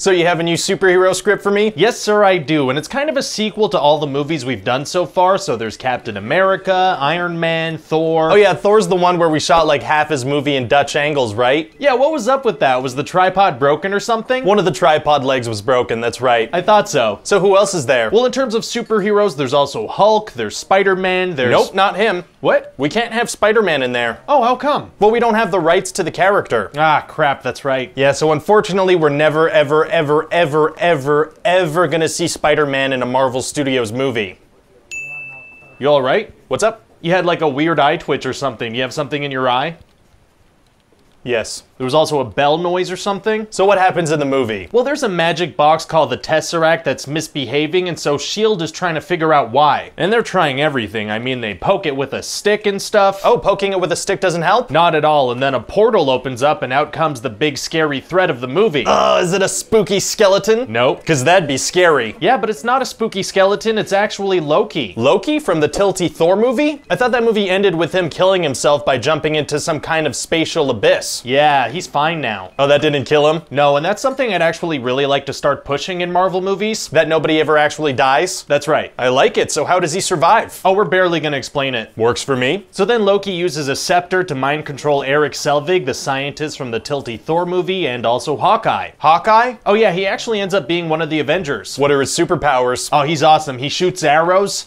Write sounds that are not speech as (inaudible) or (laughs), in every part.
So you have a new superhero script for me? Yes, sir, I do. And it's kind of a sequel to all the movies we've done so far. So there's Captain America, Iron Man, Thor. Oh yeah, Thor's the one where we shot like half his movie in Dutch angles, right? Yeah, what was up with that? Was the tripod broken or something? One of the tripod legs was broken, that's right. I thought so. So who else is there? Well, in terms of superheroes, there's also Hulk, there's Spider-Man, there's... Nope, not him. What? We can't have Spider-Man in there. Oh, how come? Well, we don't have the rights to the character. Ah, crap, that's right. Yeah, so unfortunately, we're never, ever, ever, ever, ever, ever gonna see Spider-Man in a Marvel Studios movie. You all right? What's up? You had like a weird eye twitch or something. You have something in your eye? Yes. There was also a bell noise or something. So what happens in the movie? Well, there's a magic box called the Tesseract that's misbehaving, and so S.H.I.E.L.D. is trying to figure out why. And they're trying everything. I mean, they poke it with a stick and stuff. Oh, poking it with a stick doesn't help? Not at all, and then a portal opens up, and out comes the big scary threat of the movie. Oh, is it a spooky skeleton? Nope. Because that'd be scary. Yeah, but it's not a spooky skeleton, it's actually Loki. Loki from the Tilty Thor movie? I thought that movie ended with him killing himself by jumping into some kind of spatial abyss. Yeah, he's fine now. Oh, that didn't kill him? No, and that's something I'd actually really like to start pushing in Marvel movies. That nobody ever actually dies? That's right. I like it, so how does he survive? Oh, we're barely gonna explain it. Works for me. So then Loki uses a scepter to mind control Erik Selvig, the scientist from the Tilty Thor movie, and also Hawkeye. Hawkeye? Oh yeah, he actually ends up being one of the Avengers. What are his superpowers? Oh, he's awesome. He shoots arrows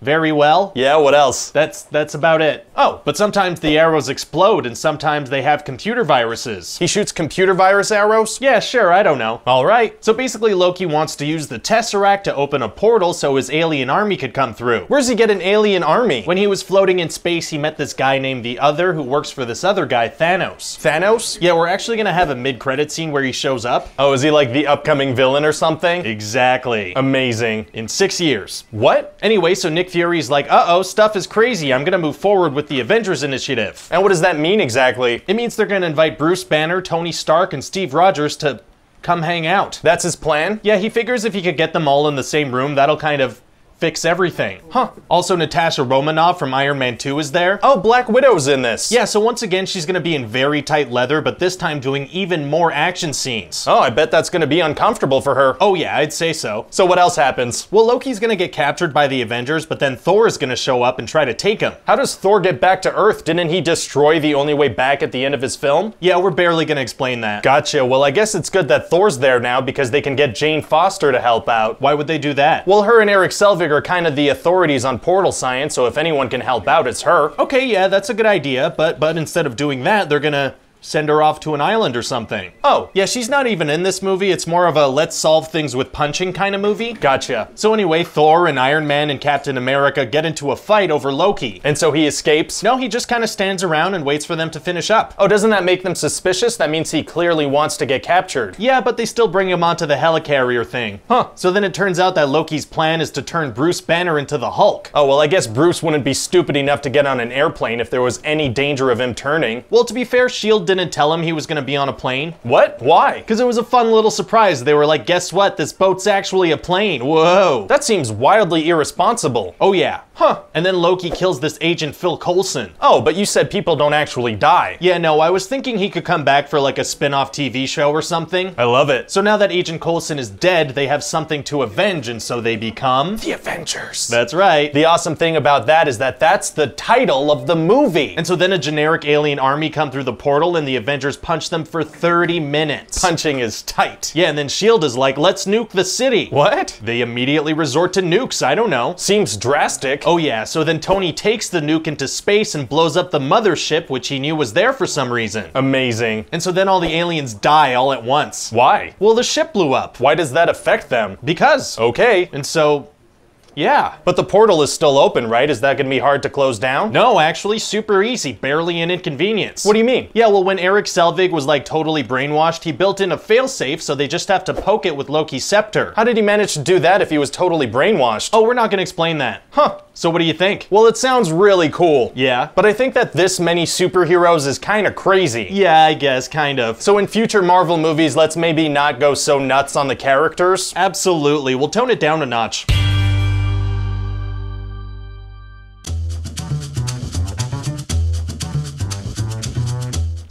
very well. Yeah, what else? That's that's about it. Oh, but sometimes the arrows explode and sometimes they have computer viruses. He shoots computer virus arrows? Yeah, sure, I don't know. All right. So basically Loki wants to use the Tesseract to open a portal so his alien army could come through. Where's he get an alien army? When he was floating in space, he met this guy named the Other who works for this other guy, Thanos. Thanos? Yeah, we're actually gonna have a mid-credit scene where he shows up. Oh, is he like the upcoming villain or something? Exactly. Amazing. in six years. What? Anyway, so Nick Fury's like, uh-oh, stuff is crazy. I'm gonna move forward with the Avengers Initiative. And what does that mean exactly? It means they're gonna invite Bruce Banner, Tony Stark, and Steve Rogers to come hang out. That's his plan? Yeah, he figures if he could get them all in the same room, that'll kind of fix everything. Huh. Also, Natasha Romanoff from Iron Man 2 is there. Oh, Black Widow's in this. Yeah, so once again, she's gonna be in very tight leather, but this time doing even more action scenes. Oh, I bet that's gonna be uncomfortable for her. Oh yeah, I'd say so. So what else happens? Well, Loki's gonna get captured by the Avengers, but then Thor is gonna show up and try to take him. How does Thor get back to Earth? Didn't he destroy the only way back at the end of his film? Yeah, we're barely gonna explain that. Gotcha. Well, I guess it's good that Thor's there now because they can get Jane Foster to help out. Why would they do that? Well, her and Erik Selvig are kind of the authorities on portal science, so if anyone can help out, it's her. Okay, yeah, that's a good idea, but but instead of doing that, they're gonna send her off to an island or something. Oh, Yeah, she's not even in this movie. It's more of a let's solve things with punching kind of movie. gotcha. So anyway, Thor and Iron Man and Captain America get into a fight over Loki. And so he escapes? No, he just kind of stands around and waits for them to finish up. Oh, doesn't that make them suspicious? That means he clearly wants to get captured. Yeah, but they still bring him onto the helicarrier thing. Huh. So then it turns out that Loki's plan is to turn Bruce Banner into the Hulk. Oh, well, I guess Bruce wouldn't be stupid enough to get on an airplane if there was any danger of him turning. Well, to be fair, S.H.I.E.L.D. didn't tell him he was gonna be on a plane. What? Why? Because it was a fun little surprise. They were like, guess what? This boat's actually a plane. Whoa. That seems wildly irresponsible. oh, yeah. Huh. And then Loki kills this agent Phil Coulson. Oh, but you said people don't actually die. Yeah, no, I was thinking he could come back for like a spin off TV show or something. I love it. So now that Agent Coulson is dead, they have something to avenge, and so they become. The Avengers. That's right. The awesome thing about that is that that's the title of the movie. And so then a generic alien army come through the portal, and the Avengers punch them for 30 minutes. punching is tight. Yeah, and then S.H.I.E.L.D. is like, let's nuke the city. What? They immediately resort to nukes, I don't know. Seems drastic. Oh yeah, so then Tony takes the nuke into space and blows up the mothership, which he knew was there for some reason. Amazing. And so then all the aliens die all at once. Why? Well, the ship blew up. Why does that affect them? Because. Okay. And so, yeah. But the portal is still open, right? Is that gonna be hard to close down? No, actually, super easy, barely an inconvenience. What do you mean? Yeah, well, when Erik Selvig was like totally brainwashed, he built in a failsafe so they just have to poke it with Loki's scepter. How did he manage to do that if he was totally brainwashed? Oh, we're not gonna explain that. Huh. So what do you think? Well, it sounds really cool. Yeah. But I think that this many superheroes is kind of crazy. Yeah, I guess, kind of. So in future Marvel movies, let's maybe not go so nuts on the characters. Absolutely, we'll tone it down a notch.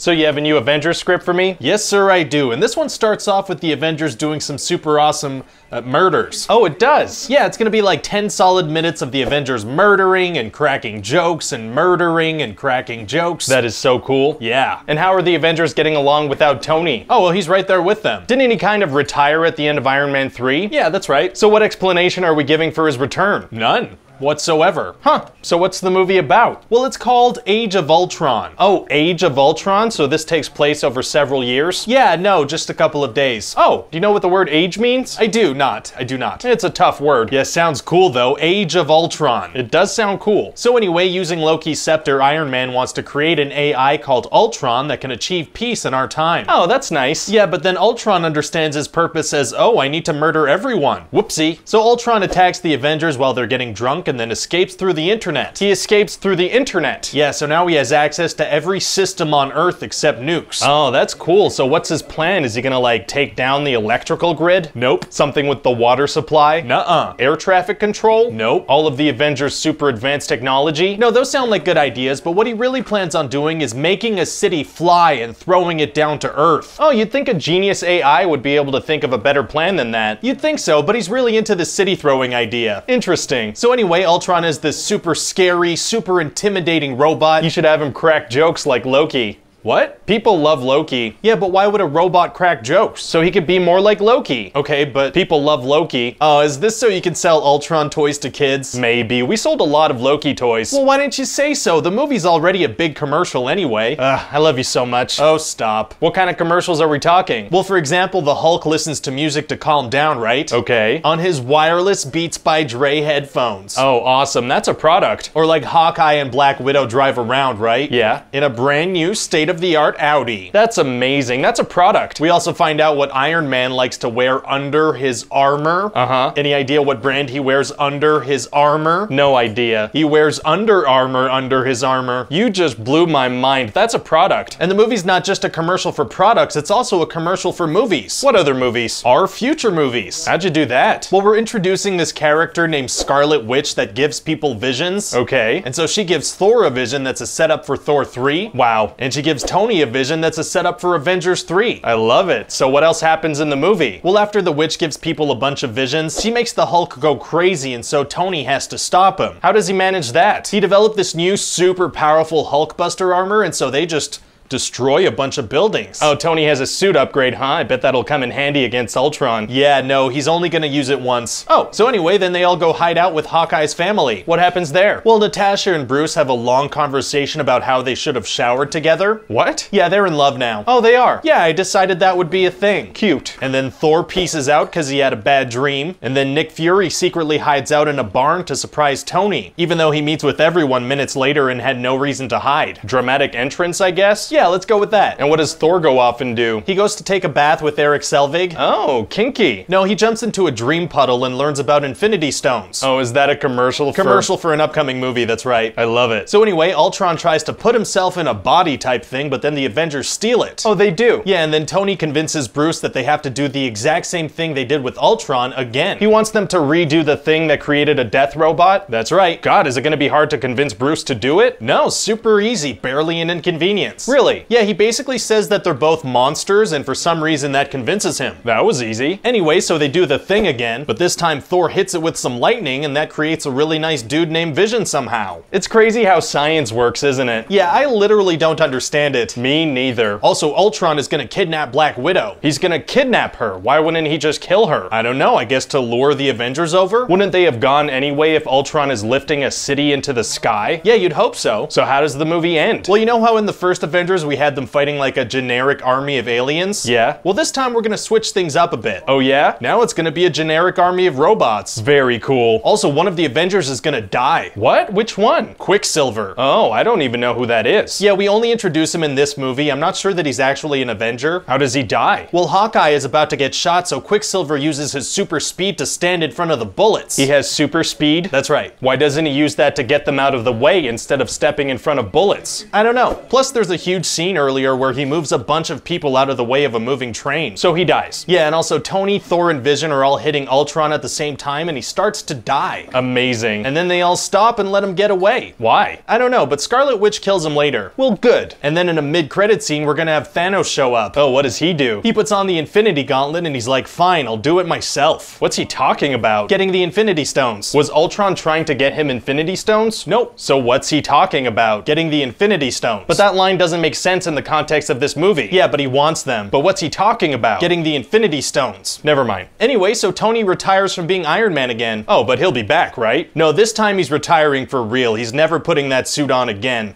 So you have a new Avengers script for me? Yes, sir, I do. And this one starts off with the Avengers doing some super awesome uh, murders. Oh, it does. Yeah, it's gonna be like 10 solid minutes of the Avengers murdering and cracking jokes and murdering and cracking jokes. That is so cool. yeah. And how are the Avengers getting along without Tony? Oh, well, he's right there with them. Didn't he kind of retire at the end of Iron Man 3? Yeah, that's right. So what explanation are we giving for his return? None whatsoever. Huh. So what's the movie about? Well, it's called Age of Ultron. Oh, Age of Ultron? So this takes place over several years? Yeah, no, just a couple of days. Oh, do you know what the word age means? I do not. I do not. It's a tough word. Yeah, sounds cool though. Age of Ultron. It does sound cool. So anyway, using Loki's scepter, Iron Man wants to create an AI called Ultron that can achieve peace in our time. Oh, that's nice. Yeah, but then Ultron understands his purpose as, oh, I need to murder everyone. Whoopsie. So Ultron attacks the Avengers while they're getting drunk and then escapes through the internet. He escapes through the internet. Yeah, so now he has access to every system on Earth except nukes. Oh, that's cool. So what's his plan? Is he gonna like take down the electrical grid? Nope. Something with the water supply? Nuh-uh. Air traffic control? Nope. All of the Avengers' super advanced technology? No, those sound like good ideas, but what he really plans on doing is making a city fly and throwing it down to Earth. Oh, you'd think a genius AI would be able to think of a better plan than that. You'd think so, but he's really into the city throwing idea. Interesting. So anyway, Ultron is this super scary, super intimidating robot. You should have him crack jokes like Loki. What? People love Loki. Yeah, but why would a robot crack jokes? So he could be more like Loki. Okay, but People love Loki. Oh, uh, is this so you can sell Ultron toys to kids? Maybe. We sold a lot of Loki toys. Well, why didn't you say so? The movie's already a big commercial anyway. Ugh, I love you so much. Oh, stop. What kind of commercials are we talking? Well, for example, the Hulk listens to music to calm down, right? Okay. On his wireless Beats by Dre headphones. Oh, awesome. That's a product. Or like Hawkeye and Black Widow drive around, right? Yeah. In a brand new state-of-the-art Audi. That's amazing. That's a product. We also find out what Iron Man likes to wear under his armor. Uh-huh. Any idea what brand he wears under his armor? No idea. He wears Under Armour under his armor. You just blew my mind. That's a product. And the movie's not just a commercial for products, it's also a commercial for movies. What other movies? Our future movies. How'd you do that? Well, we're introducing this character named Scarlet Witch that gives people visions. Okay. And so she gives Thor a vision that's a setup for Thor 3. Wow. And she gives Tony a vision that's a setup for Avengers 3. I love it. So what else happens in the movie? Well, after the witch gives people a bunch of visions, she makes the Hulk go crazy and so Tony has to stop him. How does he manage that? He developed this new super powerful Hulkbuster armor and so they just destroy a bunch of buildings. Oh, Tony has a suit upgrade, huh? I bet that'll come in handy against Ultron. Yeah, no, he's only gonna use it once. Oh, so anyway, then they all go hide out with Hawkeye's family. What happens there? Well, Natasha and Bruce have a long conversation about how they should have showered together. What? Yeah, they're in love now. Oh, they are. Yeah, I decided that would be a thing. Cute. And then Thor pieces out because he had a bad dream. And then Nick Fury secretly hides out in a barn to surprise Tony, even though he meets with everyone minutes later and had no reason to hide. Dramatic entrance, I guess? Yeah, let's go with that. And what does Thor go off and do? He goes to take a bath with Erik Selvig. Oh, kinky. No, he jumps into a dream puddle and learns about Infinity Stones. Oh, is that a commercial for- Commercial for an upcoming movie, that's right. I love it. So anyway, Ultron tries to put himself in a body type thing, but then the Avengers steal it. Oh, they do? Yeah, and then Tony convinces Bruce that they have to do the exact same thing they did with Ultron again. He wants them to redo the thing that created a death robot? That's right. God, is it gonna be hard to convince Bruce to do it? No, super easy, barely an inconvenience. Really? Yeah, he basically says that they're both monsters, and for some reason that convinces him. That was easy. Anyway, so they do the thing again, but this time Thor hits it with some lightning, and that creates a really nice dude named Vision somehow. It's crazy how science works, isn't it? Yeah, I literally don't understand it. Me neither. Also, Ultron is gonna kidnap Black Widow. He's gonna kidnap her. Why wouldn't he just kill her? I don't know, I guess to lure the Avengers over? Wouldn't they have gone anyway if Ultron is lifting a city into the sky? Yeah, you'd hope so. So how does the movie end? Well, you know how in the first Avengers we had them fighting like a generic army of aliens? Yeah. Well, this time we're gonna switch things up a bit. Oh yeah? Now it's gonna be a generic army of robots. Very cool. Also, one of the Avengers is gonna die. What? Which one? Quicksilver. Oh, I don't even know who that is. Yeah, we only introduce him in this movie. I'm not sure that he's actually an Avenger. How does he die? Well, Hawkeye is about to get shot, so Quicksilver uses his super speed to stand in front of the bullets. He has super speed? That's right. Why doesn't he use that to get them out of the way instead of stepping in front of bullets? I don't know. Plus, there's a huge scene earlier where he moves a bunch of people out of the way of a moving train. So he dies. Yeah, and also Tony, Thor, and Vision are all hitting Ultron at the same time and he starts to die. Amazing. And then they all stop and let him get away. Why? I don't know, but Scarlet Witch kills him later. Well, good. And then in a mid-credit scene, we're gonna have Thanos show up. Oh, what does he do? He puts on the Infinity Gauntlet and he's like, fine, I'll do it myself. What's he talking about? Getting the Infinity Stones. Was Ultron trying to get him Infinity Stones? Nope. So what's he talking about? Getting the Infinity Stones. But that line doesn't make sense in the context of this movie. Yeah, but he wants them. But what's he talking about? Getting the Infinity Stones. Never mind. Anyway, so Tony retires from being Iron Man again. Oh, but he'll be back, right? No, this time he's retiring for real. He's never putting that suit on again.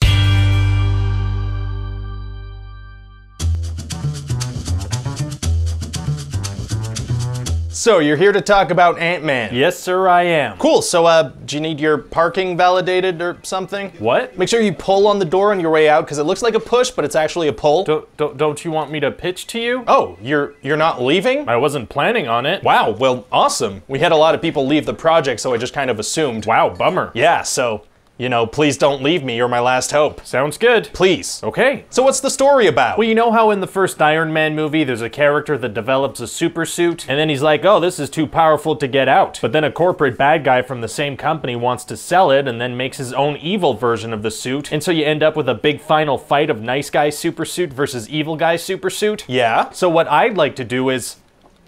So you're here to talk about Ant-Man. Yes, sir, I am. Cool. So, uh, do you need your parking validated or something? What? Make sure you pull on the door on your way out because it looks like a push, but it's actually a pull. Don't, don't, don't you want me to pitch to you? oh, you're you're not leaving? I wasn't planning on it. Wow. Well, awesome. We had a lot of people leave the project, so I just kind of assumed. Wow, bummer. Yeah. So, you know, please don't leave me. You're my last hope. Sounds good. Please. Okay. So, what's the story about? Well, you know how in the first Iron Man movie, there's a character that develops a super suit, and then he's like, oh, this is too powerful to get out. But then a corporate bad guy from the same company wants to sell it and then makes his own evil version of the suit. And so you end up with a big final fight of nice guy super suit versus evil guy super suit. yeah. So what I'd like to do is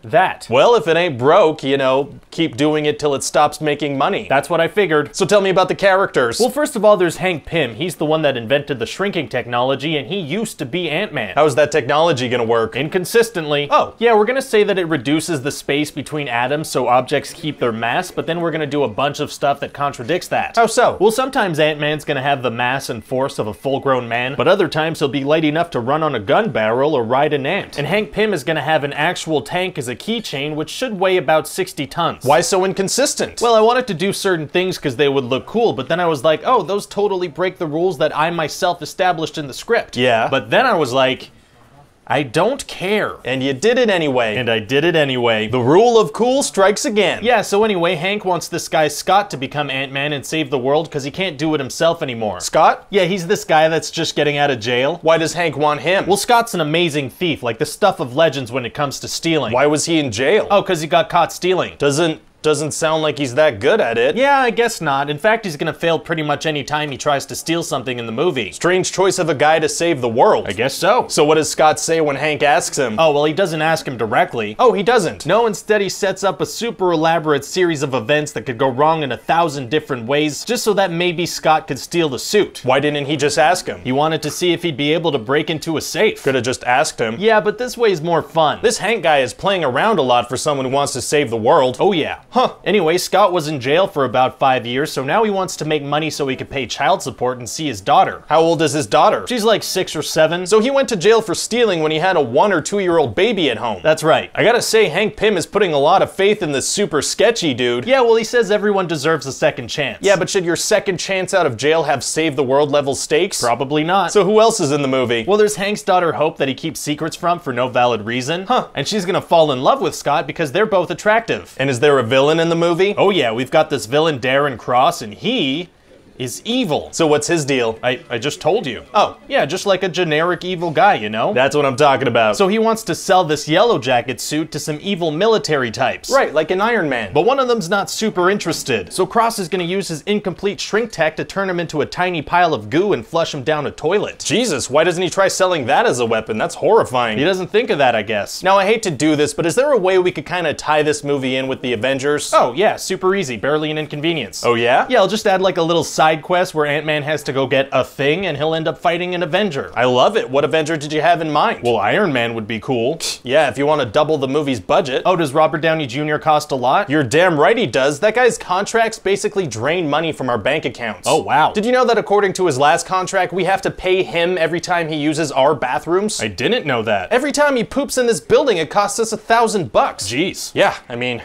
that. Well, if it ain't broke, you know, keep doing it till it stops making money. That's what I figured. so tell me about the characters. Well, first of all, there's Hank Pym. He's the one that invented the shrinking technology, and he used to be Ant-Man. How's that technology gonna work? Inconsistently. Oh. Yeah, we're gonna say that it reduces the space between atoms so objects keep their mass, but then we're gonna do a bunch of stuff that contradicts that. How so? Well, sometimes Ant-Man's gonna have the mass and force of a full-grown man, but other times he'll be light enough to run on a gun barrel or ride an ant. And Hank Pym is gonna have an actual tank as a keychain, which should weigh about 60 tons. Why so inconsistent? Well, I wanted to do certain things because they would look cool, but then I was like, oh, those totally break the rules that I myself established in the script. Yeah. But then I was like, I don't care. and you did it anyway. And I did it anyway. the rule of cool strikes again. yeah, so anyway, Hank wants this guy Scott to become Ant-Man and save the world because he can't do it himself anymore. Scott? Yeah, he's this guy that's just getting out of jail. Why does Hank want him? Well, Scott's an amazing thief, like the stuff of legends when it comes to stealing. why was he in jail? Oh, because he got caught stealing. Doesn't doesn't sound like he's that good at it. Yeah, I guess not. In fact, he's gonna fail pretty much any time he tries to steal something in the movie. Strange choice of a guy to save the world. I guess so. So what does Scott say when Hank asks him? Oh, well, he doesn't ask him directly. Oh, he doesn't. No, instead he sets up a super elaborate series of events that could go wrong in a thousand different ways, just so that maybe Scott could steal the suit. Why didn't he just ask him? He wanted to see if he'd be able to break into a safe. Could have just asked him. Yeah, but this way's more fun. This Hank guy is playing around a lot for someone who wants to save the world. Oh yeah. Huh. Anyway, Scott was in jail for about five years, so now he wants to make money so he could pay child support and see his daughter. How old is his daughter? She's like six or seven. So he went to jail for stealing when he had a one or two year old baby at home. That's right. I gotta say, Hank Pym is putting a lot of faith in this super sketchy dude. Yeah, well, he says everyone deserves a second chance. Yeah, but should your second chance out of jail have save the world level stakes? probably not. So who else is in the movie? Well, there's Hank's daughter Hope that he keeps secrets from for no valid reason. Huh. And she's gonna fall in love with Scott because they're both attractive. and is there a villain in the movie? Oh yeah, we've got this villain Darren Cross, and he is evil. So what's his deal? I, I just told you. Oh, Yeah, just like a generic evil guy, you know? that's what I'm talking about. so he wants to sell this yellow jacket suit to some evil military types. right, like an Iron Man. But one of them's not super interested. So Cross is gonna use his incomplete shrink tech to turn him into a tiny pile of goo and flush him down a toilet. Jesus, why doesn't he try selling that as a weapon? That's horrifying. He doesn't think of that, I guess. Now, I hate to do this, but is there a way we could kind of tie this movie in with the Avengers? Oh, yeah, super easy, barely an inconvenience. Oh, yeah? Yeah, I'll just add like a little side quest where Ant-Man has to go get a thing and he'll end up fighting an Avenger. I love it. What Avenger did you have in mind? well, Iron Man would be cool. (sniffs) yeah, if you want to double the movie's budget. Oh, does Robert Downey Jr. cost a lot? You're damn right he does. That guy's contracts basically drain money from our bank accounts. Oh, wow. Did you know that according to his last contract, we have to pay him every time he uses our bathrooms? I didn't know that. Every time he poops in this building, it costs us a thousand bucks. Jeez. Yeah, I mean,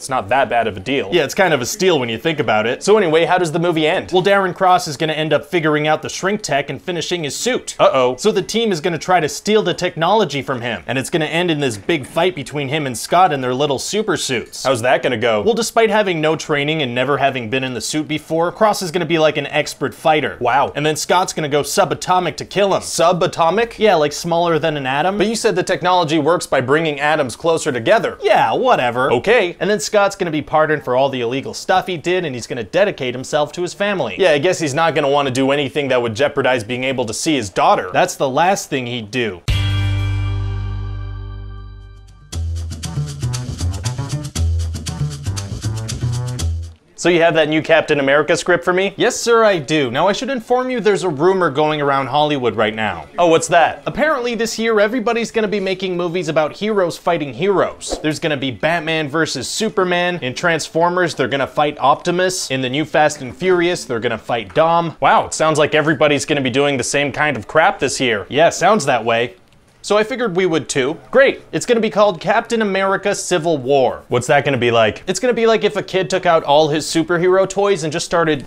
It's not that bad of a deal. Yeah, it's kind of a steal when you think about it. So anyway, how does the movie end? Well, Darren Cross is gonna end up figuring out the shrink tech and finishing his suit. Uh-oh. So the team is gonna try to steal the technology from him, and it's gonna end in this big fight between him and Scott in their little super suits. How's that gonna go? Well, despite having no training and never having been in the suit before, Cross is gonna be like an expert fighter. Wow. And then Scott's gonna go subatomic to kill him. Subatomic? Yeah, like smaller than an atom. But you said the technology works by bringing atoms closer together. yeah, whatever. Okay. And then Scott's gonna be pardoned for all the illegal stuff he did, and he's gonna dedicate himself to his family. Yeah, I guess he's not gonna want to do anything that would jeopardize being able to see his daughter. That's the last thing he'd do. So you have that new Captain America script for me? Yes, sir, I do. Now, I should inform you there's a rumor going around Hollywood right now. Oh, what's that? Apparently, this year, everybody's gonna be making movies about heroes fighting heroes. There's gonna be Batman versus Superman. In Transformers, they're gonna fight Optimus. In the new Fast and Furious, they're gonna fight Dom. Wow, it sounds like everybody's gonna be doing the same kind of crap this year. Yeah, sounds that way. So I figured we would too. Great. It's gonna be called Captain America Civil War. What's that gonna be like? It's gonna be like if a kid took out all his superhero toys and just started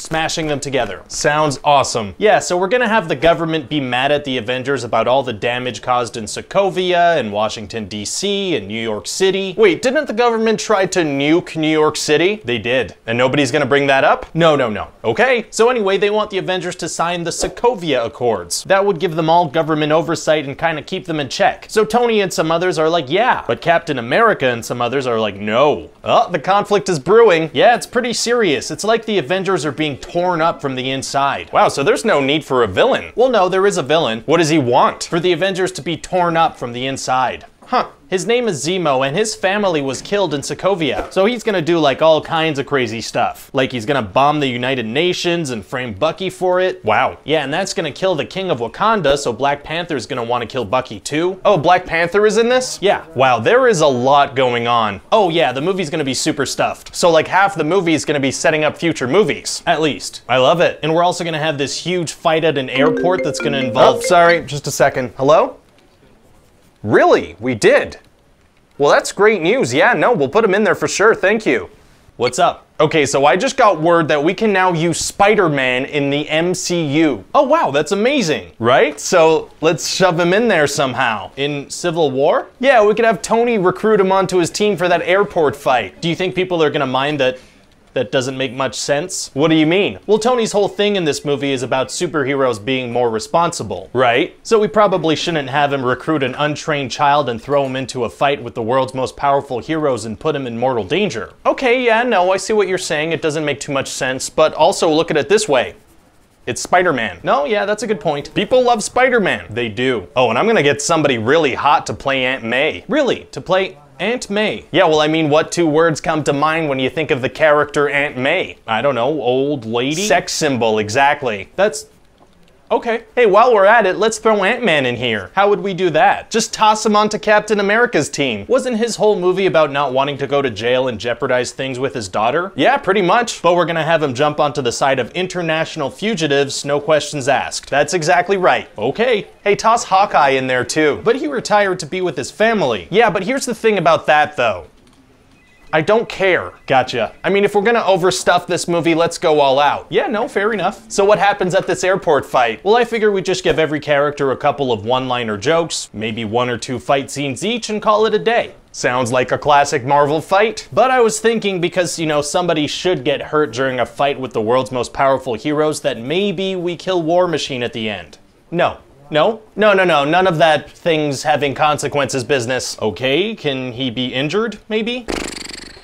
smashing them together. Sounds awesome. Yeah, so we're gonna have the government be mad at the Avengers about all the damage caused in Sokovia and Washington, D.C. and New York City. Wait, didn't the government try to nuke New York City? They did. And nobody's gonna bring that up? No, no, no. Okay. So anyway, they want the Avengers to sign the Sokovia Accords. That would give them all government oversight and kind of keep them in check. So Tony and some others are like, yeah. But Captain America and some others are like, no. Oh, the conflict is brewing. Yeah, it's pretty serious. It's like the Avengers are being torn up from the inside. Wow, so there's no need for a villain. Well, no, there is a villain. What does he want? For the Avengers to be torn up from the inside. Huh. His name is Zemo, and his family was killed in Sokovia. So he's gonna do like all kinds of crazy stuff. Like he's gonna bomb the United Nations and frame Bucky for it. Wow. Yeah, and that's gonna kill the King of Wakanda, so Black Panther's gonna wanna kill Bucky too. Oh, Black Panther is in this? Yeah. Wow, there is a lot going on. Oh yeah, the movie's gonna be super stuffed. So like half the movie is gonna be setting up future movies. At least. I love it. And we're also gonna have this huge fight at an airport that's gonna Oh, involve. sorry, just a second. Hello? Really? We did? Well, that's great news. Yeah, no, we'll put him in there for sure. Thank you. What's up? Okay, so I just got word that we can now use Spider-Man in the MCU. Oh wow, that's amazing. Right? So let's shove him in there somehow. In Civil War? Yeah, we could have Tony recruit him onto his team for that airport fight. Do you think people are gonna mind that that doesn't make much sense? What do you mean? Well, Tony's whole thing in this movie is about superheroes being more responsible. Right? So we probably shouldn't have him recruit an untrained child and throw him into a fight with the world's most powerful heroes and put him in mortal danger. Okay, yeah, no, I see what you're saying. It doesn't make too much sense, but also look at it this way. It's Spider-Man. No, yeah, that's a good point. People love Spider-Man. They do. Oh, and I'm gonna get somebody really hot to play Aunt May. Really, to play Aunt May. Yeah, well, I mean, what two words come to mind when you think of the character Aunt May? I don't know, old lady? Sex symbol, exactly. That's. Okay. Hey, while we're at it, let's throw Ant-Man in here. How would we do that? Just toss him onto Captain America's team. Wasn't his whole movie about not wanting to go to jail and jeopardize things with his daughter? Yeah, pretty much. But we're gonna have him jump onto the side of international fugitives, no questions asked. That's exactly right. Okay. Hey, toss Hawkeye in there too. But he retired to be with his family. Yeah, but here's the thing about that though. I don't care. Gotcha. I mean, if we're gonna overstuff this movie, let's go all out. Yeah, no, fair enough. So what happens at this airport fight? Well, I figure we just give every character a couple of one-liner jokes, maybe one or two fight scenes each, and call it a day. Sounds like a classic Marvel fight. But I was thinking because, you know, somebody should get hurt during a fight with the world's most powerful heroes that maybe we kill War Machine at the end. No. No? No, no, no. None of that things having consequences business. Okay, can he be injured, maybe?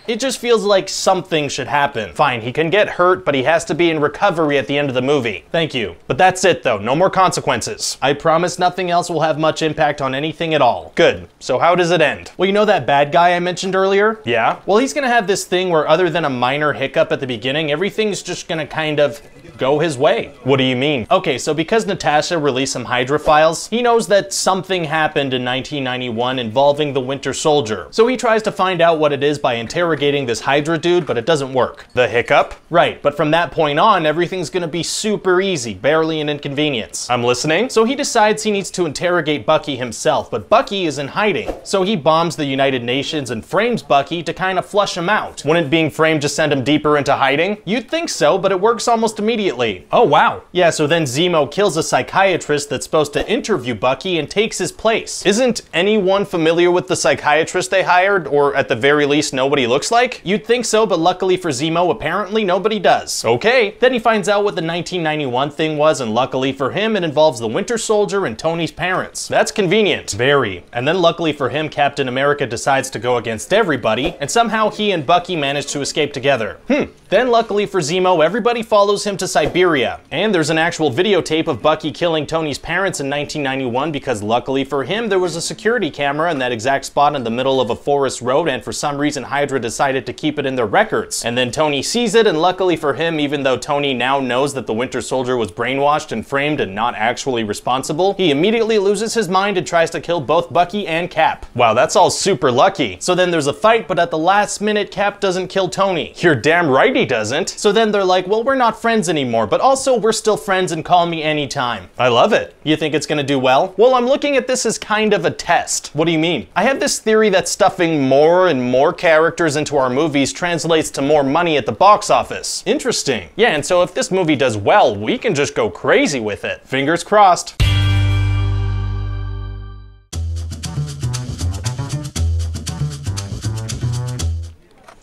It just feels like something should happen. Fine, he can get hurt, but he has to be in recovery at the end of the movie. Thank you. But that's it though, no more consequences. I promise nothing else will have much impact on anything at all. Good. So how does it end? Well, you know that bad guy I mentioned earlier? Yeah? Well, he's gonna have this thing where, other than a minor hiccup at the beginning, everything's just gonna kind of go his way. What do you mean? Okay, so because Natasha released some Hydra files, he knows that something happened in 1991 involving the Winter Soldier. So he tries to find out what it is by interrogating this Hydra dude, but it doesn't work. The hiccup? Right, but from that point on, everything's gonna be super easy, barely an inconvenience. I'm listening. So he decides he needs to interrogate Bucky himself, but Bucky is in hiding. So he bombs the United Nations and frames Bucky to kind of flush him out. Wouldn't being framed just send him deeper into hiding? You'd think so, but it works almost immediately. Oh wow. Yeah, so then Zemo kills a psychiatrist that's supposed to interview Bucky and takes his place. Isn't anyone familiar with the psychiatrist they hired, or at the very least know what he looks like? You'd think so, but luckily for Zemo, apparently nobody does. Okay. Then he finds out what the 1991 thing was, and luckily for him, it involves the Winter Soldier and Tony's parents. That's convenient. Very. And then luckily for him, Captain America decides to go against everybody, and somehow he and Bucky manage to escape together. Hmm. Then luckily for Zemo, everybody follows him to Siberia. And there's an actual videotape of Bucky killing Tony's parents in 1991 because luckily for him, there was a security camera in that exact spot in the middle of a forest road, and for some reason Hydra decided to keep it in their records. And then Tony sees it, and luckily for him, even though Tony now knows that the Winter Soldier was brainwashed and framed and not actually responsible, he immediately loses his mind and tries to kill both Bucky and Cap. Wow, that's all super lucky. So then there's a fight, but at the last minute, Cap doesn't kill Tony. You're damn right he doesn't. So then they're like, well, we're not friends anymore, but also we're still friends and call me anytime. I love it. You think it's gonna do well? Well, I'm looking at this as kind of a test. What do you mean? I have this theory that stuffing more and more characters into our movies translates to more money at the box office. Interesting. Yeah, and so if this movie does well, we can just go crazy with it. Fingers crossed.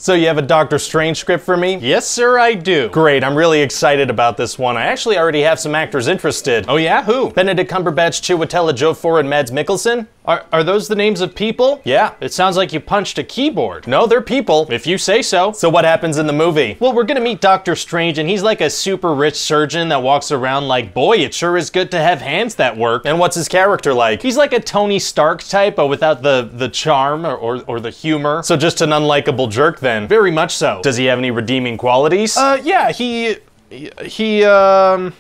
So you have a Doctor Strange script for me? Yes, sir, I do. Great, I'm really excited about this one. I actually already have some actors interested. Oh yeah, who? Benedict Cumberbatch, Chiwetel Ejiofor, and Mads Mikkelsen? Are, are those the names of people? Yeah. It sounds like you punched a keyboard. No, they're people. If you say so. So what happens in the movie? Well, we're gonna meet Doctor Strange, and he's like a super rich surgeon that walks around like, boy, it sure is good to have hands that work. And what's his character like? He's like a Tony Stark type, but without the, the charm or, or, or the humor. So just an unlikable jerk then? Very much so. Does he have any redeeming qualities? Uh, yeah, he, he, um...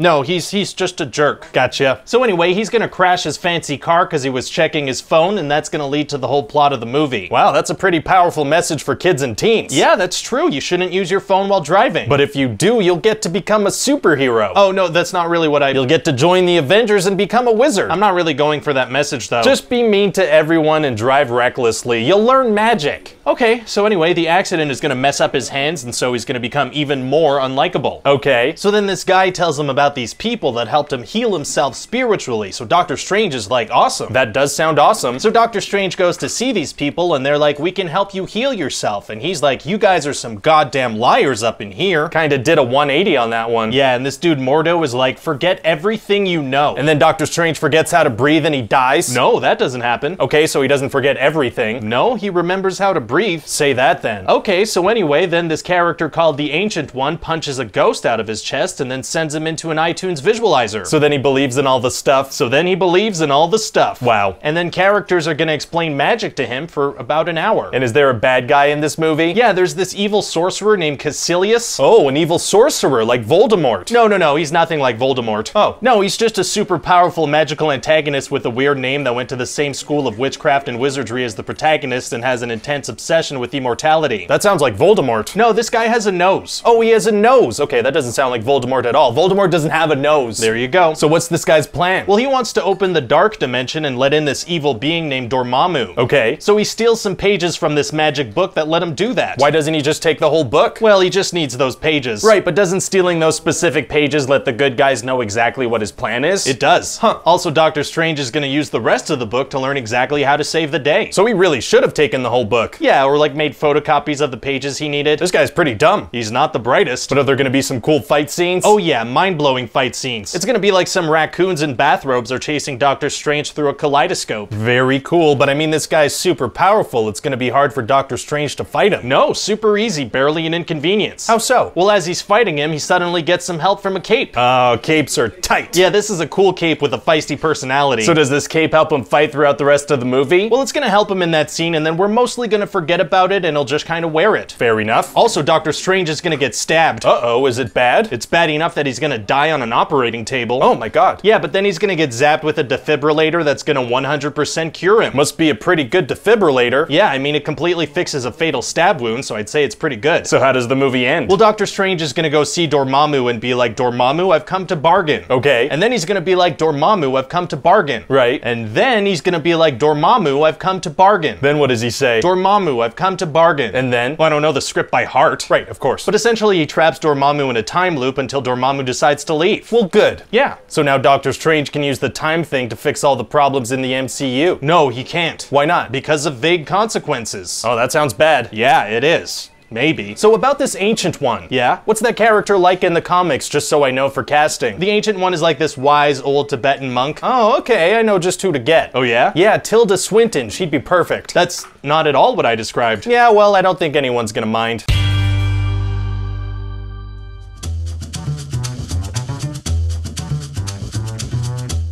No, he's he's just a jerk. Gotcha. So anyway, he's gonna crash his fancy car because he was checking his phone, and that's gonna lead to the whole plot of the movie. Wow, that's a pretty powerful message for kids and teens. Yeah, that's true. You shouldn't use your phone while driving. But if you do, you'll get to become a superhero. oh no, that's not really what I. You'll get to join the Avengers and become a wizard. I'm not really going for that message though. Just be mean to everyone and drive recklessly. You'll learn magic. Okay. So anyway, the accident is gonna mess up his hands, and so he's gonna become even more unlikable. Okay. So then this guy tells him about these people that helped him heal himself spiritually. So Doctor Strange is like, awesome. That does sound awesome. So Doctor Strange goes to see these people and they're like, we can help you heal yourself. And he's like, you guys are some goddamn liars up in here. Kinda did a 180 on that one. Yeah, and this dude Mordo is like, forget everything you know. And then Doctor Strange forgets how to breathe and he dies? no, that doesn't happen. Okay, so he doesn't forget everything. No, he remembers how to breathe. Say that then. Okay, so anyway, then this character called the Ancient One punches a ghost out of his chest and then sends him into an iTunes visualizer. So then he believes in all the stuff. So then he believes in all the stuff. Wow. And then characters are gonna explain magic to him for about an hour. And is there a bad guy in this movie? yeah, there's this evil sorcerer named Kaecilius. Oh, an evil sorcerer like Voldemort. No, no, no, he's nothing like Voldemort. Oh. No, he's just a super powerful magical antagonist with a weird name that went to the same school of witchcraft and wizardry as the protagonist and has an intense obsession with immortality. That sounds like Voldemort. no, this guy has a nose. Oh, he has a nose. Okay, that doesn't sound like Voldemort at all. Voldemort doesn't have a nose. There you go. So what's this guy's plan? Well, he wants to open the dark dimension and let in this evil being named Dormammu. okay. So he steals some pages from this magic book that let him do that. Why doesn't he just take the whole book? Well, he just needs those pages. Right, but doesn't stealing those specific pages let the good guys know exactly what his plan is? It does. Huh. Also, Doctor Strange is going to use the rest of the book to learn exactly how to save the day. so he really should have taken the whole book. yeah, or like made photocopies of the pages he needed. This guy's pretty dumb. He's not the brightest. But are there gonna be some cool fight scenes? Oh yeah, mind-blowing fight scenes. It's gonna be like some raccoons in bathrobes are chasing Doctor Strange through a kaleidoscope. very cool, but I mean, this guy's super powerful. It's gonna be hard for Doctor Strange to fight him. No, super easy, barely an inconvenience. How so? Well, as he's fighting him, he suddenly gets some help from a cape. Oh, capes are tight. yeah, this is a cool cape with a feisty personality. So does this cape help him fight throughout the rest of the movie? well, it's gonna help him in that scene, and then we're mostly gonna forget about it and he'll just kind of wear it. Fair enough. Also, Doctor Strange is gonna get stabbed. Uh-oh, is it bad? It's bad enough that he's gonna die on an operating table. Oh my god. Yeah, but then he's gonna get zapped with a defibrillator that's gonna 100% cure him. Must be a pretty good defibrillator. Yeah, I mean, it completely fixes a fatal stab wound, so I'd say it's pretty good. So how does the movie end? Well, Doctor Strange is gonna go see Dormammu and be like, Dormammu, I've come to bargain. Okay. And then he's gonna be like, Dormammu, I've come to bargain. Right. And then he's gonna be like, Dormammu, I've come to bargain. Then what does he say? Dormammu, I've come to bargain. And then? Well, I don't know the script by heart. Right, of course. But essentially, he traps Dormammu in a time loop until Dormammu decides to leave. Well, good. Yeah. So now Doctor Strange can use the time thing to fix all the problems in the MCU. No, he can't. Why not? Because of vague consequences. Oh, that sounds bad. Yeah, it is. Maybe. So about this Ancient One. Yeah? What's that character like in the comics, just so I know for casting? The Ancient One is like this wise old Tibetan monk. Oh, okay, I know just who to get. Oh yeah? Yeah, Tilda Swinton, she'd be perfect. That's not at all what I described. Yeah, well, I don't think anyone's gonna mind.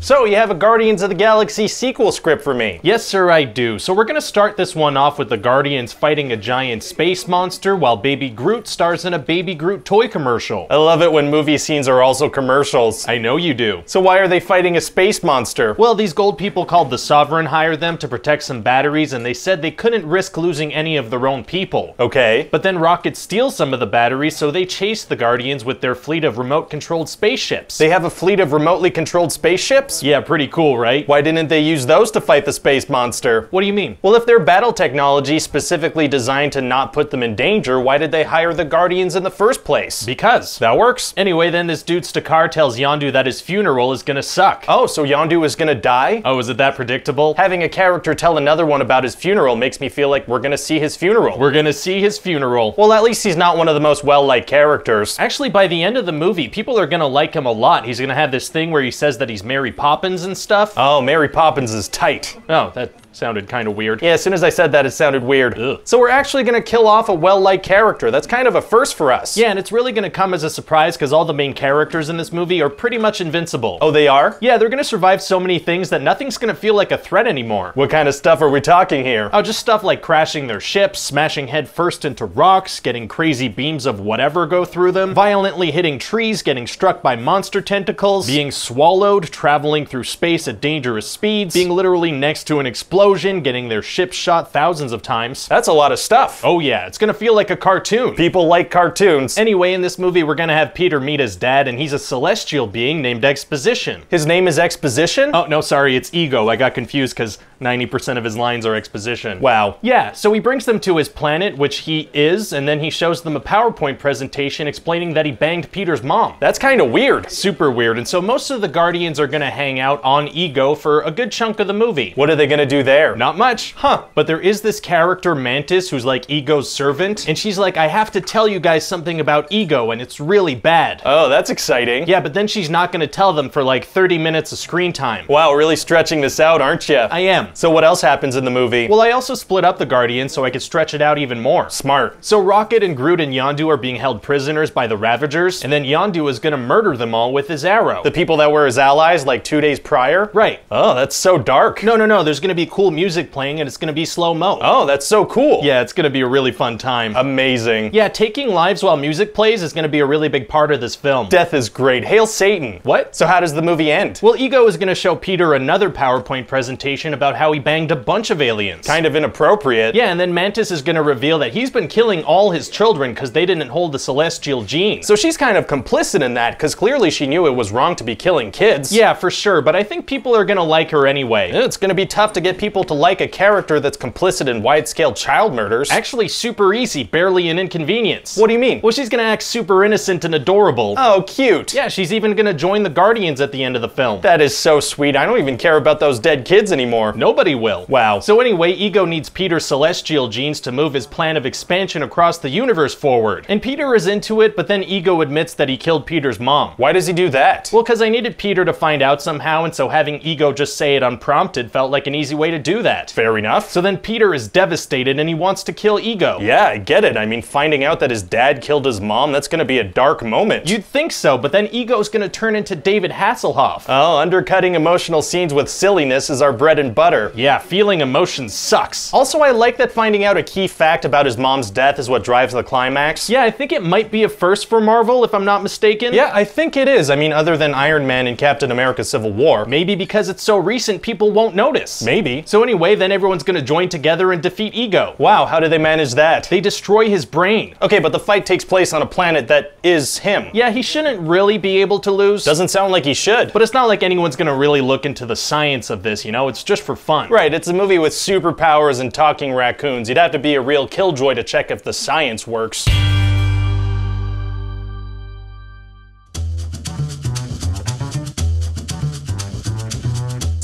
So, you have a Guardians of the Galaxy sequel script for me? Yes, sir, I do. So we're gonna start this one off with the Guardians fighting a giant space monster while Baby Groot stars in a Baby Groot toy commercial. I love it when movie scenes are also commercials. I know you do. So why are they fighting a space monster? Well, these gold people called the Sovereign hired them to protect some batteries, and they said they couldn't risk losing any of their own people. Okay. But then Rocket steals some of the batteries, so they chase the Guardians with their fleet of remote controlled spaceships. They have a fleet of remotely controlled spaceships? Yeah, pretty cool, right? Why didn't they use those to fight the space monster? What do you mean? Well, if their battle technology specifically designed to not put them in danger, why did they hire the Guardians in the first place? Because. That works. Anyway, then this dude Stakar tells Yondu that his funeral is gonna suck. Oh, so Yondu is gonna die? Oh, is it that predictable? Having a character tell another one about his funeral makes me feel like we're gonna see his funeral. We're gonna see his funeral. well, at least he's not one of the most well-liked characters. Actually, by the end of the movie, people are gonna like him a lot. He's gonna have this thing where he says that he's Mary Poppins and stuff. Oh, Mary Poppins is tight. Oh, that sounded kind of weird. Yeah, as soon as I said that, it sounded weird. Ugh. So we're actually gonna kill off a well-liked character. That's kind of a first for us. Yeah, and it's really gonna come as a surprise because all the main characters in this movie are pretty much invincible. Oh, they are? Yeah, they're gonna survive so many things that nothing's gonna feel like a threat anymore. What kind of stuff are we talking here? Oh, just stuff like crashing their ships, smashing head first into rocks, getting crazy beams of whatever go through them, violently hitting trees, getting struck by monster tentacles, being swallowed, traveling through space at dangerous speeds, being literally next to an explosion, getting their ships shot thousands of times. That's a lot of stuff. Oh yeah, it's gonna feel like a cartoon. People like cartoons. Anyway, in this movie, we're gonna have Peter meet his dad, and he's a celestial being named Exposition. His name is Exposition? Oh, no, sorry, it's Ego. I got confused because 90% of his lines are exposition. Wow. Yeah, so he brings them to his planet, which he is, and then he shows them a PowerPoint presentation explaining that he banged Peter's mom. That's kind of weird. Super weird, and so most of the Guardians are gonna hang out on Ego for a good chunk of the movie. What are they gonna do there? Not much. Huh. But there is this character, Mantis, who's like Ego's servant, and she's like, I have to tell you guys something about Ego, and it's really bad. Oh, that's exciting. yeah, but then she's not gonna tell them for like 30 minutes of screen time. Wow, really stretching this out, aren't you? I am. So what else happens in the movie? Well, I also split up the Guardians so I could stretch it out even more. smart. So Rocket and Groot and Yondu are being held prisoners by the Ravagers, and then Yondu is gonna murder them all with his arrow. The people that were his allies like two days prior? right. Oh, that's so dark. No, no, no, there's gonna be cool music playing and it's gonna be slow mo. Oh, that's so cool. Yeah, it's gonna be a really fun time. Amazing. yeah, taking lives while music plays is gonna be a really big part of this film. Death is great. Hail Satan. What? So how does the movie end? Well, Ego is gonna show Peter another PowerPoint presentation about how he banged a bunch of aliens. Kind of inappropriate. Yeah, and then Mantis is gonna reveal that he's been killing all his children because they didn't hold the celestial gene. So she's kind of complicit in that because clearly she knew it was wrong to be killing kids. yeah, for sure, but I think people are gonna like her anyway. It's gonna be tough to get people to like a character that's complicit in wide-scale child murders. Actually, super easy, barely an inconvenience. What do you mean? Well, she's gonna act super innocent and adorable. Oh, cute. yeah, she's even gonna join the Guardians at the end of the film. That is so sweet. I don't even care about those dead kids anymore. Nobody will. Wow. So anyway, Ego needs Peter's celestial genes to move his plan of expansion across the universe forward. And Peter is into it, but then Ego admits that he killed Peter's mom. Why does he do that? Well, because I needed Peter to find out somehow, and so having Ego just say it unprompted felt like an easy way to to do that. Fair enough. So then Peter is devastated and he wants to kill Ego. Yeah, I get it. I mean, finding out that his dad killed his mom, that's gonna be a dark moment. You'd think so, but then Ego's gonna turn into David Hasselhoff. oh, undercutting emotional scenes with silliness is our bread and butter. yeah, feeling emotions sucks. Also, I like that finding out a key fact about his mom's death is what drives the climax. Yeah, I think it might be a first for Marvel, if I'm not mistaken. Yeah, I think it is. I mean, other than Iron Man and Captain America Civil War. Maybe because it's so recent, people won't notice. Maybe. So anyway, then everyone's gonna join together and defeat Ego. Wow, how do they manage that? They destroy his brain. Okay, but the fight takes place on a planet that is him. Yeah, he shouldn't really be able to lose. Doesn't sound like he should. but it's not like anyone's gonna really look into the science of this, you know? It's just for fun. Right, it's a movie with superpowers and talking raccoons. You'd have to be a real killjoy to check if the science works.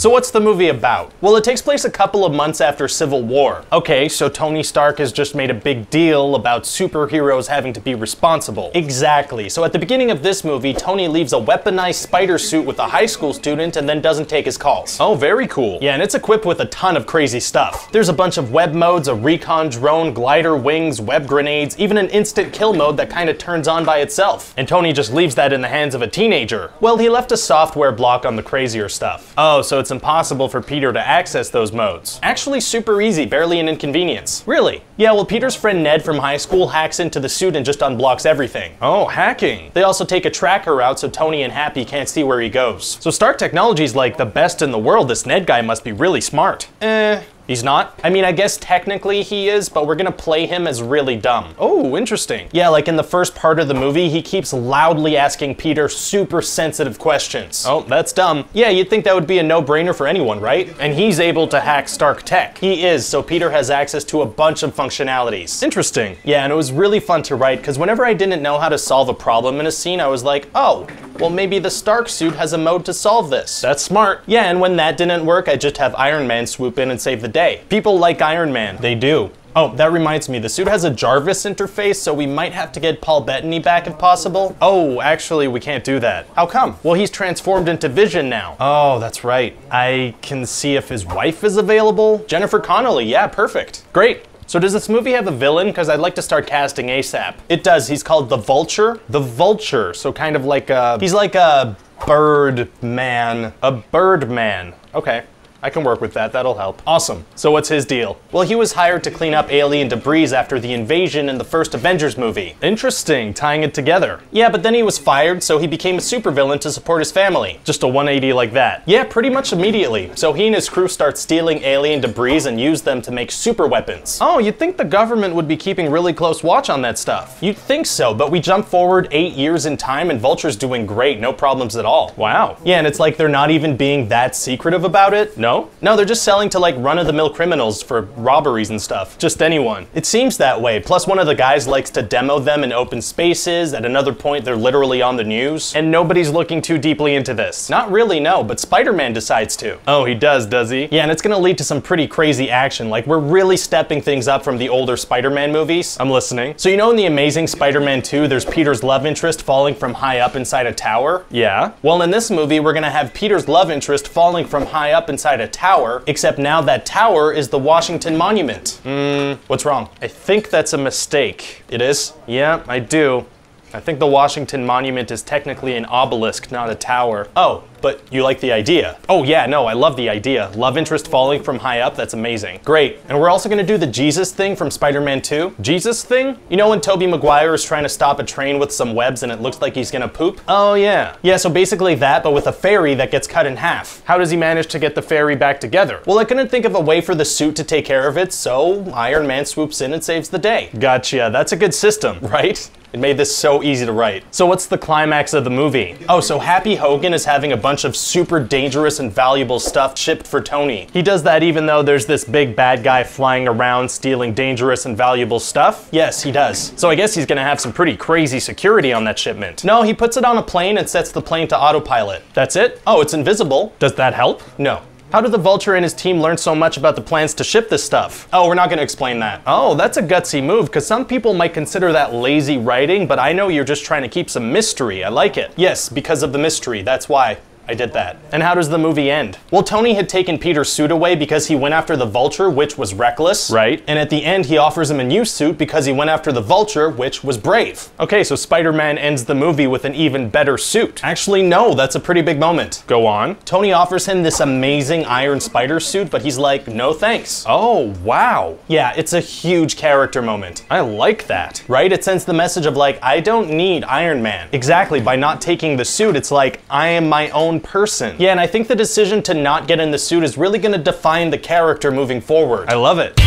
So what's the movie about? Well, it takes place a couple of months after Civil War. Okay, so Tony Stark has just made a big deal about superheroes having to be responsible. Exactly. So at the beginning of this movie, Tony leaves a weaponized spider suit with a high school student and then doesn't take his calls. Oh, very cool. Yeah, and it's equipped with a ton of crazy stuff. There's a bunch of web modes, a recon drone, glider wings, web grenades, even an instant kill mode that kind of turns on by itself. And Tony just leaves that in the hands of a teenager. Well, he left a software block on the crazier stuff. Oh, so it's impossible for Peter to access those modes. Actually super easy, barely an inconvenience. Really? Yeah, well, Peter's friend Ned from high school hacks into the suit and just unblocks everything. Oh, hacking. They also take a tracker out so Tony and Happy can't see where he goes. So Stark Technology's like the best in the world. This Ned guy must be really smart. Eh, he's not. I mean, I guess technically he is, but we're gonna play him as really dumb. Oh, interesting. Yeah, like in the first part of the movie, he keeps loudly asking Peter super sensitive questions. Oh, that's dumb. Yeah, you'd think that would be a no-brainer for anyone, right? And he's able to hack Stark Tech. He is, so Peter has access to a bunch of functionalities. Interesting. Yeah, and it was really fun to write because whenever I didn't know how to solve a problem in a scene, I was like, oh, well, maybe the Stark suit has a mode to solve this. That's smart. Yeah, and when that didn't work, I just have Iron Man swoop in and save the day. People like Iron Man. They do. Oh, that reminds me, the suit has a Jarvis interface, so we might have to get Paul Bettany back if possible. Oh, actually, we can't do that. How come? Well, he's transformed into Vision now. Oh, that's right. I can see if his wife is available. Jennifer Connelly, yeah, perfect. Great. So does this movie have a villain? Because I'd like to start casting ASAP. It does. He's called the Vulture. The Vulture. So kind of like a. He's like a bird man. A bird man. Okay. I can work with that, that'll help. Awesome. So what's his deal? Well, he was hired to clean up alien debris after the invasion in the first Avengers movie. Interesting, tying it together. Yeah, but then he was fired, so he became a supervillain to support his family. Just a 180 like that. Yeah, pretty much immediately. So he and his crew start stealing alien debris and use them to make super weapons. Oh, you'd think the government would be keeping really close watch on that stuff. You'd think so, but we jump forward eight years in time and Vulture's doing great, no problems at all. Wow. Yeah, and it's like they're not even being that secretive about it. No? No, they're just selling to like run of the mill criminals for robberies and stuff. Just anyone. It seems that way. Plus, one of the guys likes to demo them in open spaces. At another point, they're literally on the news. And nobody's looking too deeply into this. Not really, no, but Spider Man decides to. Oh, he does, does he? Yeah, and it's gonna lead to some pretty crazy action. Like, we're really stepping things up from the older Spider Man movies. I'm listening. So, you know, in The Amazing Spider Man 2, there's Peter's love interest falling from high up inside a tower? Yeah. Well, in this movie, we're gonna have Peter's love interest falling from high up inside a tower, except now that tower is the Washington Monument. Hmm, what's wrong? I think that's a mistake. It is? Yeah, I do. I think the Washington Monument is technically an obelisk, not a tower. Oh, but you like the idea. Oh yeah, no, I love the idea. Love interest falling from high up, that's amazing. Great. And we're also gonna do the Jesus thing from Spider-Man 2. Jesus thing? You know when Tobey Maguire is trying to stop a train with some webs and it looks like he's gonna poop? Oh, yeah. Yeah, so basically that, but with a ferry that gets cut in half. How does he manage to get the ferry back together? Well, I couldn't think of a way for the suit to take care of it, so Iron Man swoops in and saves the day. Gotcha. That's a good system. (laughs) Right? It made this so easy to write. So what's the climax of the movie? Oh, so Happy Hogan is having a bunch of super dangerous and valuable stuff shipped for Tony. He does that even though there's this big bad guy flying around stealing dangerous and valuable stuff? Yes, he does. So I guess he's gonna have some pretty crazy security on that shipment. No, he puts it on a plane and sets the plane to autopilot. That's it? Oh, it's invisible. Does that help? No. How did the Vulture and his team learn so much about the plans to ship this stuff? Oh, we're not gonna explain that. Oh, that's a gutsy move, because some people might consider that lazy writing, but I know you're just trying to keep some mystery. I like it. Yes, because of the mystery, that's why. I did that. And how does the movie end? Well, Tony had taken Peter's suit away because he went after the vulture, which was reckless. Right. And at the end, he offers him a new suit because he went after the vulture, which was brave. Okay, so Spider Man ends the movie with an even better suit. Actually, no, that's a pretty big moment. Go on. Tony offers him this amazing Iron Spider suit, but he's like, no thanks. Oh, wow. Yeah, it's a huge character moment. I like that. Right? It sends the message of like, I don't need Iron Man. Exactly, by not taking the suit, it's like, I am my own person. Yeah, and I think the decision to not get in the suit is really gonna define the character moving forward. I love it.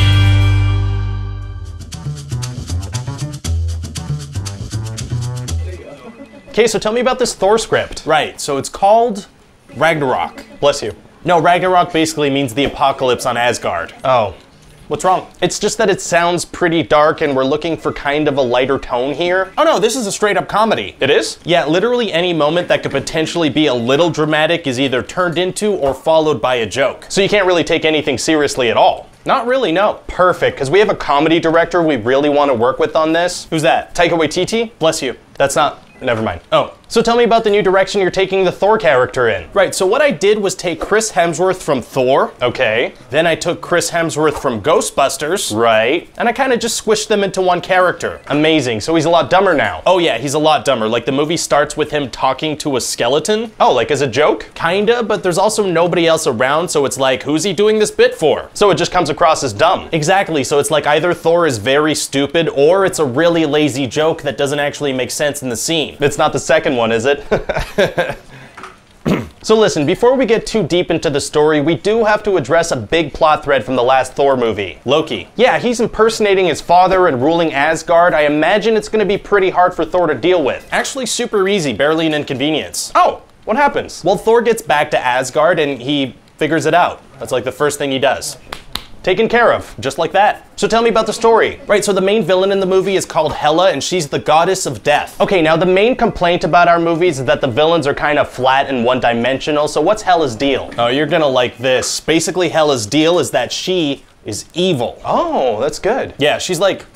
Okay, so tell me about this Thor script. Right, so it's called Ragnarok. Bless you. No, Ragnarok basically means the apocalypse on Asgard. Oh. What's wrong? It's just that it sounds pretty dark and we're looking for kind of a lighter tone here. Oh no, this is a straight up comedy. It is? Yeah, literally any moment that could potentially be a little dramatic is either turned into or followed by a joke. So you can't really take anything seriously at all. Not really, no. Perfect, because we have a comedy director we really want to work with on this. Who's that? Taika Waititi? Bless you. That's not. Never mind. Oh. So tell me about the new direction you're taking the Thor character in. Right, so what I did was take Chris Hemsworth from Thor. Okay. Then I took Chris Hemsworth from Ghostbusters. Right. And I kind of just squished them into one character. Amazing. So he's a lot dumber now. Oh yeah, he's a lot dumber. Like the movie starts with him talking to a skeleton. Oh, like as a joke? Kinda, but there's also nobody else around, so it's like, who's he doing this bit for? So it just comes across as dumb. Exactly, so it's like either Thor is very stupid or it's a really lazy joke that doesn't actually make sense in the scene. It's not the second one, is it? (laughs) So listen, before we get too deep into the story, we do have to address a big plot thread from the last Thor movie. Loki. Yeah, he's impersonating his father and ruling Asgard. I imagine it's gonna be pretty hard for Thor to deal with. Actually super easy, barely an inconvenience. Oh, what happens? Well, Thor gets back to Asgard and he figures it out. That's like the first thing he does taken care of, just like that. So tell me about the story. Right, so the main villain in the movie is called Hela, and she's the goddess of death. Okay, now the main complaint about our movies is that the villains are kind of flat and one-dimensional, so what's Hela's deal? Oh, you're gonna like this. Basically, Hela's deal is that she is evil. Oh, that's good. Yeah, she's like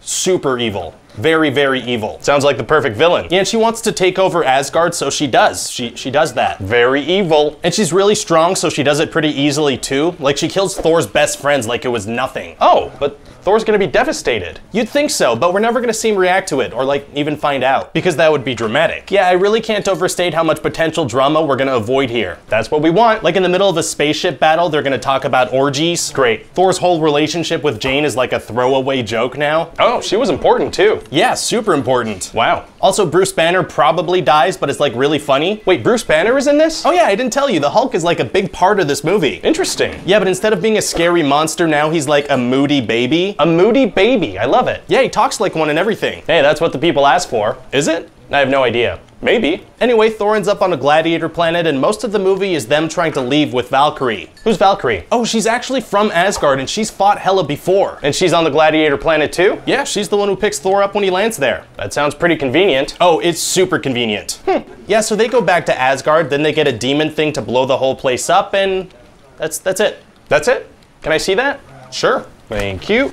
super evil. Very, very evil. Sounds like the perfect villain. And she wants to take over Asgard, so she does. She she does that. Very evil. And she's really strong, so she does it pretty easily too. Like she kills Thor's best friends like it was nothing. Oh, but Thor's gonna be devastated. You'd think so, but we're never gonna see him react to it, or like even find out, because that would be dramatic. Yeah, I really can't overstate how much potential drama we're gonna avoid here. That's what we want. Like in the middle of a spaceship battle, they're gonna talk about orgies. Great. Thor's whole relationship with Jane is like a throwaway joke now. Oh, she was important too. Yeah, super important. Wow. Also, Bruce Banner probably dies, but it's like really funny. Wait, Bruce Banner is in this? Oh yeah, I didn't tell you. The Hulk is like a big part of this movie. Interesting. Yeah, but instead of being a scary monster, now he's like a moody baby. A moody baby. I love it. Yeah, he talks like one and everything. Hey, that's what the people ask for. Is it? I have no idea. Maybe. Anyway, Thor ends up on a gladiator planet, and most of the movie is them trying to leave with Valkyrie. Who's Valkyrie? Oh, she's actually from Asgard, and she's fought Hela before. And she's on the gladiator planet too? Yeah, she's the one who picks Thor up when he lands there. That sounds pretty convenient. Oh, it's super convenient. Hmm. Yeah, so they go back to Asgard, then they get a demon thing to blow the whole place up, and that's that's it. That's it? Can I see that? Sure. Thank you.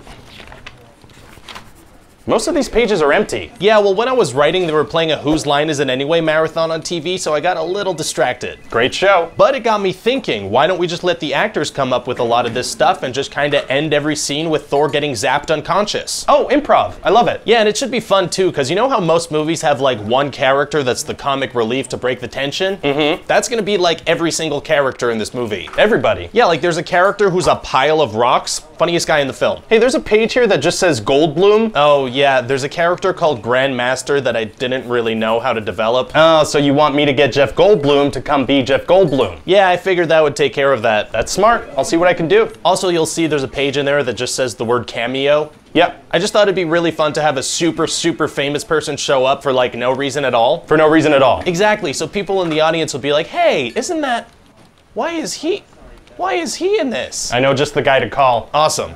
Most of these pages are empty. Yeah, well, when I was writing, they were playing a Whose Line Is It Anyway marathon on TV, so I got a little distracted. Great show. But it got me thinking, why don't we just let the actors come up with a lot of this stuff and just kind of end every scene with Thor getting zapped unconscious? Oh, improv. I love it. Yeah, and it should be fun too, because you know how most movies have like one character that's the comic relief to break the tension? Mm-hmm. That's gonna be like every single character in this movie. Everybody. Yeah, like there's a character who's a pile of rocks, funniest guy in the film. Hey, there's a page here that just says Goldblum. Oh, yeah, there's a character called Grandmaster that I didn't really know how to develop. Oh, so you want me to get Jeff Goldblum to come be Jeff Goldblum? Yeah, I figured that would take care of that. That's smart. I'll see what I can do. Also, you'll see there's a page in there that just says the word cameo. Yep. I just thought it'd be really fun to have a super, super famous person show up for like no reason at all. For no reason at all. Exactly. So people in the audience will be like, hey, isn't that. Why is he. Why is he in this? I know just the guy to call. Awesome.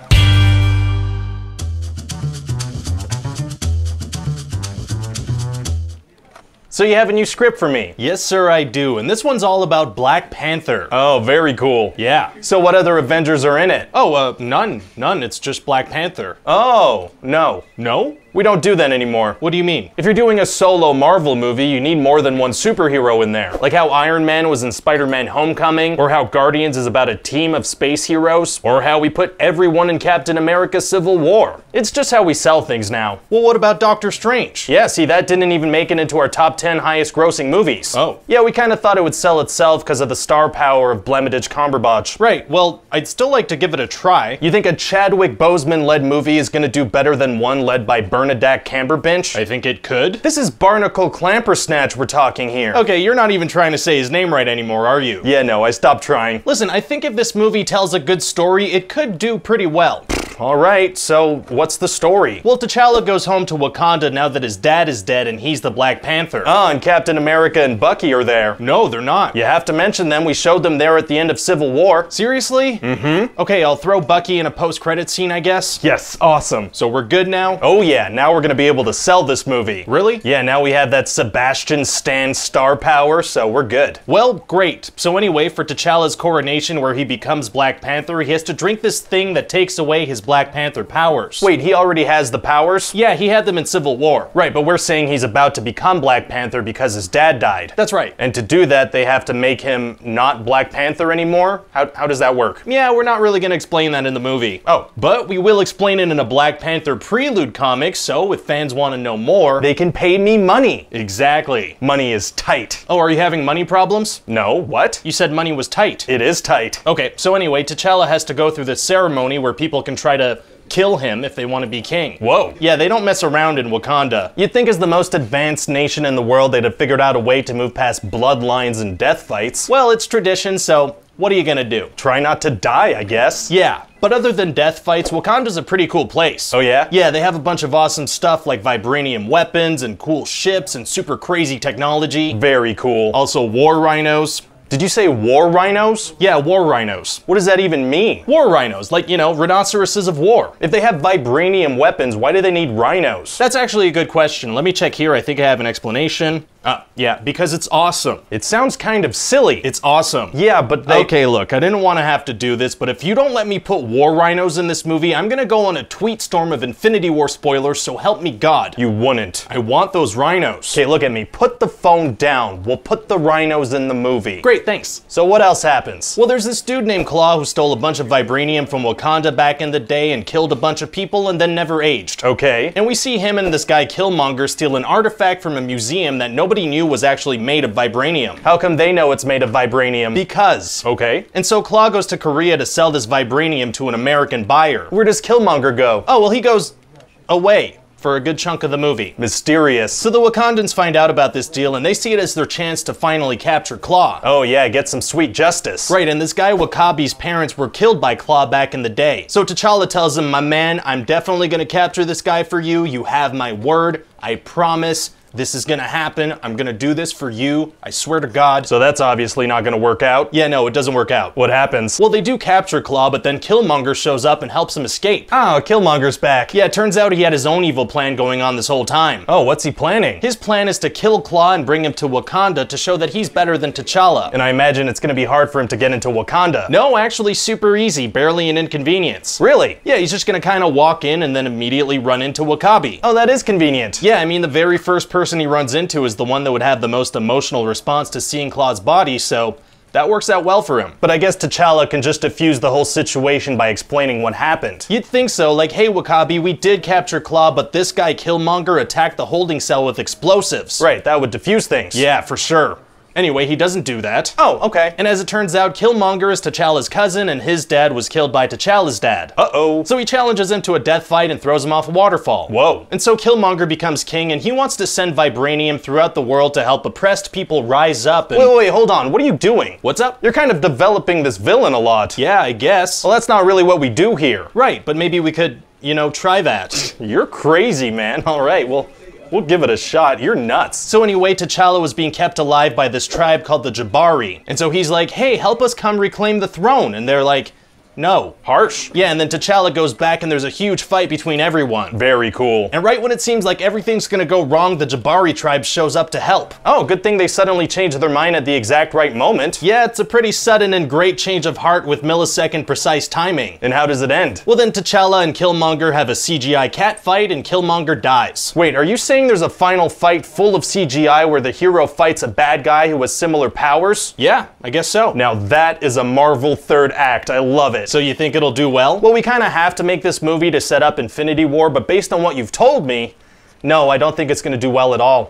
So you have a new script for me? Yes, sir, I do. And this one's all about Black Panther. Oh, very cool. Yeah. So what other Avengers are in it? Oh, uh, none. None. It's just Black Panther. Oh, no. No? We don't do that anymore. What do you mean? If you're doing a solo Marvel movie, you need more than one superhero in there. Like how Iron Man was in Spider Man Homecoming, or how Guardians is about a team of space heroes, or how we put everyone in Captain America Civil War. It's just how we sell things now. Well, what about Doctor Strange? Yeah, see, that didn't even make it into our top 10 highest grossing movies. Oh. Yeah, we kind of thought it would sell itself because of the star power of Blemidich Cumberbatch. Right, well, I'd still like to give it a try. You think a Chadwick Boseman led movie is gonna do better than one led by Bernadette Camberbench? I think it could. This is Barnacle Clampersnatch we're talking here. Okay, you're not even trying to say his name right anymore, are you? Yeah, no, I stopped trying. Listen, I think if this movie tells a good story, it could do pretty well. All right, so what's the story? Well, T'Challa goes home to Wakanda now that his dad is dead and he's the Black Panther. Ah, and Captain America and Bucky are there. no, they're not. You have to mention them. We showed them there at the end of Civil War. Seriously? Mm-hmm. Okay, I'll throw Bucky in a post-credit scene, I guess. Yes, awesome. So we're good now? Oh yeah, now we're gonna be able to sell this movie. Really? Yeah, now we have that Sebastian Stan star power, so we're good. Well, great. So anyway, for T'Challa's coronation where he becomes Black Panther, he has to drink this thing that takes away his Black Panther powers. Wait, he already has the powers? Yeah, he had them in Civil War. Right, but we're saying he's about to become Black Panther because his dad died. That's right. And to do that, they have to make him not Black Panther anymore? How, how does that work? Yeah, we're not really gonna explain that in the movie. Oh. But we will explain it in a Black Panther prelude comic, so if fans want to know more. They can pay me money. Exactly. Money is tight. Oh, are you having money problems? No, what? You said money was tight. It is tight. Okay, so anyway, T'Challa has to go through this ceremony where people can try to kill him if they want to be king. Whoa. Yeah, they don't mess around in Wakanda. You'd think as the most advanced nation in the world, they'd have figured out a way to move past bloodlines and death fights. Well, it's tradition, so what are you gonna do? Try not to die, I guess. Yeah, but other than death fights, Wakanda's a pretty cool place. Oh yeah? Yeah, they have a bunch of awesome stuff like vibranium weapons and cool ships and super crazy technology. Very cool. Also, war rhinos. Did you say war rhinos? Yeah, war rhinos. What does that even mean? War rhinos, like, you know, rhinoceroses of war. If they have vibranium weapons, why do they need rhinos? That's actually a good question. Let me check here. I think I have an explanation. Uh, yeah, because it's awesome. It sounds kind of silly. It's awesome. yeah, but they Okay, look, I didn't want to have to do this, but if you don't let me put war rhinos in this movie, I'm gonna go on a tweet storm of Infinity War spoilers, so help me God. you wouldn't. I want those rhinos. Okay, look at me. Put the phone down. We'll put the rhinos in the movie. Great, thanks. So what else happens? Well, there's this dude named Klaue who stole a bunch of vibranium from Wakanda back in the day and killed a bunch of people and then never aged. Okay. And we see him and this guy Killmonger steal an artifact from a museum that nobody knew was actually made of vibranium. How come they know it's made of vibranium? Because. okay. And so Klaue goes to Korea to sell this vibranium to an American buyer. Where does Killmonger go? Oh, well, he goes away for a good chunk of the movie. Mysterious. So the Wakandans find out about this deal and they see it as their chance to finally capture Klaue. Oh yeah, get some sweet justice. Right, and this guy W'Kabi's parents were killed by Klaue back in the day. So T'Challa tells him, My man, I'm definitely gonna capture this guy for you. You have my word. I promise. This is gonna happen. I'm gonna do this for you. I swear to God. So that's obviously not gonna work out. yeah, no, it doesn't work out. What happens? Well, they do capture Klaue, but then Killmonger shows up and helps him escape. Oh, Killmonger's back. Yeah, it turns out he had his own evil plan going on this whole time. Oh, what's he planning? His plan is to kill Klaue and bring him to Wakanda to show that he's better than T'Challa. And I imagine it's gonna be hard for him to get into Wakanda. No, actually super easy, barely an inconvenience. Really? Yeah, he's just gonna kind of walk in and then immediately run into W'Kabi. Oh, that is convenient. Yeah, I mean, the very first person he runs into is the one that would have the most emotional response to seeing Klaue's body, so that works out well for him. But I guess T'Challa can just defuse the whole situation by explaining what happened. You'd think so, like, hey, W'Kabi, we did capture Klaue, but this guy Killmonger attacked the holding cell with explosives. Right, that would defuse things. Yeah, for sure. Anyway, he doesn't do that. Oh, okay. And as it turns out, Killmonger is T'Challa's cousin, and his dad was killed by T'Challa's dad. Uh-oh. So he challenges him to a death fight and throws him off a waterfall. Whoa. And so Killmonger becomes king, and he wants to send vibranium throughout the world to help oppressed people rise up and. Wait, wait, wait, hold on. What are you doing? What's up? You're kind of developing this villain a lot. Yeah, I guess. Well, that's not really what we do here. right, but maybe we could, you know, try that. (laughs) You're crazy, man. All right, well, we'll give it a shot. You're nuts. So anyway, T'Challa was being kept alive by this tribe called the Jabari. And so he's like, hey, help us come reclaim the throne. And they're like, No. Harsh. Yeah, and then T'Challa goes back and there's a huge fight between everyone. Very cool. And right when it seems like everything's gonna go wrong, the Jabari tribe shows up to help. Oh, good thing they suddenly changed their mind at the exact right moment. Yeah, it's a pretty sudden and great change of heart with millisecond precise timing. And how does it end? Well, then T'Challa and Killmonger have a CGI cat fight and Killmonger dies. Wait, are you saying there's a final fight full of CGI where the hero fights a bad guy who has similar powers? Yeah, I guess so. Now that is a Marvel third act. I love it. So you think it'll do well? Well, we kind of have to make this movie to set up Infinity War, but based on what you've told me, no, I don't think it's going to do well at all.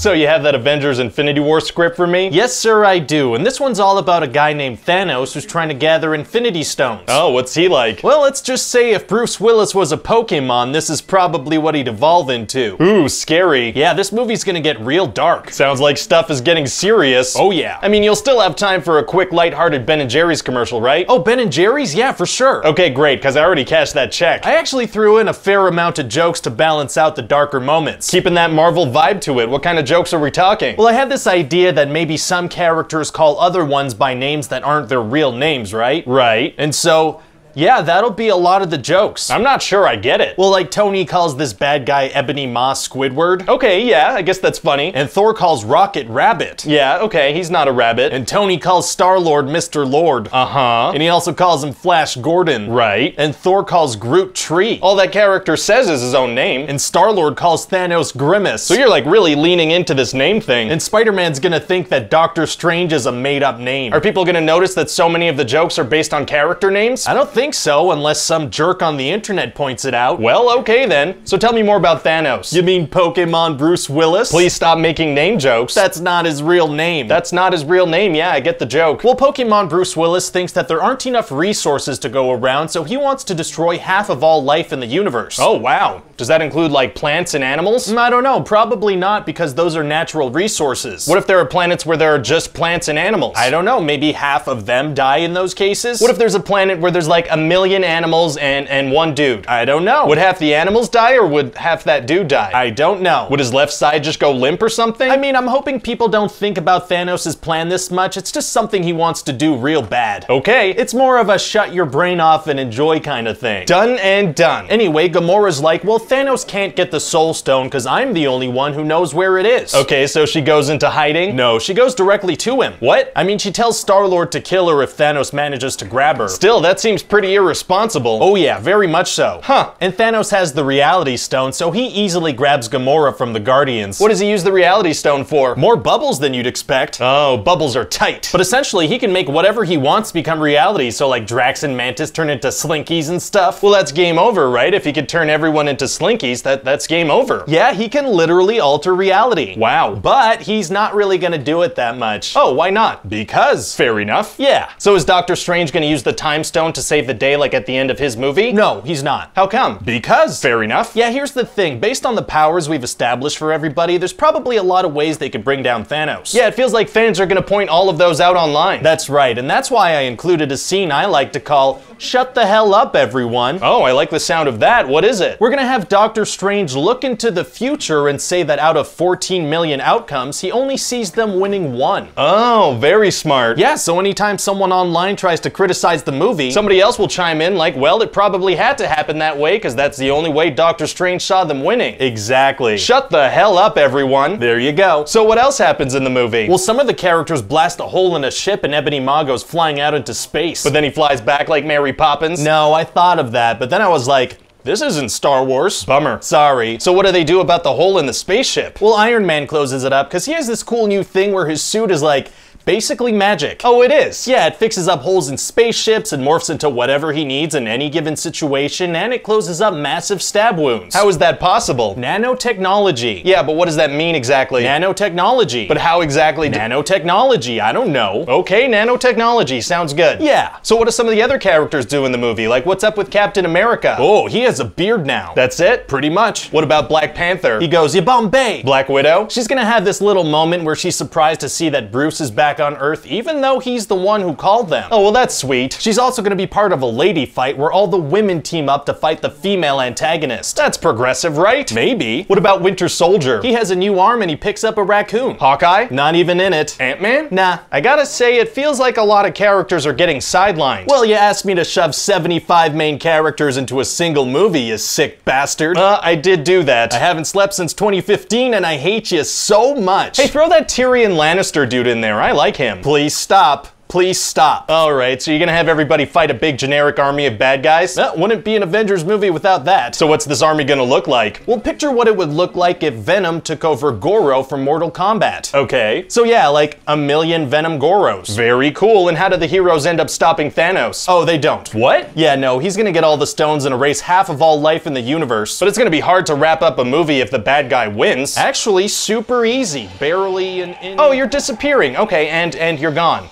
So you have that Avengers Infinity War script for me? Yes, sir, I do. And this one's all about a guy named Thanos who's trying to gather Infinity Stones. Oh, what's he like? Well, let's just say if Bruce Willis was a Pokemon, this is probably what he'd evolve into. Ooh, scary. Yeah, this movie's gonna get real dark. Sounds like stuff is getting serious. Oh, yeah. I mean, you'll still have time for a quick, lighthearted Ben and Jerry's commercial, right? Oh, Ben and Jerry's? Yeah, for sure. Okay, great, because I already cashed that check. I actually threw in a fair amount of jokes to balance out the darker moments. Keeping that Marvel vibe to it, what kind of jokes are we talking? Well, I had this idea that maybe some characters call other ones by names that aren't their real names, right? Right. And so, yeah, that'll be a lot of the jokes. I'm not sure I get it. Well, like Tony calls this bad guy Ebony Maw Squidward. Okay, yeah, I guess that's funny. And Thor calls Rocket Rabbit. Yeah, okay, he's not a rabbit. And Tony calls Star-Lord Mr. Lord. uh-huh. And he also calls him Flash Gordon. Right. And Thor calls Groot Tree. All that character says is his own name. And Star-Lord calls Thanos Grimace. so you're like really leaning into this name thing. and Spider-Man's gonna think that Doctor Strange is a made-up name. are people gonna notice that so many of the jokes are based on character names? I don't think so, unless some jerk on the internet points it out. Well, okay then. So tell me more about Thanos. You mean Pokemon Bruce Willis? Please stop making name jokes. That's not his real name. That's not his real name. Yeah, I get the joke. well, Pokemon Bruce Willis thinks that there aren't enough resources to go around, so he wants to destroy half of all life in the universe. Oh, wow. Does that include like plants and animals? Mm, I don't know. Probably not, because those are natural resources. What if there are planets where there are just plants and animals? I don't know. Maybe half of them die in those cases. What if there's a planet where there's like a million animals and, and one dude? I don't know. Would half the animals die or would half that dude die? I don't know. would his left side just go limp or something? I mean, I'm hoping people don't think about Thanos' plan this much. It's just something he wants to do real bad. okay. It's more of a shut your brain off and enjoy kind of thing. done and done. Anyway, Gamora's like, well, Thanos can't get the Soul Stone because I'm the only one who knows where it is. okay, so she goes into hiding? No, she goes directly to him. What? I mean, she tells Star Lord to kill her if Thanos manages to grab her. Still, that seems pretty irresponsible. Oh, yeah, very much so. Huh. And Thanos has the Reality Stone, so he easily grabs Gamora from the Guardians. What does he use the reality stone for? More bubbles than you'd expect. Oh, bubbles are tight. But essentially, he can make whatever he wants become reality, so like Drax and Mantis turn into slinkies and stuff. well, that's game over, right? If he could turn everyone into slinkies, that, that's game over. yeah, he can literally alter reality. Wow. But he's not really gonna do it that much. Oh, why not? because. Fair enough. Yeah. So is Doctor Strange gonna use the time stone to save the day like at the end of his movie? No, he's not. How come? Because. Fair enough. Yeah, here's the thing. Based on the powers we've established for everybody, there's probably a lot of ways they could bring down Thanos. Yeah, it feels like fans are gonna point all of those out online. That's right, and that's why I included a scene I like to call Shut the Hell Up, Everyone. oh, I like the sound of that. What is it? We're gonna have Doctor Strange look into the future and say that out of 14 million outcomes, he only sees them winning one. Oh, very smart. Yeah, so anytime someone online tries to criticize the movie, Somebody else will chime in like, well, it probably had to happen that way because that's the only way Doctor Strange saw them winning. exactly. Shut the hell up, everyone. there you go. So what else happens in the movie? Well, some of the characters blast a hole in a ship and Ebony Maw goes flying out into space. but then he flies back like Mary Poppins. no, I thought of that, but then I was like, this isn't Star Wars. Bummer. Sorry. So what do they do about the hole in the spaceship? Well, Iron Man closes it up because he has this cool new thing where his suit is like basically magic. Oh, it is. Yeah, it fixes up holes in spaceships and morphs into whatever he needs in any given situation, and it closes up massive stab wounds. How is that possible? Nanotechnology. Yeah, but what does that mean exactly? Nanotechnology. but how exactly? nanotechnology, I don't know. okay, nanotechnology sounds good. Yeah. So what do some of the other characters do in the movie? Like, what's up with Captain America? Oh, he has a beard now. That's it? pretty much. What about Black Panther? He goes, Yibambe. Black Widow? She's gonna have this little moment where she's surprised to see that Bruce is back back on Earth, even though he's the one who called them. Oh, well, that's sweet. She's also gonna be part of a lady fight where all the women team up to fight the female antagonist. That's progressive, right? Maybe. What about Winter Soldier? He has a new arm and he picks up a raccoon. Hawkeye? Not even in it. Ant-Man? Nah. I gotta say, it feels like a lot of characters are getting sidelined. Well, you asked me to shove 75 main characters into a single movie, you sick bastard. Uh, I did do that. I haven't slept since 2015 and I hate you so much. Hey, throw that Tyrion Lannister dude in there. I like him. Please stop. Please stop. All right, so you're gonna have everybody fight a big generic army of bad guys? That wouldn't be an Avengers movie without that. So what's this army gonna look like? Well, picture what it would look like if Venom took over Goro from Mortal Kombat. Okay. So yeah, like a million Venom Goros. Very cool. And how do the heroes end up stopping Thanos? Oh, they don't. What? Yeah, no, he's gonna get all the stones and erase half of all life in the universe. But it's gonna be hard to wrap up a movie if the bad guy wins. Actually, super easy. Barely an in. Oh, you're disappearing. Okay, and and you're gone.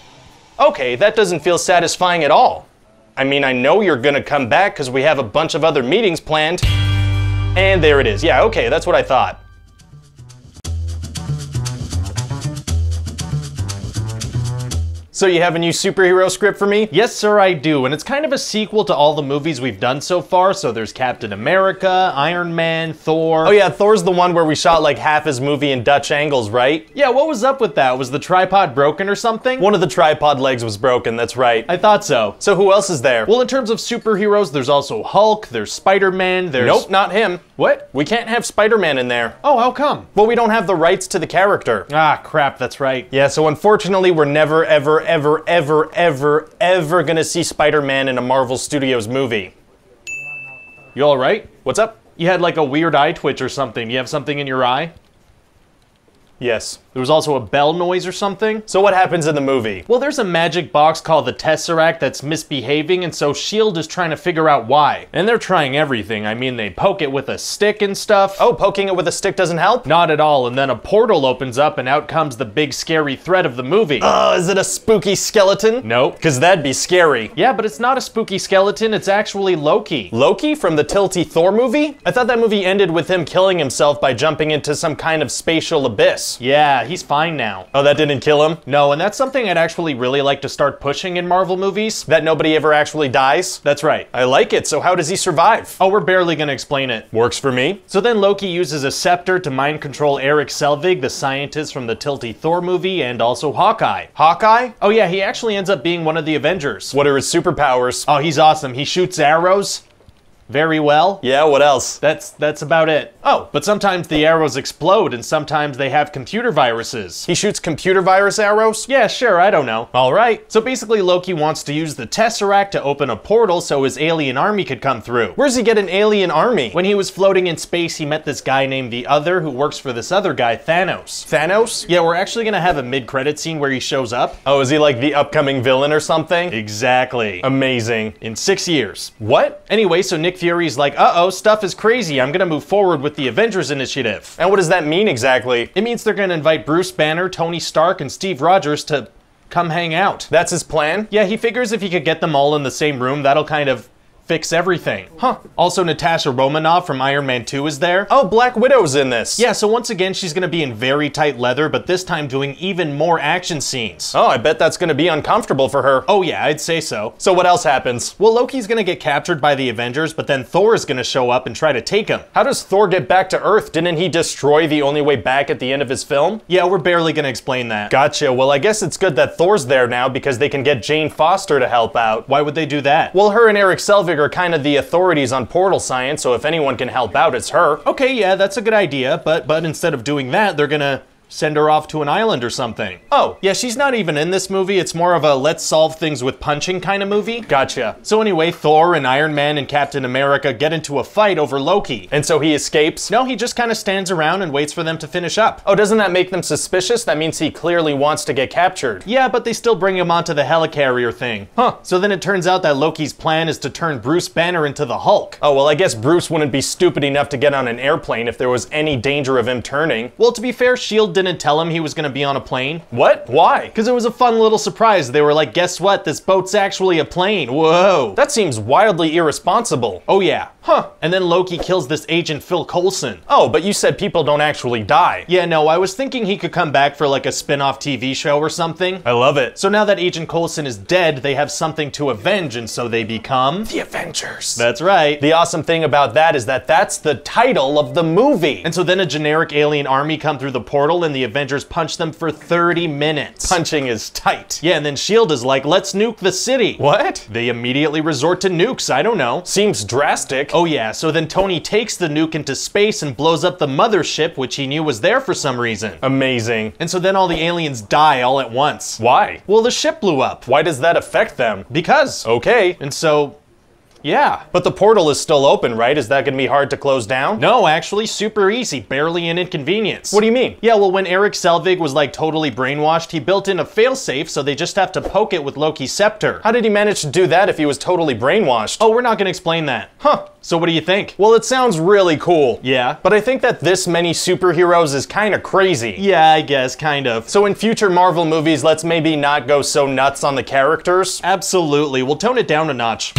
Okay, that doesn't feel satisfying at all. I mean, I know you're gonna come back because we have a bunch of other meetings planned. And there it is. Yeah, okay, that's what I thought. So you have a new superhero script for me? Yes, sir, I do. And it's kind of a sequel to all the movies we've done so far. So there's Captain America, Iron Man, Thor. Oh yeah, Thor's the one where we shot like half his movie in Dutch angles, right? Yeah, what was up with that? Was the tripod broken or something? One of the tripod legs was broken, that's right. I thought so. So who else is there? Well, in terms of superheroes, there's also Hulk, there's Spider-Man, there's... Nope, not him. What? We can't have Spider-Man in there. Oh, how come? Well, we don't have the rights to the character. Ah, crap, that's right. Yeah, so unfortunately, we're never, ever, ever, ever, ever, ever gonna see Spider-Man in a Marvel Studios movie. You all right? What's up? You had like a weird eye twitch or something. You have something in your eye? Yes. There was also a bell noise or something. So what happens in the movie? Well, there's a magic box called the Tesseract that's misbehaving, and so S.H.I.E.L.D. is trying to figure out why. And they're trying everything. I mean, they poke it with a stick and stuff. Oh, poking it with a stick doesn't help? Not at all, and then a portal opens up, and out comes the big scary threat of the movie. Oh, is it a spooky skeleton? Nope. Because that'd be scary. Yeah, but it's not a spooky skeleton, it's actually Loki. Loki from the Tilty Thor movie? I thought that movie ended with him killing himself by jumping into some kind of spatial abyss. Yeah, he's fine now. Oh, that didn't kill him? No, and that's something I'd actually really like to start pushing in Marvel movies. That nobody ever actually dies? That's right. I like it, so how does he survive? Oh, we're barely gonna explain it. Works for me. So then Loki uses a scepter to mind control Erik Selvig, the scientist from the Tilty Thor movie, and also Hawkeye. Hawkeye? Oh yeah, he actually ends up being one of the Avengers. What are his superpowers? Oh, he's awesome. He shoots arrows very well. Yeah, what else? That's that's about it. Oh, But sometimes the arrows explode and sometimes they have computer viruses. he shoots computer virus arrows? Yeah, sure, I don't know. All right. So basically Loki wants to use the Tesseract to open a portal so his alien army could come through. Where's he get an alien army? When he was floating in space, he met this guy named the Other who works for this other guy, Thanos. Thanos? Yeah, we're actually gonna have a mid-credit scene where he shows up. Oh, is he like the upcoming villain or something? Exactly. Amazing. In six years. What? Anyway, so Nick Fury's like, uh-oh, stuff is crazy. I'm gonna move forward with the Avengers Initiative. And what does that mean exactly? It means they're gonna invite Bruce Banner, Tony Stark, and Steve Rogers to come hang out. That's his plan? Yeah, he figures if he could get them all in the same room, that'll kind of fix everything. Huh. Also, Natasha Romanoff from Iron Man 2 is there. Oh, Black Widow's in this. Yeah, so once again, she's gonna be in very tight leather, but this time doing even more action scenes. Oh, I bet that's gonna be uncomfortable for her. Oh yeah, I'd say so. So what else happens? Well, Loki's gonna get captured by the Avengers, but then Thor is gonna show up and try to take him. How does Thor get back to Earth? Didn't he destroy the only way back at the end of his film? Yeah, we're barely gonna explain that. Gotcha. Well, I guess it's good that Thor's there now because they can get Jane Foster to help out. Why would they do that? Well, her and Erik Selvig are kind of the authorities on portal science, so if anyone can help out, it's her. Okay, yeah, that's a good idea, but but instead of doing that, they're gonna send her off to an island or something. Oh, Yeah, she's not even in this movie. It's more of a let's solve things with punching kind of movie. gotcha. So anyway, Thor and Iron Man and Captain America get into a fight over Loki. And so he escapes? No, he just kind of stands around and waits for them to finish up. Oh, doesn't that make them suspicious? That means he clearly wants to get captured. Yeah, but they still bring him onto the helicarrier thing. Huh. So then it turns out that Loki's plan is to turn Bruce Banner into the Hulk. Oh, well, I guess Bruce wouldn't be stupid enough to get on an airplane if there was any danger of him turning. Well, to be fair, S.H.I.E.L.D. didn't tell him he was gonna be on a plane. What? Why? Because it was a fun little surprise. They were like, guess what? This boat's actually a plane. Whoa. That seems wildly irresponsible. Oh, yeah. Huh. And then Loki kills this agent Phil Coulson. Oh, but you said people don't actually die. Yeah, no, I was thinking he could come back for like a spin-off TV show or something. I love it. So now that Agent Coulson is dead, they have something to avenge, and so they become the Avengers. That's right. The awesome thing about that is that that's the title of the movie. And so then a generic alien army come through the portal, and the Avengers punch them for 30 minutes. Punching is tight. Yeah, and then S.H.I.E.L.D. is like, let's nuke the city. What? They immediately resort to nukes, I don't know. Seems drastic. Oh yeah, so then Tony takes the nuke into space and blows up the mothership, which he knew was there for some reason. Amazing. And so then all the aliens die all at once. Why? Well, the ship blew up. Why does that affect them? Because. Okay. And so yeah. But the portal is still open, right? Is that gonna be hard to close down? No, actually, super easy. Barely an inconvenience. What do you mean? Yeah, well, when Erik Selvig was like totally brainwashed, he built in a failsafe so they just have to poke it with Loki's scepter. How did he manage to do that if he was totally brainwashed? Oh, we're not gonna explain that. Huh. So what do you think? Well, it sounds really cool. Yeah. But I think that this many superheroes is kind of crazy. Yeah, I guess, kind of. So in future Marvel movies, let's maybe not go so nuts on the characters? Absolutely. We'll tone it down a notch.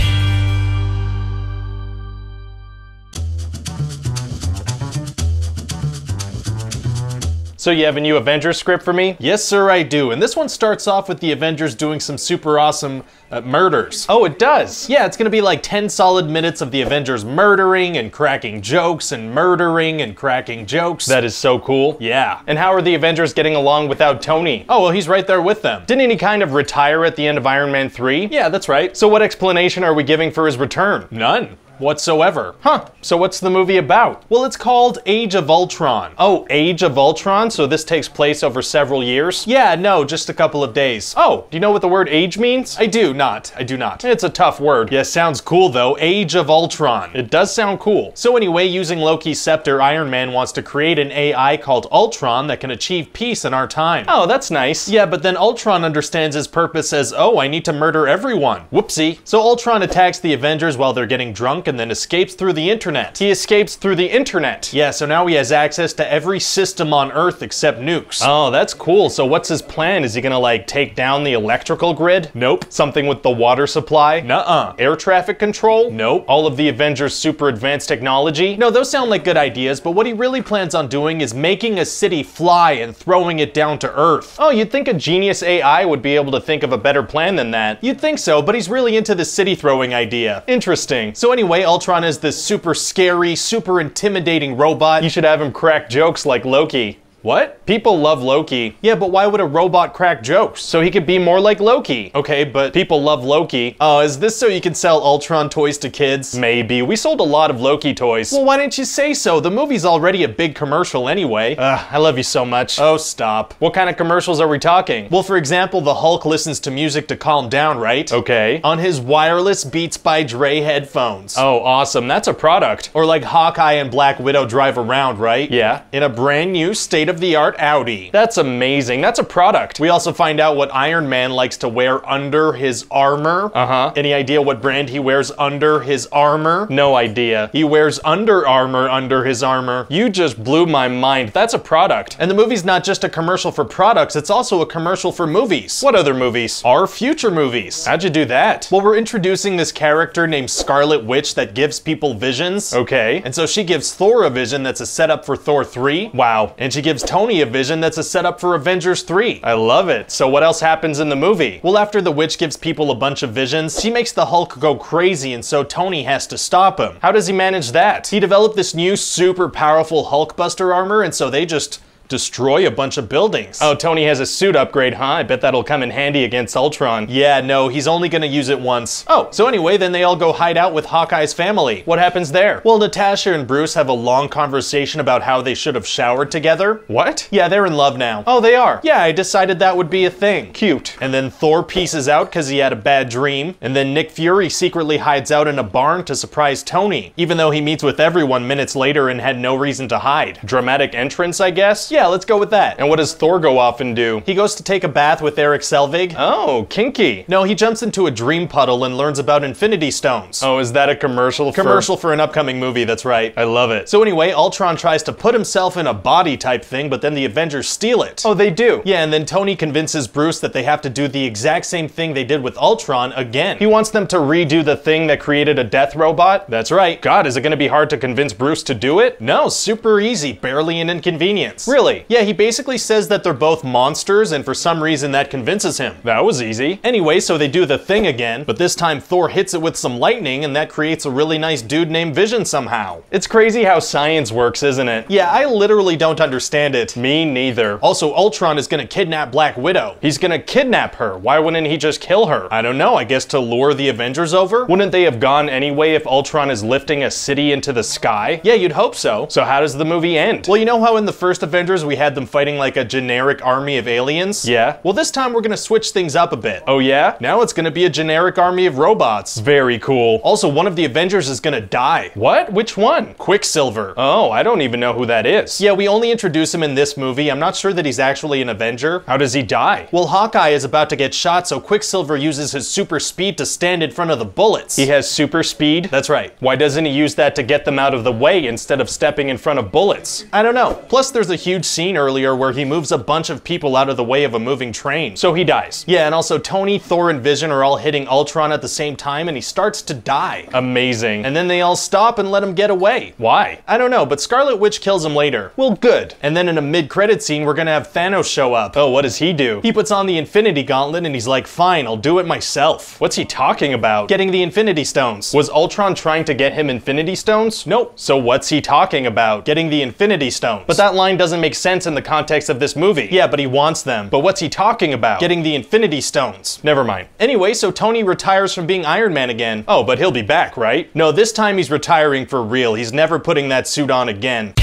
So you have a new Avengers script for me? Yes, sir, I do. And this one starts off with the Avengers doing some super awesome uh, murders. Oh, it does? Yeah, it's gonna be like 10 solid minutes of the Avengers murdering and cracking jokes and murdering and cracking jokes. That is so cool. Yeah. And how are the Avengers getting along without Tony? Oh, well, he's right there with them. Didn't he kind of retire at the end of Iron Man 3? Yeah, that's right. So what explanation are we giving for his return? None whatsoever. Huh, so what's the movie about? Well, it's called Age of Ultron. Oh, Age of Ultron? So this takes place over several years? Yeah, no, just a couple of days. Oh, do you know what the word age means? I do not. I do not. It's a tough word. Yeah, sounds cool though. Age of Ultron. It does sound cool. So anyway, using Loki's scepter, Iron Man wants to create an AI called Ultron that can achieve peace in our time. Oh, that's nice. Yeah, but then Ultron understands his purpose as, oh, I need to murder everyone. Whoopsie. So Ultron attacks the Avengers while they're getting drunk and then escapes through the internet. He escapes through the internet. Yeah, so now he has access to every system on Earth except nukes. Oh, that's cool. So what's his plan? Is he gonna like take down the electrical grid? Nope. Something with the water supply? Nuh-uh. Air traffic control? Nope. All of the Avengers super advanced technology? No, those sound like good ideas, but what he really plans on doing is making a city fly and throwing it down to Earth. Oh, you'd think a genius AI would be able to think of a better plan than that. You'd think so, but he's really into the city throwing idea. Interesting. So anyway, Ultron is this super scary, super intimidating robot. You should have him crack jokes like Loki. What? People love Loki. Yeah, but why would a robot crack jokes? So he could be more like Loki. Okay, but people love Loki. Oh, is this so you can sell Ultron toys to kids? Maybe. We sold a lot of Loki toys. Well, why didn't you say so? The movie's already a big commercial anyway. Ugh, I love you so much. Oh, stop. What kind of commercials are we talking? Well, for example, the Hulk listens to music to calm down, right? Okay. On his wireless Beats by Dre headphones. Oh, awesome. That's a product. Or like Hawkeye and Black Widow drive around, right? Yeah. In a brand new state state-of-the-art Audi. That's amazing. That's a product. We also find out what Iron Man likes to wear under his armor. Uh-huh. Any idea what brand he wears under his armor? No idea. He wears Under Armour under his armor. You just blew my mind. That's a product. And the movie's not just a commercial for products, it's also a commercial for movies. What other movies? Our future movies. How'd you do that? Well, we're introducing this character named Scarlet Witch that gives people visions. Okay. And so she gives Thor a vision that's a setup for Thor 3. Wow. And she gives gives Tony a vision that's a setup for Avengers 3. I love it. So what else happens in the movie? Well, after the witch gives people a bunch of visions, she makes the Hulk go crazy and so Tony has to stop him. How does he manage that? He developed this new super powerful Hulkbuster armor and so they just destroy a bunch of buildings. Oh, Tony has a suit upgrade, huh? I bet that'll come in handy against Ultron. Yeah, no, he's only gonna use it once. Oh, so anyway, then they all go hide out with Hawkeye's family. What happens there? Well, Natasha and Bruce have a long conversation about how they should have showered together. What? Yeah, they're in love now. Oh, they are? Yeah, I decided that would be a thing. Cute. And then Thor pieces out because he had a bad dream. And then Nick Fury secretly hides out in a barn to surprise Tony, even though he meets with everyone minutes later and had no reason to hide. Dramatic entrance, I guess? Yeah, Yeah, let's go with that. And what does Thor go off and do? He goes to take a bath with Erik Selvig. Oh, kinky. No, he jumps into a dream puddle and learns about Infinity Stones. Oh, is that a commercial? Commercial for an upcoming movie, that's right. I love it. So anyway, Ultron tries to put himself in a body type thing, but then the Avengers steal it. Oh, they do? Yeah, and then Tony convinces Bruce that they have to do the exact same thing they did with Ultron again. He wants them to redo the thing that created a death robot. That's right. God, is it gonna be hard to convince Bruce to do it? No, super easy, barely an inconvenience. Really? Yeah, he basically says that they're both monsters, and for some reason that convinces him. That was easy. Anyway, so they do the thing again, but this time Thor hits it with some lightning, and that creates a really nice dude named Vision somehow. It's crazy how science works, isn't it? Yeah, I literally don't understand it. Me neither. Also, Ultron is gonna kidnap Black Widow. He's gonna kidnap her. Why wouldn't he just kill her? I don't know, I guess to lure the Avengers over? Wouldn't they have gone anyway if Ultron is lifting a city into the sky? Yeah, you'd hope so. So how does the movie end? Well, you know how in the first Avengers we had them fighting like a generic army of aliens? Yeah. Well, this time we're gonna switch things up a bit. Oh yeah? Now it's gonna be a generic army of robots. Very cool. Also, one of the Avengers is gonna die. What? Which one? Quicksilver. Oh, I don't even know who that is. Yeah, we only introduce him in this movie. I'm not sure that he's actually an Avenger. How does he die? Well, Hawkeye is about to get shot, so Quicksilver uses his super speed to stand in front of the bullets. He has super speed? That's right. Why doesn't he use that to get them out of the way instead of stepping in front of bullets? I don't know. Plus, there's a huge scene earlier where he moves a bunch of people out of the way of a moving train. So he dies. Yeah, and also Tony, Thor, and Vision are all hitting Ultron at the same time, and he starts to die. Amazing. And then they all stop and let him get away. Why? I don't know, but Scarlet Witch kills him later. Well, good. And then in a mid-credit scene, we're gonna have Thanos show up. Oh, what does he do? He puts on the Infinity Gauntlet and he's like, fine, I'll do it myself. What's he talking about? Getting the Infinity Stones. Was Ultron trying to get him Infinity Stones? Nope. So what's he talking about? Getting the Infinity Stones. But that line doesn't make sense in the context of this movie. Yeah, but he wants them. But what's he talking about? Getting the Infinity Stones. Never mind. Anyway, so Tony retires from being Iron Man again. Oh, but he'll be back, right? No, this time he's retiring for real. He's never putting that suit on again.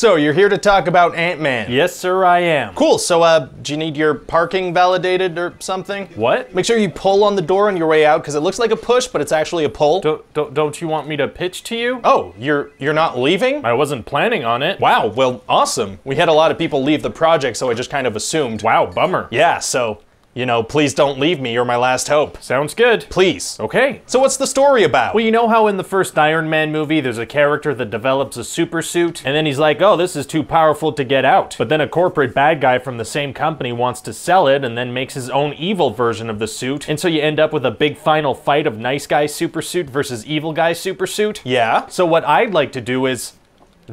So you're here to talk about Ant-Man. Yes, sir, I am. Cool. So, uh, do you need your parking validated or something? What? Make sure you pull on the door on your way out because it looks like a push, but it's actually a pull. Don't, don't, don't you want me to pitch to you? oh, you're you're not leaving? I wasn't planning on it. Wow. Well, awesome. We had a lot of people leave the project, so I just kind of assumed. Wow, bummer. Yeah. So, you know, please don't leave me. You're my last hope. Sounds good. Please. Okay. So, what's the story about? Well, you know how in the first Iron Man movie, there's a character that develops a super suit, and then he's like, oh, this is too powerful to get out. But then a corporate bad guy from the same company wants to sell it and then makes his own evil version of the suit. And so you end up with a big final fight of nice guy super suit versus evil guy super suit. yeah. So what I'd like to do is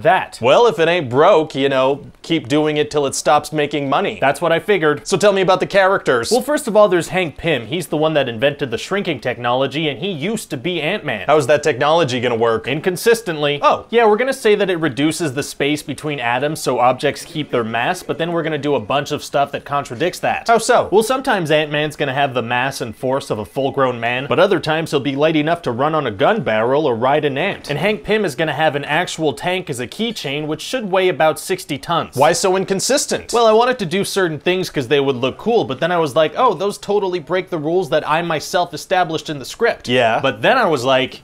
that. Well, if it ain't broke, you know, keep doing it till it stops making money. That's what I figured. So tell me about the characters. Well, first of all, there's Hank Pym. He's the one that invented the shrinking technology, and he used to be Ant-Man. How's that technology gonna work? Inconsistently. Oh. Yeah, we're gonna say that it reduces the space between atoms so objects keep their mass, but then we're gonna do a bunch of stuff that contradicts that. How so? Well, sometimes Ant-Man's gonna have the mass and force of a full-grown man, but other times he'll be light enough to run on a gun barrel or ride an ant. And Hank Pym is gonna have an actual tank as a keychain, which should weigh about 60 tons. Why so inconsistent? Well, I wanted to do certain things because they would look cool, but then I was like, oh, those totally break the rules that I myself established in the script. Yeah. But then I was like,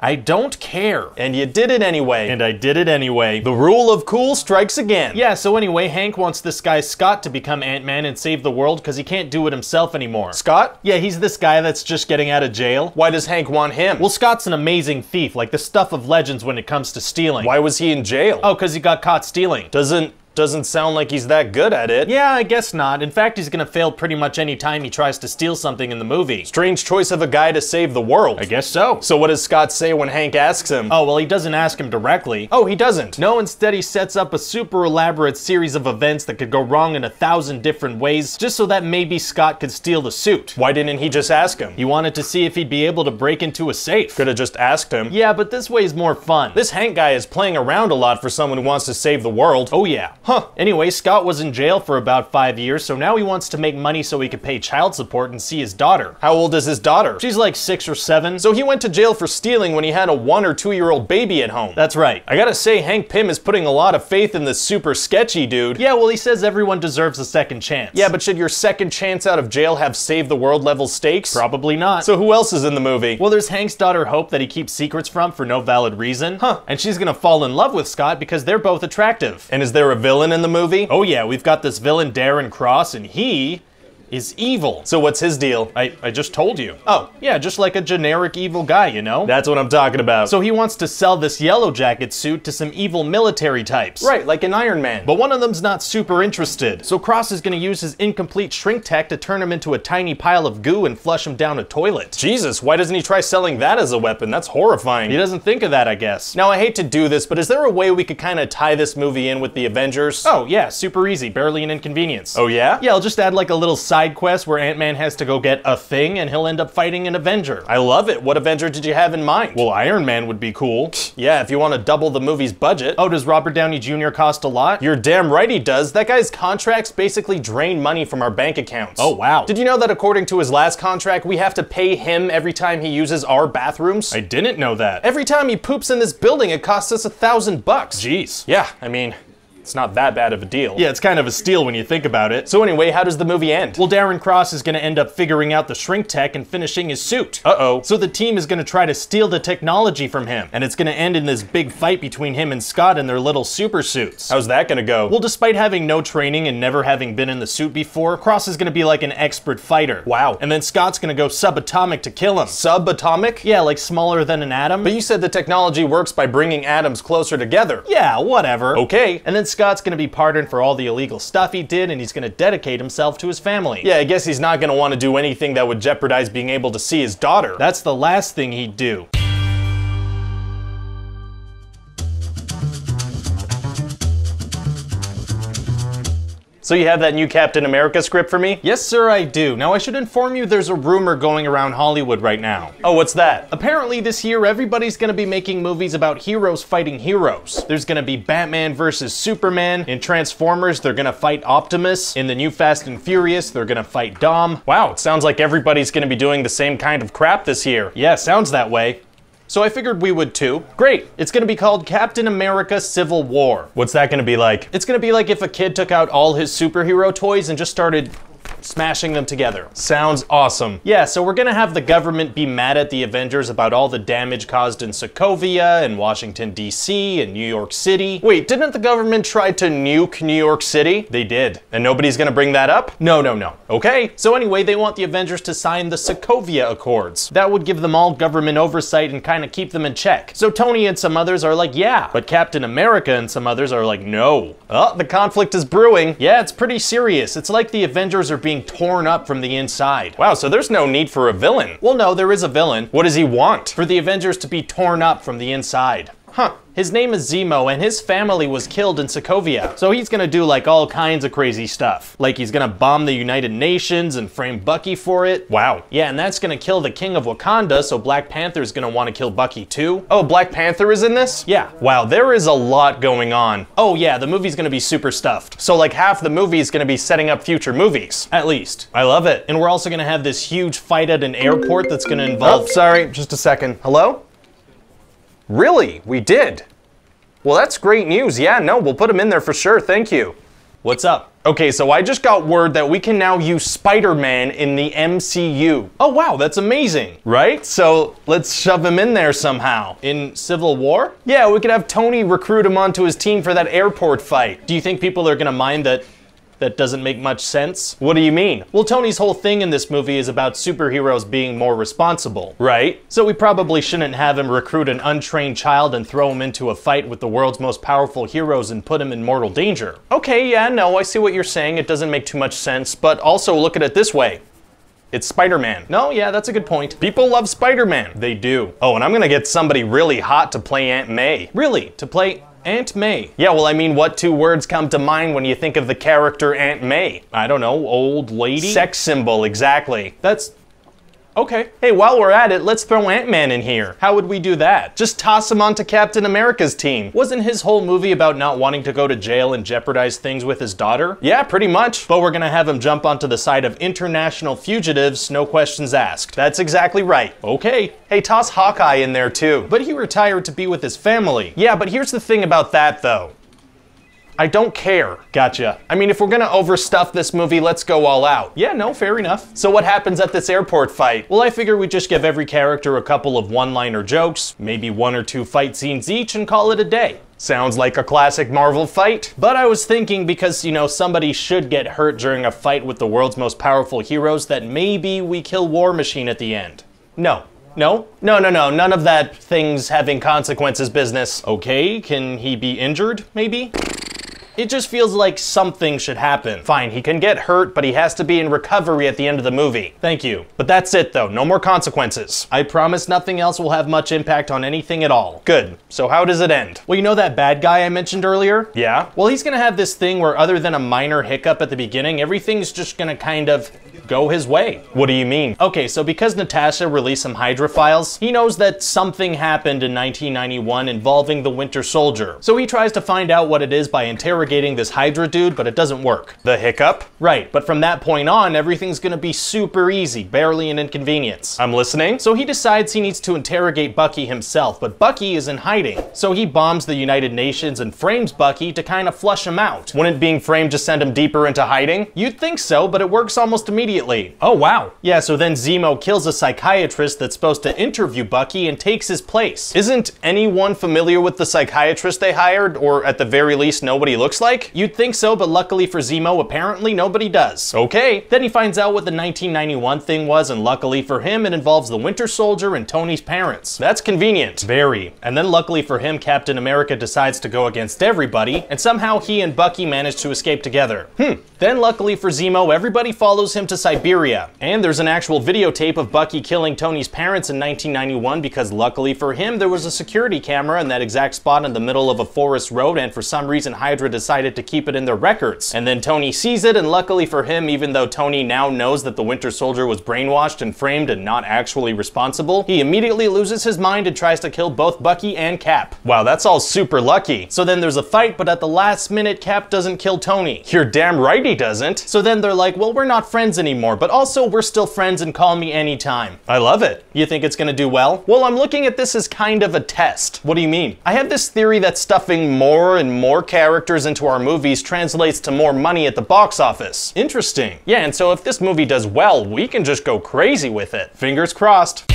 I don't care. and you did it anyway. And I did it anyway. the rule of cool strikes again. Yeah, so anyway, Hank wants this guy Scott to become Ant-Man and save the world because he can't do it himself anymore. Scott? Yeah, he's this guy that's just getting out of jail. Why does Hank want him? Well, Scott's an amazing thief, like the stuff of legends when it comes to stealing. why was he in jail? Oh, because he got caught stealing. doesn't doesn't sound like he's that good at it. Yeah, I guess not. In fact, he's gonna fail pretty much any time he tries to steal something in the movie. Strange choice of a guy to save the world. I guess so. So what does Scott say when Hank asks him? Oh, well, he doesn't ask him directly. Oh, he doesn't. No, instead he sets up a super elaborate series of events that could go wrong in a thousand different ways, just so that maybe Scott could steal the suit. Why didn't he just ask him? He wanted to see if he'd be able to break into a safe. could have just asked him. Yeah, but this way's more fun. This Hank guy is playing around a lot for someone who wants to save the world. oh yeah. Huh. Anyway, Scott was in jail for about five years, so now he wants to make money so he could pay child support and see his daughter. How old is his daughter? She's like six or seven. So he went to jail for stealing when he had a one or two year old baby at home. That's right. I gotta say, Hank Pym is putting a lot of faith in this super sketchy dude. Yeah, well, he says everyone deserves a second chance. Yeah, but should your second chance out of jail have save the world level stakes? probably not. So who else is in the movie? Well, there's Hank's daughter Hope that he keeps secrets from for no valid reason. Huh. And she's gonna fall in love with Scott because they're both attractive. and is there a villain in the movie? Oh yeah, we've got this villain Darren Cross, and he is evil. So what's his deal? I, I just told you. Oh, Yeah, just like a generic evil guy, you know? that's what I'm talking about. so he wants to sell this yellow jacket suit to some evil military types. right, like an Iron Man. But one of them's not super interested. So Cross is gonna use his incomplete shrink tech to turn him into a tiny pile of goo and flush him down a toilet. Jesus, why doesn't he try selling that as a weapon? That's horrifying. He doesn't think of that, I guess. Now, I hate to do this, but is there a way we could kind of tie this movie in with the Avengers? Oh, yeah, super easy, barely an inconvenience. Oh, yeah? Yeah, I'll just add like a little side quest where Ant-Man has to go get a thing and he'll end up fighting an Avenger. I love it. What Avenger did you have in mind? well, Iron Man would be cool. yeah, if you want to double the movie's budget. Oh, does Robert Downey Jr. cost a lot? You're damn right he does. That guy's contracts basically drain money from our bank accounts. Oh, wow. Did you know that according to his last contract, we have to pay him every time he uses our bathrooms? I didn't know that. Every time he poops in this building, it costs us a thousand bucks. Jeez. Yeah, I mean, it's not that bad of a deal. Yeah, it's kind of a steal when you think about it. So anyway, how does the movie end? Well, Darren Cross is going to end up figuring out the shrink tech and finishing his suit. Uh-oh. So the team is going to try to steal the technology from him, and it's going to end in this big fight between him and Scott in their little super suits. How's that gonna go? Well, despite having no training and never having been in the suit before, Cross is going to be like an expert fighter. Wow. And then Scott's going to go subatomic to kill him. subatomic? Yeah, like smaller than an atom. But you said the technology works by bringing atoms closer together. yeah, whatever. Okay. And then Scott's going to be pardoned for all the illegal stuff he did, and he's to dedicate himself to his family. Yeah, I guess he's not gonna want to do anything that would jeopardize being able to see his daughter. That's the last thing he'd do. So you have that new Captain America script for me? Yes, sir, I do. Now, I should inform you there's a rumor going around Hollywood right now. Oh, what's that? Apparently, this year, everybody's gonna be making movies about heroes fighting heroes. There's gonna be Batman versus Superman. In Transformers, they're gonna fight Optimus. In the new Fast and Furious, they're gonna fight Dom. Wow, it sounds like everybody's gonna be doing the same kind of crap this year. Yeah, sounds that way. So I figured we would too. Great. It's gonna be called Captain America Civil War. What's that gonna be like? It's gonna be like if a kid took out all his superhero toys and just started smashing them together. Sounds awesome. Yeah, so we're gonna have the government be mad at the Avengers about all the damage caused in Sokovia and Washington, D.C. and New York City. Wait, didn't the government try to nuke New York City? They did. And nobody's gonna bring that up? No, no, no. Okay. So anyway, they want the Avengers to sign the Sokovia Accords. That would give them all government oversight and kind of keep them in check. So Tony and some others are like, yeah, but Captain America and some others are like, no. Oh, the conflict is brewing. Yeah, it's pretty serious. It's like the Avengers are being torn up from the inside. Wow, so there's no need for a villain. Well, no, there is a villain. What does he want? For the Avengers to be torn up from the inside. Huh. His name is Zemo, and his family was killed in Sokovia. So he's gonna do like all kinds of crazy stuff. Like he's gonna bomb the United Nations and frame Bucky for it. Wow. Yeah, and that's gonna kill the King of Wakanda, so Black Panther's gonna wanna kill Bucky too. Oh, Black Panther is in this? Yeah. Wow, there is a lot going on. Oh yeah, the movie's gonna be super stuffed. So, like, half the movie is gonna be setting up future movies. At least. I love it. And we're also gonna have this huge fight at an airport that's gonna involve- Oh, involve. sorry, just a second. Hello? Really? We did? Well, that's great news. Yeah, no, we'll put him in there for sure. Thank you. What's up? Okay, so I just got word that we can now use Spider Man in the MCU. Oh wow, that's amazing. Right? So let's shove him in there somehow. In Civil War? Yeah, we could have Tony recruit him onto his team for that airport fight. Do you think people are gonna mind that that doesn't make much sense? What do you mean? Well, Tony's whole thing in this movie is about superheroes being more responsible. Right? So we probably shouldn't have him recruit an untrained child and throw him into a fight with the world's most powerful heroes and put him in mortal danger. Okay, yeah, no, I see what you're saying. It doesn't make too much sense, but also look at it this way it's Spider Man. No, yeah, that's a good point. People love Spider Man. They do. Oh, and I'm gonna get somebody really hot to play Aunt May. Really, to play Aunt May. Yeah, well, I mean, what two words come to mind when you think of the character Aunt May? I don't know, old lady? Sex symbol, exactly. That's. Okay. Hey, while we're at it, let's throw Ant-Man in here. How would we do that? Just toss him onto Captain America's team. Wasn't his whole movie about not wanting to go to jail and jeopardize things with his daughter? Yeah, pretty much. But we're gonna have him jump onto the side of international fugitives, no questions asked. That's exactly right. Okay. Hey, toss Hawkeye in there too. But he retired to be with his family. Yeah, but here's the thing about that though. I don't care. Gotcha. I mean, if we're gonna overstuff this movie, let's go all out. Yeah, no, fair enough. So what happens at this airport fight? Well, I figure we just give every character a couple of one-liner jokes, maybe one or two fight scenes each, and call it a day. Sounds like a classic Marvel fight. But I was thinking because, you know, somebody should get hurt during a fight with the world's most powerful heroes that maybe we kill War Machine at the end. No. No? No, no, no. None of that things having consequences business. Okay, can he be injured, maybe? It just feels like something should happen. Fine, he can get hurt, but he has to be in recovery at the end of the movie. Thank you. But that's it though, no more consequences. I promise nothing else will have much impact on anything at all. Good. So how does it end? Well, you know that bad guy I mentioned earlier? Yeah? Well, he's gonna have this thing where other than a minor hiccup at the beginning, everything's just gonna kind of go his way. What do you mean? Okay, so because Natasha released some Hydra files, he knows that something happened in 1991 involving the Winter Soldier. So he tries to find out what it is by interrogating this Hydra dude, but it doesn't work. The hiccup? Right, but from that point on, everything's gonna be super easy, barely an inconvenience. I'm listening. So he decides he needs to interrogate Bucky himself, but Bucky is in hiding. So he bombs the United Nations and frames Bucky to kind of flush him out. Wouldn't being framed just send him deeper into hiding? You'd think so, but it works almost immediately immediately. Oh, wow. Yeah, so then Zemo kills a psychiatrist that's supposed to interview Bucky and takes his place. Isn't anyone familiar with the psychiatrist they hired, or at the very least know what he looks like? You'd think so, but luckily for Zemo, apparently nobody does. Okay. Then he finds out what the 1991 thing was, and luckily for him, it involves the Winter Soldier and Tony's parents. That's convenient. Very. And then luckily for him, Captain America decides to go against everybody, and somehow he and Bucky manage to escape together. Hmm. Then luckily for Zemo, everybody follows him to Siberia. And there's an actual videotape of Bucky killing Tony's parents in 1991 because luckily for him, there was a security camera in that exact spot in the middle of a forest road and for some reason Hydra decided to keep it in their records. And then Tony sees it and luckily for him, even though Tony now knows that the Winter Soldier was brainwashed and framed and not actually responsible, he immediately loses his mind and tries to kill both Bucky and Cap. Wow, that's all super lucky. So then there's a fight, but at the last minute, Cap doesn't kill Tony. You're damn right he doesn't. So then they're like, well, we're not friends anymore anymore, but also we're still friends and call me anytime. I love it. You think it's gonna do well? Well, I'm looking at this as kind of a test. What do you mean? I have this theory that stuffing more and more characters into our movies translates to more money at the box office. Interesting. Yeah, and so if this movie does well, we can just go crazy with it. Fingers crossed.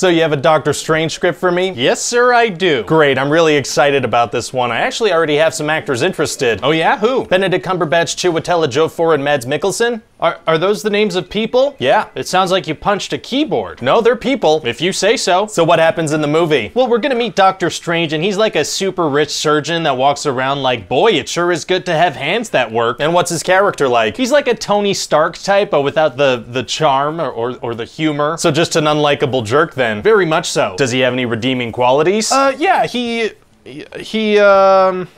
So you have a Doctor Strange script for me? Yes, sir, I do. Great, I'm really excited about this one. I actually already have some actors interested. Oh yeah, who? Benedict Cumberbatch, Chiwetel Ejiofor, and Mads Mikkelsen. Are, are those the names of people? Yeah. It sounds like you punched a keyboard. No, they're people. If you say so. So what happens in the movie? Well, we're gonna meet Doctor Strange, and he's like a super rich surgeon that walks around like, boy, it sure is good to have hands that work. And what's his character like? He's like a Tony Stark type, but without the, the charm or, or, or the humor. So just an unlikable jerk then? Very much so. Does he have any redeeming qualities? Uh, yeah, he, he, um...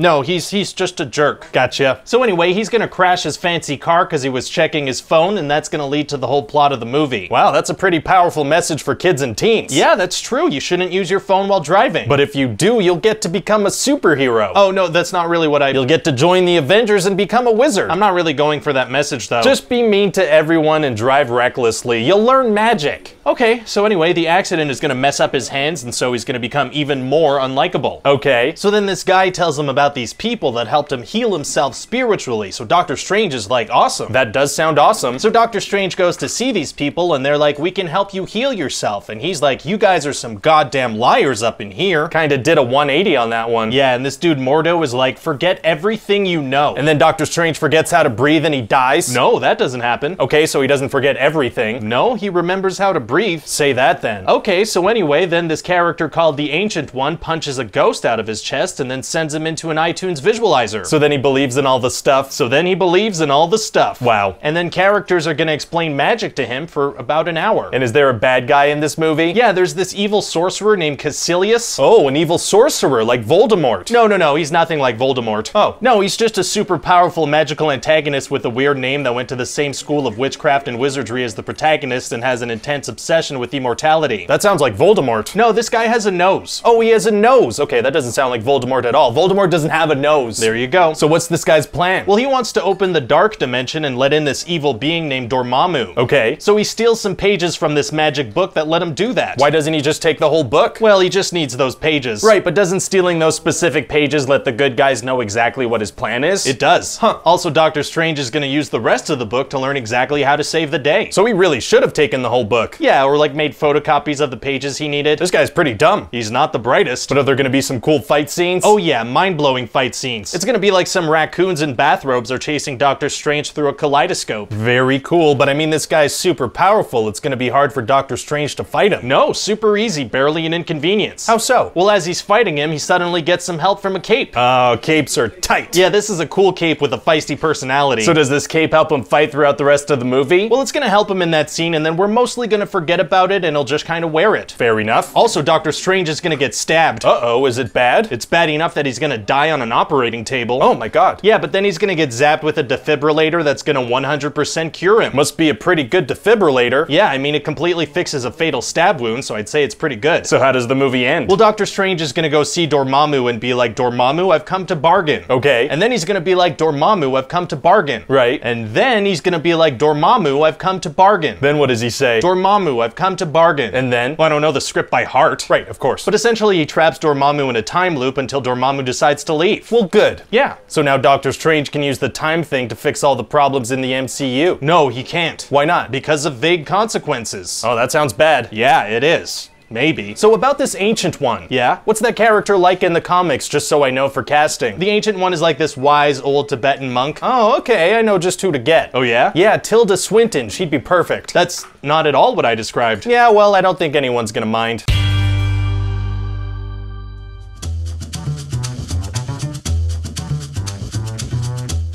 No, he's he's just a jerk. Gotcha. So anyway, he's gonna crash his fancy car because he was checking his phone, and that's gonna lead to the whole plot of the movie. Wow, that's a pretty powerful message for kids and teens. Yeah, that's true. You shouldn't use your phone while driving. But if you do, you'll get to become a superhero. Oh no, that's not really what I. You'll get to join the Avengers and become a wizard. I'm not really going for that message though. Just be mean to everyone and drive recklessly. You'll learn magic. Okay, so anyway, the accident is gonna mess up his hands, and so he's gonna become even more unlikable. Okay. So then this guy tells him about these people that helped him heal himself spiritually. So Doctor Strange is like, awesome. That does sound awesome. So Doctor Strange goes to see these people and they're like, we can help you heal yourself. And he's like, you guys are some goddamn liars up in here. Kinda did a 180 on that one. Yeah, and this dude Mordo is like, forget everything you know. And then Doctor Strange forgets how to breathe and he dies? No, that doesn't happen. Okay, so he doesn't forget everything. No, he remembers how to breathe breathe. Say that then. Okay, so anyway, then this character called the Ancient One punches a ghost out of his chest and then sends him into an iTunes visualizer. So then he believes in all the stuff. So then he believes in all the stuff. Wow. And then characters are gonna explain magic to him for about an hour. And is there a bad guy in this movie? Yeah, there's this evil sorcerer named Kaecilius. Oh, an evil sorcerer like Voldemort. No, no, no, he's nothing like Voldemort. Oh, no, he's just a super powerful magical antagonist with a weird name that went to the same school of witchcraft and wizardry as the protagonist and has an intense obsession with immortality. That sounds like Voldemort. No, this guy has a nose. Oh, he has a nose. Okay, that doesn't sound like Voldemort at all. Voldemort doesn't have a nose. There you go. So what's this guy's plan? Well, he wants to open the dark dimension and let in this evil being named Dormammu. Okay. So he steals some pages from this magic book that let him do that. Why doesn't he just take the whole book? Well, he just needs those pages. Right, but doesn't stealing those specific pages let the good guys know exactly what his plan is? It does. Huh. Also, Doctor Strange is gonna use the rest of the book to learn exactly how to save the day. So he really should have taken the whole book. Yeah, or like made photocopies of the pages he needed. This guy's pretty dumb. He's not the brightest. But are there gonna be some cool fight scenes? Oh yeah, mind-blowing fight scenes. It's gonna be like some raccoons in bathrobes are chasing Doctor Strange through a kaleidoscope. Very cool, but I mean this guy's super powerful. It's gonna be hard for Doctor Strange to fight him. No, super easy, barely an inconvenience. How so? Well, as he's fighting him, he suddenly gets some help from a cape. Oh, capes are tight. Yeah, this is a cool cape with a feisty personality. So does this cape help him fight throughout the rest of the movie? Well, it's gonna help him in that scene, and then we're mostly gonna forget about it, and he'll just kind of wear it. Fair enough. Also, Doctor Strange is gonna get stabbed. Uh-oh, is it bad? It's bad enough that he's gonna die on an operating table. Oh my god. Yeah, but then he's gonna get zapped with a defibrillator that's gonna 100% cure him. Must be a pretty good defibrillator. Yeah, I mean, it completely fixes a fatal stab wound, so I'd say it's pretty good. So how does the movie end? Well, Doctor Strange is gonna go see Dormammu and be like, Dormammu, I've come to bargain. Okay. And then he's gonna be like, Dormammu, I've come to bargain. Right. And then he's gonna be like, Dormammu, I've come to bargain. Then what does he say? Dormammu, I've come to bargain. And then? Well, I don't know the script by heart. Right, of course. But essentially, he traps Dormammu in a time loop until Dormammu decides to leave. Well, good. Yeah. So now Doctor Strange can use the time thing to fix all the problems in the MCU. No, he can't. Why not? Because of vague consequences. Oh, that sounds bad. Yeah, it is. Maybe. So about this Ancient One. Yeah? What's that character like in the comics, just so I know for casting? The Ancient One is like this wise old Tibetan monk. Oh, okay, I know just who to get. Oh yeah? Yeah, Tilda Swinton, she'd be perfect. That's not at all what I described. Yeah, well, I don't think anyone's gonna mind.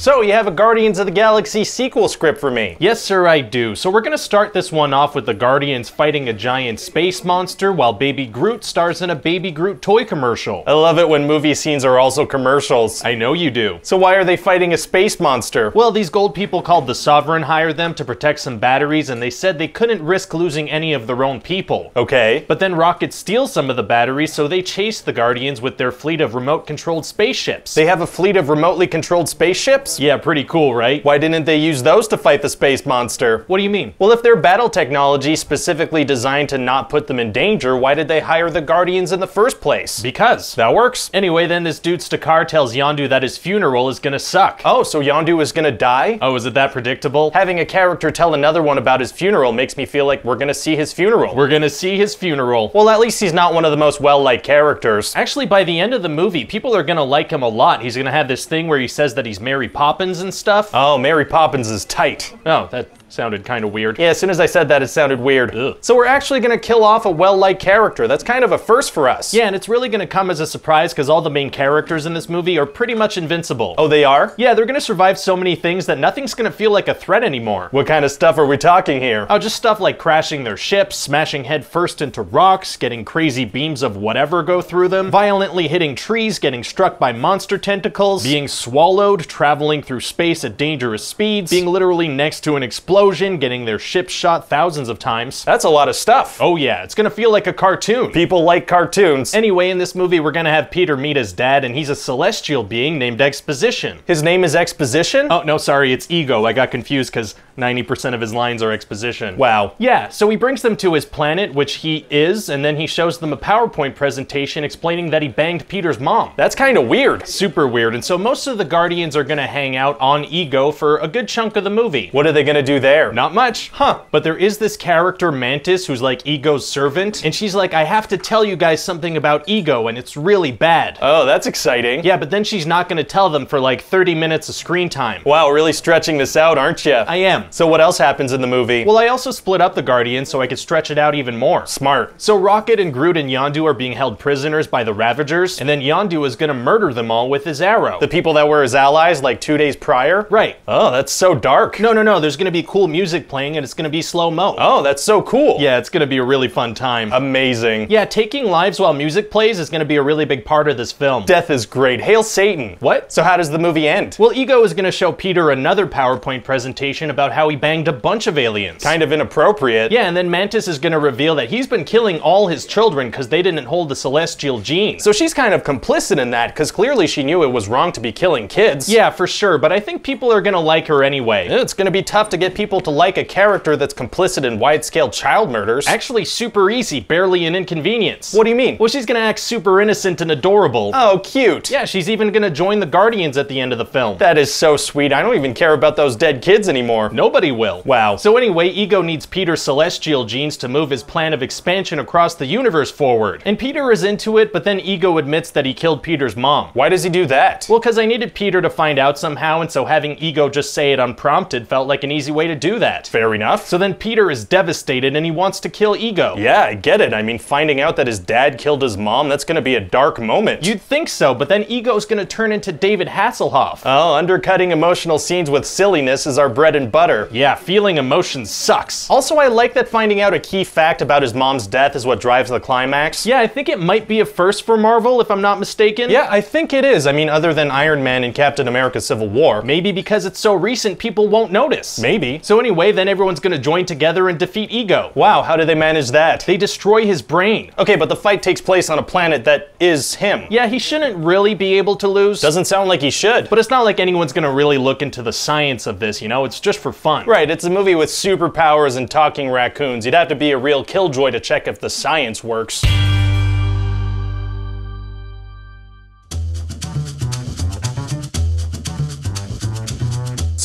So, you have a Guardians of the Galaxy sequel script for me? Yes, sir, I do. So, we're gonna start this one off with the Guardians fighting a giant space monster while Baby Groot stars in a Baby Groot toy commercial. I love it when movie scenes are also commercials. I know you do. So, why are they fighting a space monster? Well, these gold people called the Sovereign hired them to protect some batteries, and they said they couldn't risk losing any of their own people. Okay. But then Rocket steals some of the batteries, so they chase the Guardians with their fleet of remote controlled spaceships. They have a fleet of remotely controlled spaceships? Yeah, pretty cool, right? Why didn't they use those to fight the space monster? What do you mean? Well, if their battle technology specifically designed to not put them in danger, why did they hire the Guardians in the first place? Because. That works. Anyway, then this dude Stakar tells Yondu that his funeral is gonna suck. Oh, so Yondu is gonna die? Oh, is it that predictable? Having a character tell another one about his funeral makes me feel like we're gonna see his funeral. We're gonna see his funeral. Well, at least he's not one of the most well-liked characters. Actually, by the end of the movie, people are gonna like him a lot. He's gonna have this thing where he says that he's Mary Poppins and stuff. Oh, Mary Poppins is tight. Oh, that sounded kind of weird. Yeah, as soon as I said that, it sounded weird. Ugh. So we're actually gonna kill off a well-liked character. That's kind of a first for us. Yeah, and it's really gonna come as a surprise because all the main characters in this movie are pretty much invincible. Oh, they are? Yeah, they're gonna survive so many things that nothing's gonna feel like a threat anymore. What kind of stuff are we talking here? Oh, just stuff like crashing their ships, smashing head first into rocks, getting crazy beams of whatever go through them, violently hitting trees, getting struck by monster tentacles, being swallowed, traveling through space at dangerous speeds, being literally next to an explosion, getting their ship shot thousands of times. That's a lot of stuff. Oh yeah, it's gonna feel like a cartoon. People like cartoons. Anyway, in this movie, we're gonna have Peter meet his dad, and he's a celestial being named Exposition. His name is Exposition? Oh, no, sorry, it's Ego. I got confused because 90% of his lines are exposition. Wow. Yeah, so he brings them to his planet, which he is, and then he shows them a PowerPoint presentation explaining that he banged Peter's mom. That's kind of weird. Super weird. And so most of the Guardians are gonna hang out on Ego for a good chunk of the movie. What are they gonna do there? Not much. Huh. But there is this character, Mantis, who's like Ego's servant, and she's like, I have to tell you guys something about Ego, and it's really bad. Oh, that's exciting. yeah, but then she's not gonna tell them for like 30 minutes of screen time. Wow, really stretching this out, aren't you? I am. So what else happens in the movie? Well, I also split up the Guardians so I could stretch it out even more. smart. So Rocket and Groot and Yondu are being held prisoners by the Ravagers, and then Yondu is gonna murder them all with his arrow. The people that were his allies like two days prior? right. Oh, that's so dark. No, no, no, there's gonna be cool music playing and it's gonna be slow mo. Oh, that's so cool. Yeah, it's gonna be a really fun time. Amazing. yeah, taking lives while music plays is gonna be a really big part of this film. Death is great. Hail Satan. What? So how does the movie end? Well, Ego is gonna show Peter another PowerPoint presentation about how he banged a bunch of aliens. Kind of inappropriate. Yeah, and then Mantis is gonna reveal that he's been killing all his children because they didn't hold the celestial gene. So she's kind of complicit in that, because clearly she knew it was wrong to be killing kids. yeah, for sure, but I think people are gonna like her anyway. It's gonna be tough to get people to like a character that's complicit in wide-scale child murders. Actually, super easy, barely an inconvenience. What do you mean? Well, she's gonna act super innocent and adorable. Oh, cute. yeah, she's even gonna join the Guardians at the end of the film. That is so sweet. I don't even care about those dead kids anymore. Nobody will. Wow. So anyway, Ego needs Peter's celestial genes to move his plan of expansion across the universe forward. And Peter is into it, but then Ego admits that he killed Peter's mom. Why does he do that? Well, because I needed Peter to find out somehow, and so having Ego just say it unprompted felt like an easy way to do that. fair enough. So then Peter is devastated and he wants to kill Ego. yeah, I get it. I mean, finding out that his dad killed his mom, that's gonna be a dark moment. You'd think so, but then Ego's gonna turn into David Hasselhoff. Oh, undercutting emotional scenes with silliness is our bread and butter. yeah, feeling emotions sucks. Also, I like that finding out a key fact about his mom's death is what drives the climax. Yeah, I think it might be a first for Marvel, if I'm not mistaken. Yeah, I think it is. I mean, other than Iron Man and Captain America Civil War. Maybe because it's so recent, people won't notice. Maybe. So anyway, then everyone's gonna join together and defeat Ego. Wow, how do they manage that? They destroy his brain. Okay, but the fight takes place on a planet that is him. Yeah, he shouldn't really be able to lose. Doesn't sound like he should. but it's not like anyone's gonna really look into the science of this, you know? It's just for fun. Right, it's a movie with superpowers and talking raccoons. You'd have to be a real killjoy to check if the science works.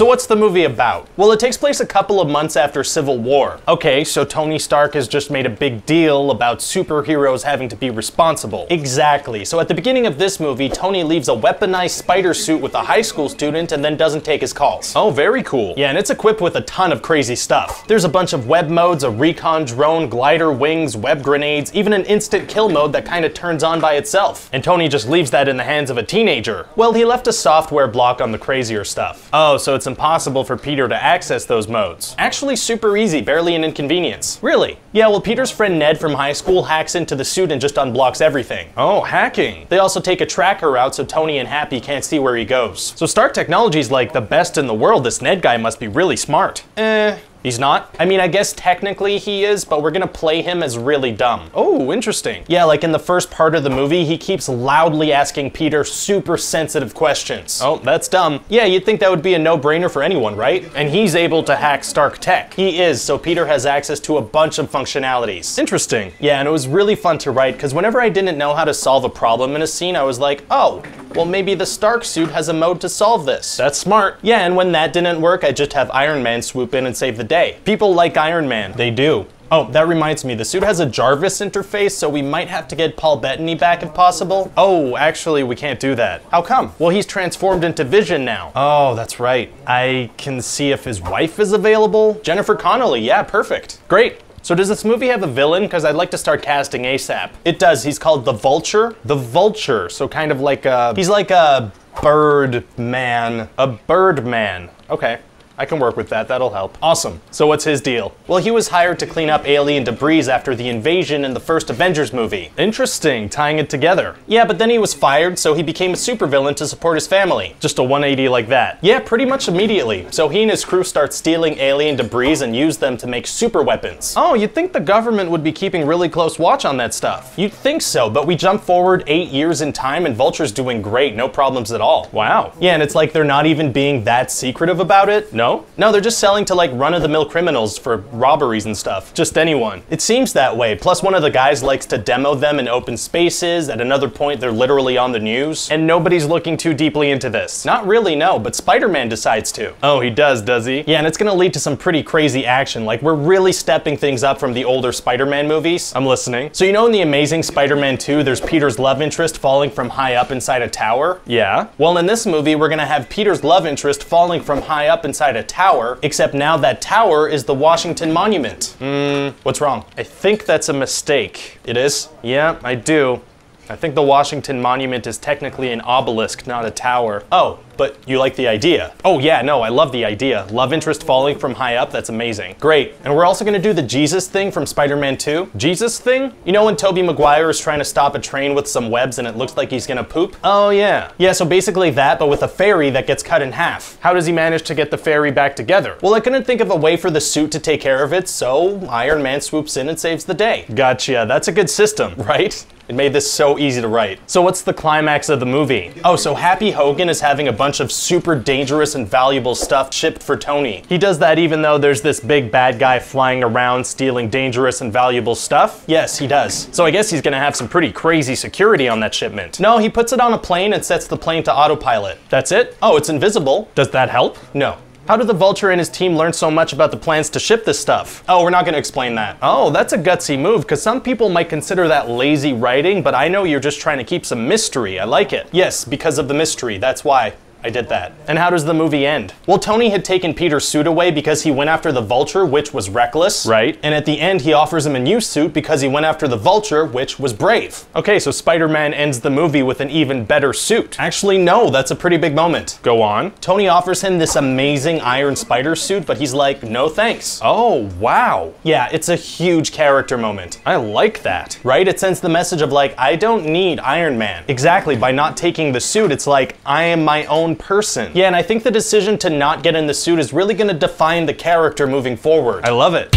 So what's the movie about? Well, it takes place a couple of months after Civil War. Okay, so Tony Stark has just made a big deal about superheroes having to be responsible. Exactly. So at the beginning of this movie, Tony leaves a weaponized spider suit with a high school student and then doesn't take his calls. Oh, very cool. Yeah, and it's equipped with a ton of crazy stuff. There's a bunch of web modes, a recon drone, glider wings, web grenades, even an instant kill mode that kind of turns on by itself. And Tony just leaves that in the hands of a teenager. Well, he left a software block on the crazier stuff. Oh, so it's impossible for Peter to access those modes. Actually super easy, barely an inconvenience. Really? Yeah, well, Peter's friend Ned from high school hacks into the suit and just unblocks everything. Oh, hacking. They also take a tracker out so Tony and Happy can't see where he goes. So Stark Technology's like the best in the world. This Ned guy must be really smart. Eh, he's not. I mean, I guess technically he is, but we're gonna play him as really dumb. Oh, interesting. Yeah, like in the first part of the movie, he keeps loudly asking Peter super sensitive questions. Oh, that's dumb. Yeah, you'd think that would be a no-brainer for anyone, right? And he's able to hack Stark Tech. He is, so Peter has access to a bunch of functionalities. Interesting. Yeah, and it was really fun to write because whenever I didn't know how to solve a problem in a scene, I was like, oh, well, maybe the Stark suit has a mode to solve this. That's smart. Yeah, and when that didn't work, I just have Iron Man swoop in and save the day. People like Iron Man. They do. Oh, that reminds me, the suit has a Jarvis interface, so we might have to get Paul Bettany back if possible. Oh, actually, we can't do that. How come? Well, he's transformed into Vision now. Oh, that's right. I can see if his wife is available. Jennifer Connelly, yeah, perfect. Great. So does this movie have a villain? Because I'd like to start casting ASAP. It does. He's called the Vulture. The Vulture. So kind of like a. He's like a bird man. A bird man. Okay. I can work with that, that'll help. Awesome. So what's his deal? Well, he was hired to clean up alien debris after the invasion in the first Avengers movie. Interesting, tying it together. Yeah, but then he was fired, so he became a supervillain to support his family. Just a 180 like that. Yeah, pretty much immediately. So he and his crew start stealing alien debris and use them to make super weapons. Oh, you'd think the government would be keeping really close watch on that stuff. You'd think so, but we jump forward eight years in time and Vulture's doing great, no problems at all. Wow. Yeah, and it's like they're not even being that secretive about it. No, No? No, they're just selling to like run-of-the-mill criminals for robberies and stuff. Just anyone. It seems that way. Plus one of the guys likes to demo them in open spaces. At another point, they're literally on the news. And nobody's looking too deeply into this. Not really, no, but Spider-Man decides to. Oh, he does, does he? Yeah, and it's gonna lead to some pretty crazy action. Like we're really stepping things up from the older Spider-Man movies. I'm listening. So you know in the Amazing Spider-Man 2, there's Peter's love interest falling from high up inside a tower? Yeah. Well, in this movie, we're gonna have Peter's love interest falling from high up inside a tower, except now that tower is the Washington Monument. Hmm, what's wrong? I think that's a mistake. It is? Yeah, I do. I think the Washington Monument is technically an obelisk, not a tower. Oh, but you like the idea. Oh yeah, no, I love the idea. Love interest falling from high up, that's amazing. Great. And we're also gonna do the Jesus thing from Spider-Man 2. Jesus thing? You know when Tobey Maguire is trying to stop a train with some webs and it looks like he's gonna poop? Oh yeah. Yeah, so basically that, but with a ferry that gets cut in half. How does he manage to get the ferry back together? Well, I couldn't think of a way for the suit to take care of it, so Iron Man swoops in and saves the day. Gotcha, that's a good system, (laughs) right? It made this so easy to write. So what's the climax of the movie? Oh, so Happy Hogan is having a bunch of super dangerous and valuable stuff shipped for Tony. He does that even though there's this big bad guy flying around stealing dangerous and valuable stuff? Yes, he does. So I guess he's gonna have some pretty crazy security on that shipment. No, he puts it on a plane and sets the plane to autopilot. That's it? Oh, it's invisible. Does that help? No. How did the Vulture and his team learn so much about the plans to ship this stuff? Oh, we're not gonna explain that. Oh, that's a gutsy move, because some people might consider that lazy writing, but I know you're just trying to keep some mystery. I like it. Yes, because of the mystery, that's why. I did that. And how does the movie end? Well, Tony had taken Peter's suit away because he went after the Vulture, which was reckless. Right. And at the end, he offers him a new suit because he went after the Vulture, which was brave. Okay, so Spider-Man ends the movie with an even better suit. Actually, no, that's a pretty big moment. Go on. Tony offers him this amazing Iron Spider suit, but he's like, no thanks. Oh, wow. Yeah, it's a huge character moment. I like that. Right? It sends the message of like, I don't need Iron Man. Exactly, by not taking the suit, it's like, I am my own person. Yeah, and I think the decision to not get in the suit is really gonna define the character moving forward. I love it.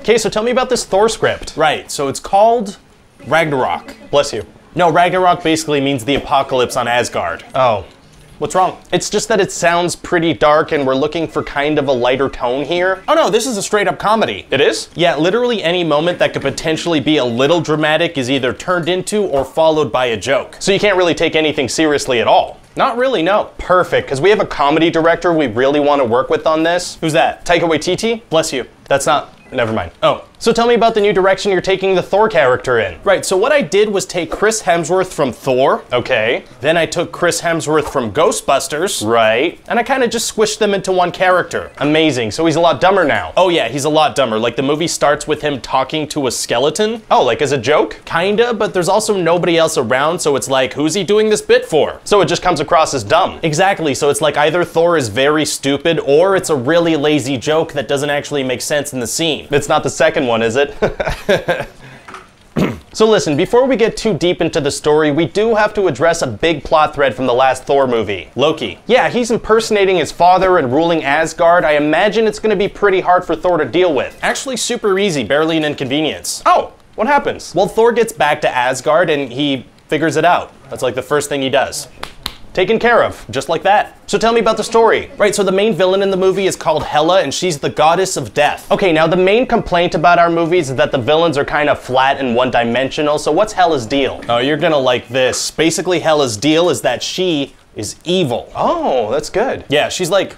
Okay, so tell me about this Thor script. Right, so it's called Ragnarok. Bless you. No, Ragnarok basically means the apocalypse on Asgard. Oh. What's wrong? It's just that it sounds pretty dark and we're looking for kind of a lighter tone here. Oh no, this is a straight up comedy. It is? Yeah, literally any moment that could potentially be a little dramatic is either turned into or followed by a joke. So you can't really take anything seriously at all. Not really, no. Perfect, because we have a comedy director we really want to work with on this. Who's that? Taika Waititi? Bless you. That's not, never mind. Oh, so tell me about the new direction you're taking the Thor character in. Right, so what I did was take Chris Hemsworth from Thor. Okay. Then I took Chris Hemsworth from Ghostbusters. Right. And I kind of just squished them into one character. Amazing, so he's a lot dumber now. Oh yeah, he's a lot dumber. Like the movie starts with him talking to a skeleton. Oh, like as a joke? Kinda, but there's also nobody else around, so it's like, who's he doing this bit for? So it just comes across as dumb. Exactly, so it's like either Thor is very stupid or it's a really lazy joke that doesn't actually make sense in the scene. It's not the second one, is it? (laughs) So listen, before we get too deep into the story, we do have to address a big plot thread from the last Thor movie, Loki. Yeah, he's impersonating his father and ruling Asgard. I imagine it's gonna be pretty hard for Thor to deal with. Actually super easy, barely an inconvenience. Oh, what happens? Well, Thor gets back to Asgard and he figures it out. That's like the first thing he does taken care of, just like that. So tell me about the story. Right, so the main villain in the movie is called Hela, and she's the goddess of death. Okay, now the main complaint about our movies is that the villains are kind of flat and one-dimensional, so what's Hela's deal? Oh, you're gonna like this. Basically, Hela's deal is that she is evil. Oh, that's good. Yeah, she's like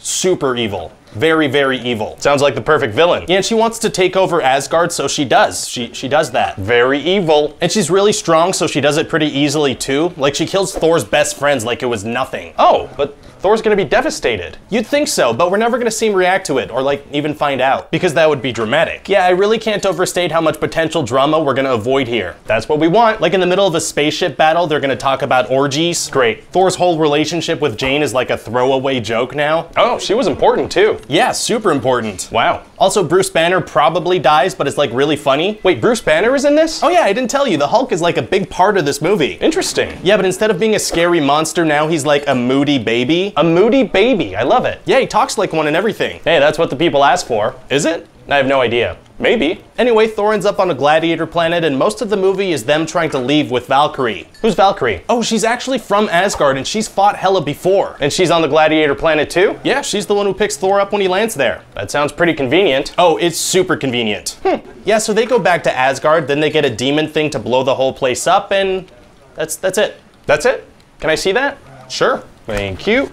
super evil. Very, very evil. Sounds like the perfect villain. Yeah, and she wants to take over Asgard, so she does. She she does that. Very evil. And she's really strong, so she does it pretty easily too. Like she kills Thor's best friends like it was nothing. Oh, but Thor's gonna be devastated. You'd think so, but we're never gonna see him react to it, or like even find out, because that would be dramatic. Yeah, I really can't overstate how much potential drama we're gonna avoid here. That's what we want. Like in the middle of a spaceship battle, they're gonna talk about orgies. Great. Thor's whole relationship with Jane is like a throwaway joke now. Oh, she was important too. Yeah, super important. Wow. Also, Bruce Banner probably dies, but it's like really funny. Wait, Bruce Banner is in this? Oh yeah, I didn't tell you. The Hulk is like a big part of this movie. Interesting. Yeah, but instead of being a scary monster, now he's like a moody baby. A moody baby. I love it. Yeah, he talks like one and everything. Hey, that's what the people ask for. Is it? I have no idea. Maybe. Anyway, Thor ends up on a gladiator planet, and most of the movie is them trying to leave with Valkyrie. Who's Valkyrie? Oh, she's actually from Asgard, and she's fought Hela before. And she's on the gladiator planet too? Yeah, she's the one who picks Thor up when he lands there. That sounds pretty convenient. Oh, it's super convenient. Hmm. Yeah, so they go back to Asgard, then they get a demon thing to blow the whole place up, and that's that's it. That's it? Can I see that? Sure. Thank you.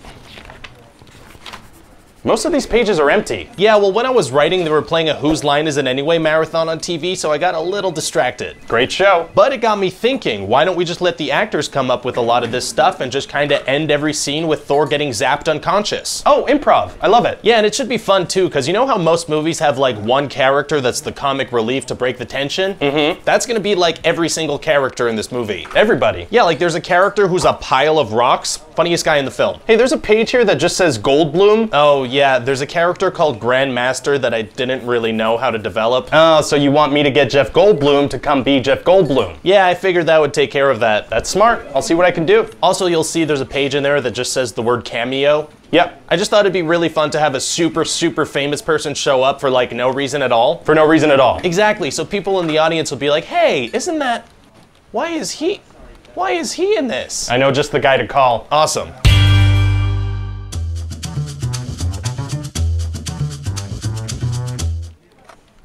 Most of these pages are empty. Yeah, well, when I was writing, they were playing a Whose Line Is It Anyway marathon on TV, so I got a little distracted. Great show. But it got me thinking, why don't we just let the actors come up with a lot of this stuff and just kind of end every scene with Thor getting zapped unconscious? Oh, improv. I love it. Yeah, and it should be fun too, because you know how most movies have like one character that's the comic relief to break the tension? Mm-hmm. That's gonna be like every single character in this movie. Everybody. Yeah, like there's a character who's a pile of rocks, funniest guy in the film. Hey, there's a page here that just says Goldblum. Oh, yeah, there's a character called Grandmaster that I didn't really know how to develop. Oh, so you want me to get Jeff Goldblum to come be Jeff Goldblum? Yeah, I figured that would take care of that. That's smart. I'll see what I can do. Also, you'll see there's a page in there that just says the word cameo. Yep. I just thought it'd be really fun to have a super, super famous person show up for like no reason at all. For no reason at all. Exactly. So people in the audience will be like, hey, isn't that. Why is he. Why is he in this? I know just the guy to call. Awesome.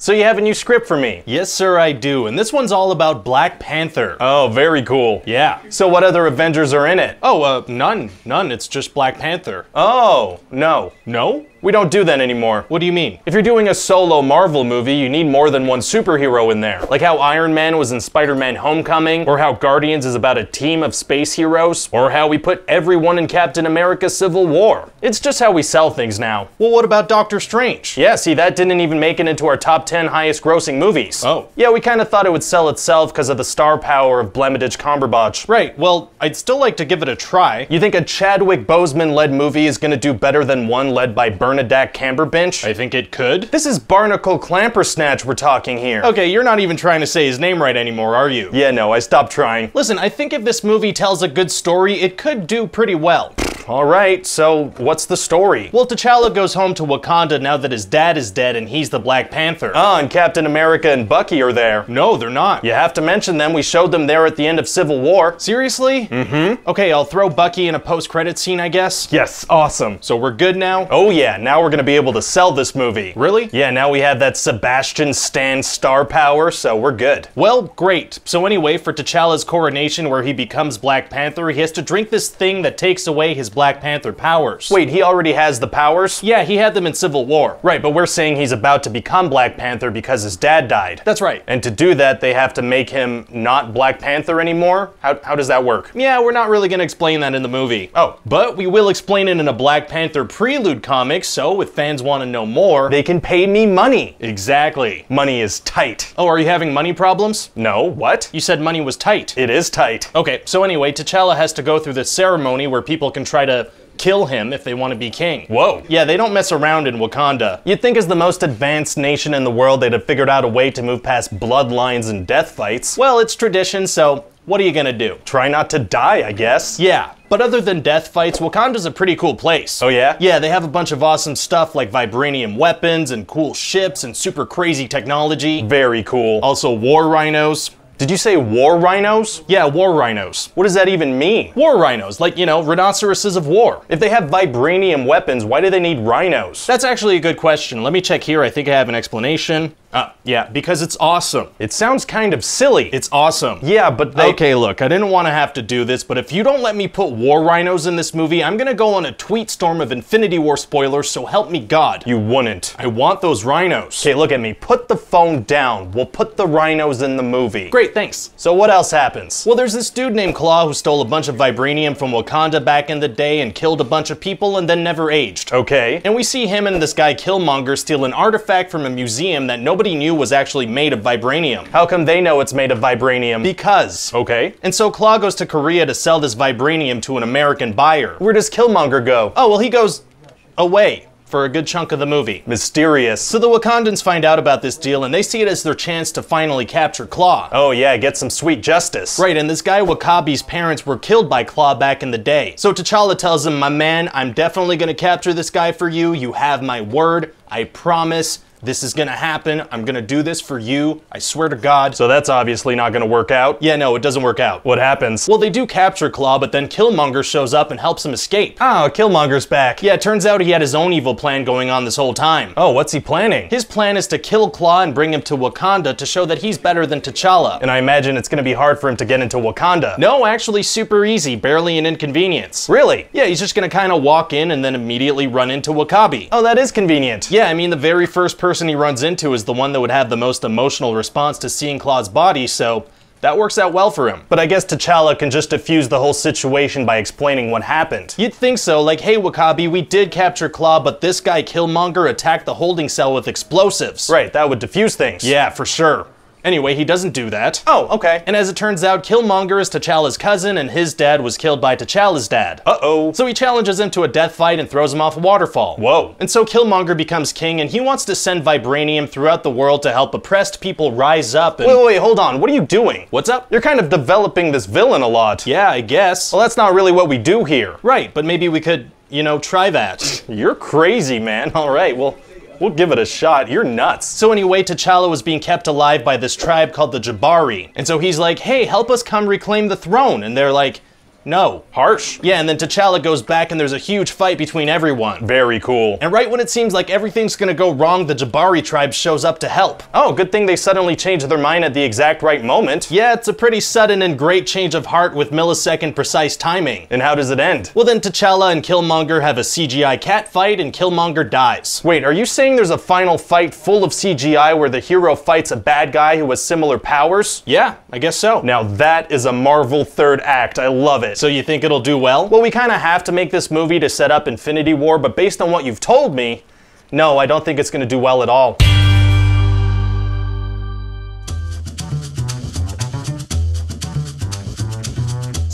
So you have a new script for me? Yes, sir, I do. And this one's all about Black Panther. Oh, very cool. Yeah. So what other Avengers are in it? Oh, uh, none. None. It's just Black Panther. Oh, no. No? We don't do that anymore. What do you mean? If you're doing a solo Marvel movie, you need more than one superhero in there. Like how Iron Man was in Spider-Man Homecoming, or how Guardians is about a team of space heroes, or how we put everyone in Captain America Civil War. It's just how we sell things now. Well, what about Doctor Strange? Yeah, see, that didn't even make it into our top 10 highest grossing movies. Oh. Yeah, we kind of thought it would sell itself because of the star power of Blemidich Cumberbatch. Right, well, I'd still like to give it a try. You think a Chadwick Boseman-led movie is gonna do better than one led by Bernadette Camberbench? I think it could. This is Barnacle Clampersnatch we're talking here. Okay, you're not even trying to say his name right anymore, are you? Yeah, no, I stopped trying. Listen, I think if this movie tells a good story, it could do pretty well. All right, so what's the story? Well, T'Challa goes home to Wakanda now that his dad is dead and he's the Black Panther. Ah, and Captain America and Bucky are there. No, they're not. You have to mention them. We showed them there at the end of Civil War. Seriously? Mm-hmm. Okay, I'll throw Bucky in a post-credit scene, I guess. Yes, awesome. So we're good now? Oh yeah, now we're gonna be able to sell this movie. Really? Yeah, now we have that Sebastian Stan star power, so we're good. Well, great. So anyway, for T'Challa's coronation where he becomes Black Panther, he has to drink this thing that takes away his Black Panther powers. Wait, he already has the powers? Yeah, he had them in Civil War. Right, but we're saying he's about to become Black Panther because his dad died. That's right. And to do that, they have to make him not Black Panther anymore? How, how does that work? Yeah, we're not really gonna explain that in the movie. Oh, but we will explain it in a Black Panther prelude comic, so if fans want to know more, they can pay me money. Exactly. Money is tight. Oh, are you having money problems? No, what? You said money was tight. It is tight. Okay, so anyway, T'Challa has to go through this ceremony where people can try to kill him if they want to be king. Whoa. Yeah, they don't mess around in Wakanda. You'd think as the most advanced nation in the world, they'd have figured out a way to move past bloodlines and death fights. Well, it's tradition, so what are you gonna do? Try not to die, I guess. Yeah, but other than death fights, Wakanda's a pretty cool place. Oh yeah? Yeah, they have a bunch of awesome stuff like vibranium weapons and cool ships and super crazy technology. Very cool. Also war rhinos. Did you say war rhinos? Yeah, war rhinos. What does that even mean? War rhinos, like, you know, rhinoceroses of war. If they have vibranium weapons, why do they need rhinos? That's actually a good question. Let me check here. I think I have an explanation. Uh, yeah, because it's awesome. It sounds kind of silly. It's awesome. Yeah, but they- Okay, look, I didn't want to have to do this, but if you don't let me put war rhinos in this movie, I'm gonna go on a tweet storm of Infinity War spoilers, so help me God. You wouldn't. I want those rhinos. Okay, look at me. Put the phone down. We'll put the rhinos in the movie. Great, thanks. So what else happens? Well, there's this dude named Klaue who stole a bunch of vibranium from Wakanda back in the day and killed a bunch of people and then never aged. Okay. And we see him and this guy Killmonger steal an artifact from a museum that nobody knew was actually made of vibranium. How come they know it's made of vibranium? Because. Okay. And so Klaue goes to Korea to sell this vibranium to an American buyer. Where does Killmonger go? Oh, well, he goes away for a good chunk of the movie. Mysterious. So the Wakandans find out about this deal and they see it as their chance to finally capture Klaue. Oh yeah, get some sweet justice. Right, and this guy W'Kabi's parents were killed by Klaue back in the day. So T'Challa tells him, my man, I'm definitely gonna capture this guy for you. You have my word. I promise. This is gonna happen. I'm gonna do this for you. I swear to God. So that's obviously not gonna work out. Yeah, no, it doesn't work out. What happens? Well, they do capture Klaue, but then Killmonger shows up and helps him escape. Oh, Killmonger's back. Yeah, it turns out he had his own evil plan going on this whole time. Oh, what's he planning? His plan is to kill Klaue and bring him to Wakanda to show that he's better than T'Challa. And I imagine it's gonna be hard for him to get into Wakanda. No, actually super easy, barely an inconvenience. Really? Yeah, he's just gonna kind of walk in and then immediately run into W'Kabi. Oh, that is convenient. Yeah, I mean, the very first person he runs into is the one that would have the most emotional response to seeing Klaue's body, so that works out well for him. But I guess T'Challa can just diffuse the whole situation by explaining what happened. You'd think so, like, hey W'Kabi, we did capture Claw, but this guy Killmonger attacked the holding cell with explosives. Right, that would diffuse things. Yeah, for sure. Anyway, he doesn't do that. Oh, okay. And as it turns out, Killmonger is T'Challa's cousin, and his dad was killed by T'Challa's dad. Uh-oh. So he challenges him to a death fight and throws him off a waterfall. Whoa. And so Killmonger becomes king, and he wants to send vibranium throughout the world to help oppressed people rise up and- Wait, wait, wait, hold on. What are you doing? What's up? You're kind of developing this villain a lot. Yeah, I guess. Well, that's not really what we do here. Right, but maybe we could, you know, try that. (laughs) You're crazy, man. All right, well, We'll give it a shot. You're nuts. So anyway, T'Challa was being kept alive by this tribe called the Jabari. And so he's like, hey, help us come reclaim the throne. And they're like, no. Harsh. Yeah, and then T'Challa goes back and there's a huge fight between everyone. Very cool. And right when it seems like everything's gonna go wrong, the Jabari tribe shows up to help. Oh, good thing they suddenly changed their mind at the exact right moment. Yeah, it's a pretty sudden and great change of heart with millisecond precise timing. And how does it end? Well then T'Challa and Killmonger have a CGI cat fight and Killmonger dies. Wait, are you saying there's a final fight full of CGI where the hero fights a bad guy who has similar powers? Yeah, I guess so. Now that is a Marvel third act. I love it. So you think it'll do well? Well, we kind of have to make this movie to set up Infinity War, but based on what you've told me, no, I don't think it's gonna do well at all.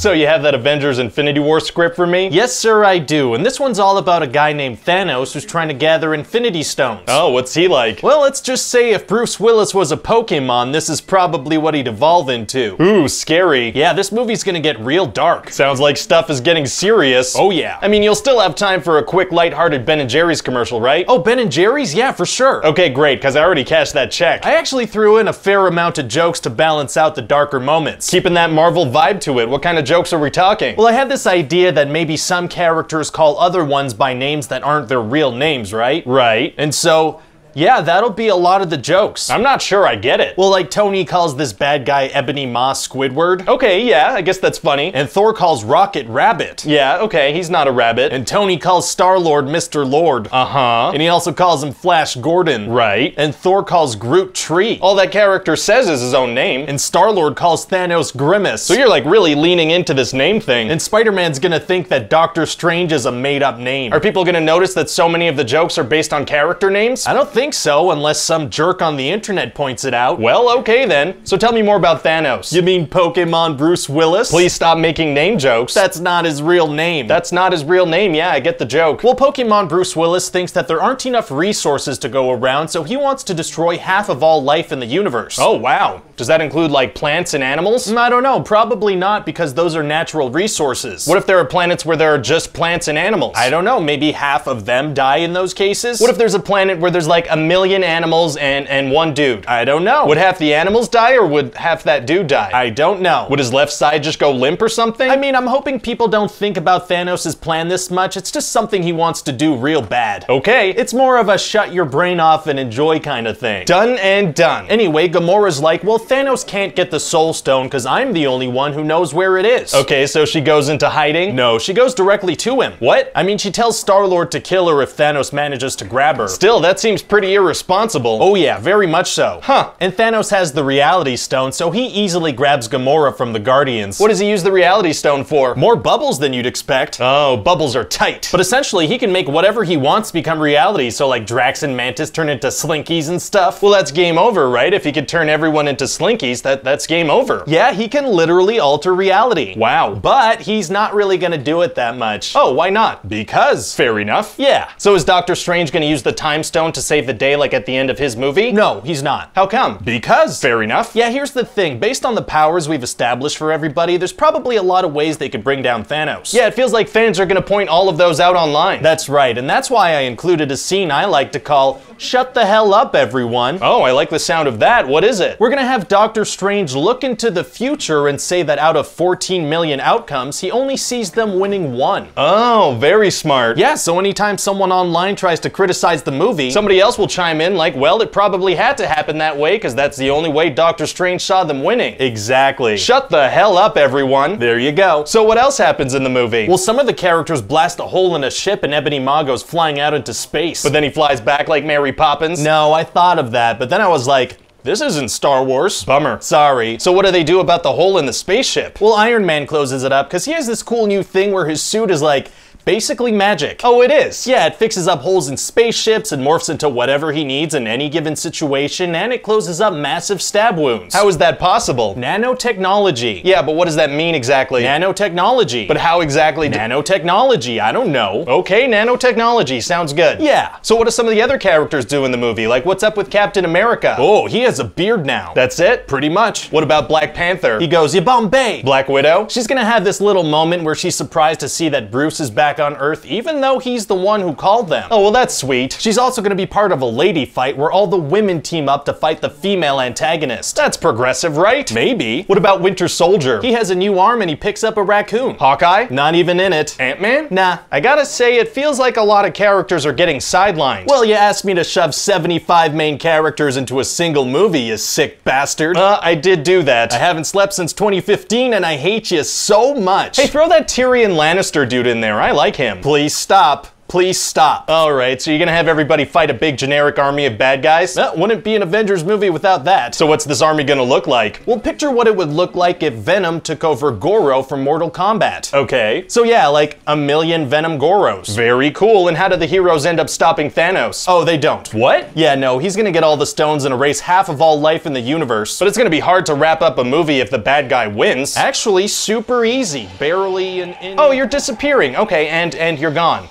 So you have that Avengers Infinity War script for me? Yes, sir, I do. And this one's all about a guy named Thanos who's trying to gather Infinity Stones. Oh, what's he like? Well, let's just say if Bruce Willis was a Pokemon, this is probably what he'd evolve into. Ooh, scary. Yeah, this movie's gonna get real dark. Sounds like stuff is getting serious. Oh yeah. I mean, you'll still have time for a quick lighthearted Ben & Jerry's commercial, right? Oh, Ben & Jerry's? Yeah, for sure. Okay, great, because I already cashed that check. I actually threw in a fair amount of jokes to balance out the darker moments. Keeping that Marvel vibe to it. What kind of jokes are we talking? Well, I had this idea that maybe some characters call other ones by names that aren't their real names, right? Right. And so, yeah, that'll be a lot of the jokes. I'm not sure I get it. Well, like Tony calls this bad guy Ebony Maw Squidward. Okay, yeah, I guess that's funny. And Thor calls Rocket Rabbit. Yeah, okay, he's not a rabbit. And Tony calls Star-Lord Mr. Lord. Uh-huh. And he also calls him Flash Gordon. Right. And Thor calls Groot Tree. All that character says is his own name. And Star-Lord calls Thanos Grimace. So you're like really leaning into this name thing. And Spider-Man's gonna think that Doctor Strange is a made-up name. Are people gonna notice that so many of the jokes are based on character names? I don't think so, unless some jerk on the internet points it out. Well, okay then. So tell me more about Thanos. You mean Pokemon Bruce Willis? Please stop making name jokes. That's not his real name. That's not his real name, yeah, I get the joke. Well, Pokemon Bruce Willis thinks that there aren't enough resources to go around, so he wants to destroy half of all life in the universe. Oh, wow. Does that include like plants and animals? Mm, I don't know, probably not because those are natural resources. What if there are planets where there are just plants and animals? I don't know, maybe half of them die in those cases? What if there's a planet where there's like a million animals and, and one dude? I don't know. Would half the animals die or would half that dude die? I don't know. Would his left side just go limp or something? I mean, I'm hoping people don't think about Thanos' plan this much. It's just something he wants to do real bad. Okay. It's more of a shut your brain off and enjoy kind of thing. Done and done. Anyway, Gamora's like, well, Thanos can't get the Soul Stone because I'm the only one who knows where it is. Okay, so she goes into hiding? No, she goes directly to him. What? I mean, she tells Star-Lord to kill her if Thanos manages to grab her. Still, that seems pretty irresponsible. Oh yeah, very much so. Huh. And Thanos has the Reality Stone, so he easily grabs Gamora from the Guardians. What does he use the Reality Stone for? More bubbles than you'd expect. Oh, bubbles are tight. But essentially, he can make whatever he wants become reality, so like Drax and Mantis turn into Slinkies and stuff. Well, that's game over, right? If he could turn everyone into Slinkies, that, that's game over. Yeah, he can literally alter reality. Wow. But he's not really gonna do it that much. Oh, why not? Because. Fair enough. Yeah. So is Doctor Strange gonna use the Time Stone to save the the day like at the end of his movie? No, he's not. How come? Because. Fair enough. Yeah, here's the thing. Based on the powers we've established for everybody, there's probably a lot of ways they could bring down Thanos. Yeah, it feels like fans are gonna point all of those out online. That's right, and that's why I included a scene I like to call Shut the Hell Up, Everyone. Oh, I like the sound of that. What is it? We're gonna have Doctor Strange look into the future and say that out of 14 million outcomes, he only sees them winning one. Oh, very smart. Yeah, so anytime someone online tries to criticize the movie, Somebody else will chime in like, well, it probably had to happen that way because that's the only way Doctor Strange saw them winning. exactly. Shut the hell up, everyone. there you go. So what else happens in the movie? Well, some of the characters blast a hole in a ship and Ebony Maw goes flying out into space. but then he flies back like Mary Poppins. no, I thought of that, but then I was like, This isn't Star Wars. bummer. Sorry. So what do they do about the hole in the spaceship? Well, Iron Man closes it up because he has this cool new thing where his suit is like basically magic. Oh, it is. Yeah, it fixes up holes in spaceships and morphs into whatever he needs in any given situation, and it closes up massive stab wounds. How is that possible? Nanotechnology. Yeah, but what does that mean exactly? Nanotechnology. but how exactly? nanotechnology, I don't know. okay, nanotechnology sounds good. Yeah. So what do some of the other characters do in the movie? Like what's up with Captain America? Oh, he has a beard now. That's it? pretty much. What about Black Panther? He goes, Yibambe. Black Widow? She's gonna have this little moment where she's surprised to see that Bruce is back on Earth, even though he's the one who called them. Oh, well that's sweet. She's also gonna be part of a lady fight where all the women team up to fight the female antagonist. That's progressive, right? Maybe. What about Winter Soldier? He has a new arm and he picks up a raccoon. Hawkeye? Not even in it. Ant-Man? Nah. I gotta say, it feels like a lot of characters are getting sidelined. Well, you asked me to shove 75 main characters into a single movie, you sick bastard. uh, I did do that. I haven't slept since 2015 and I hate you so much. Hey, throw that Tyrion Lannister dude in there. I like him. please stop. Please stop. All right, so you're gonna have everybody fight a big generic army of bad guys? That wouldn't be an Avengers movie without that. So what's this army gonna look like? Well, picture what it would look like if Venom took over Goro from Mortal Kombat. Okay. So yeah, like a million Venom Goros. Very cool. And how do the heroes end up stopping Thanos? Oh, they don't. what? Yeah, no, he's gonna get all the stones and erase half of all life in the universe. But it's gonna be hard to wrap up a movie if the bad guy wins. actually, super easy. Barely an in. Oh, you're disappearing. Okay, and and you're gone.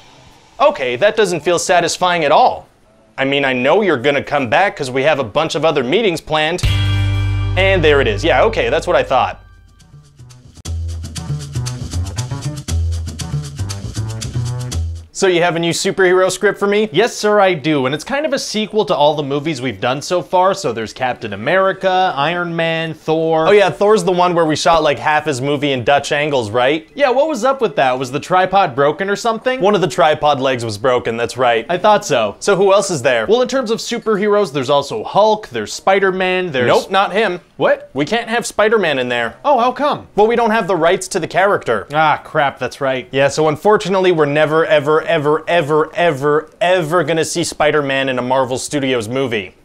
Okay, that doesn't feel satisfying at all. I mean, I know you're gonna come back because we have a bunch of other meetings planned. And there it is. Yeah, okay, that's what I thought. So you have a new superhero script for me? Yes, sir, I do. And it's kind of a sequel to all the movies we've done so far. So there's Captain America, Iron Man, Thor. Oh yeah, Thor's the one where we shot like half his movie in Dutch angles, right? Yeah, what was up with that? Was the tripod broken or something? One of the tripod legs was broken, that's right. I thought so. So who else is there? Well, in terms of superheroes, there's also Hulk, there's Spider-Man, there's... nope, not him. What? We can't have Spider-Man in there. Oh, how come? Well, we don't have the rights to the character. Ah, crap, that's right. Yeah, so unfortunately, we're never, ever, ever, ever, ever, ever gonna see Spider-Man in a Marvel Studios movie.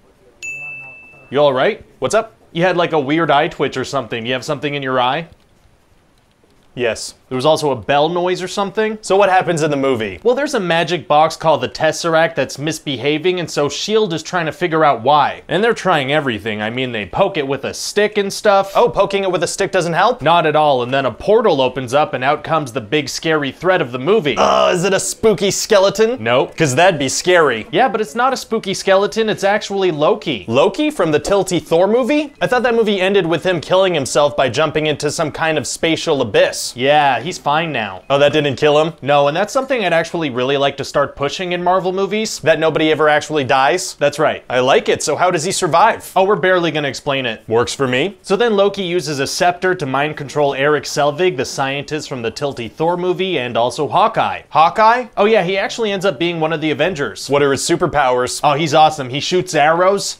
You alright? What's up? You had like a weird eye twitch or something. You have something in your eye? Yes. There was also a bell noise or something? So what happens in the movie? Well, there's a magic box called the Tesseract that's misbehaving, and so S.H.I.E.L.D. is trying to figure out why. And they're trying everything. I mean, they poke it with a stick and stuff. Oh, poking it with a stick doesn't help? Not at all, and then a portal opens up, and out comes the big scary threat of the movie. Oh, is it a spooky skeleton? nope. Because that'd be scary. Yeah, but it's not a spooky skeleton, it's actually Loki. Loki from the Tilty Thor movie? I thought that movie ended with him killing himself by jumping into some kind of spatial abyss. Yeah, he's fine now. Oh, that didn't kill him? No, and that's something I'd actually really like to start pushing in Marvel movies. That nobody ever actually dies? That's right. I like it, so how does he survive? Oh, we're barely gonna explain it. Works for me. So then Loki uses a scepter to mind control Erik Selvig, the scientist from the Tilty Thor movie, and also Hawkeye. Hawkeye? Oh yeah, he actually ends up being one of the Avengers. What are his superpowers? Oh, he's awesome. He shoots arrows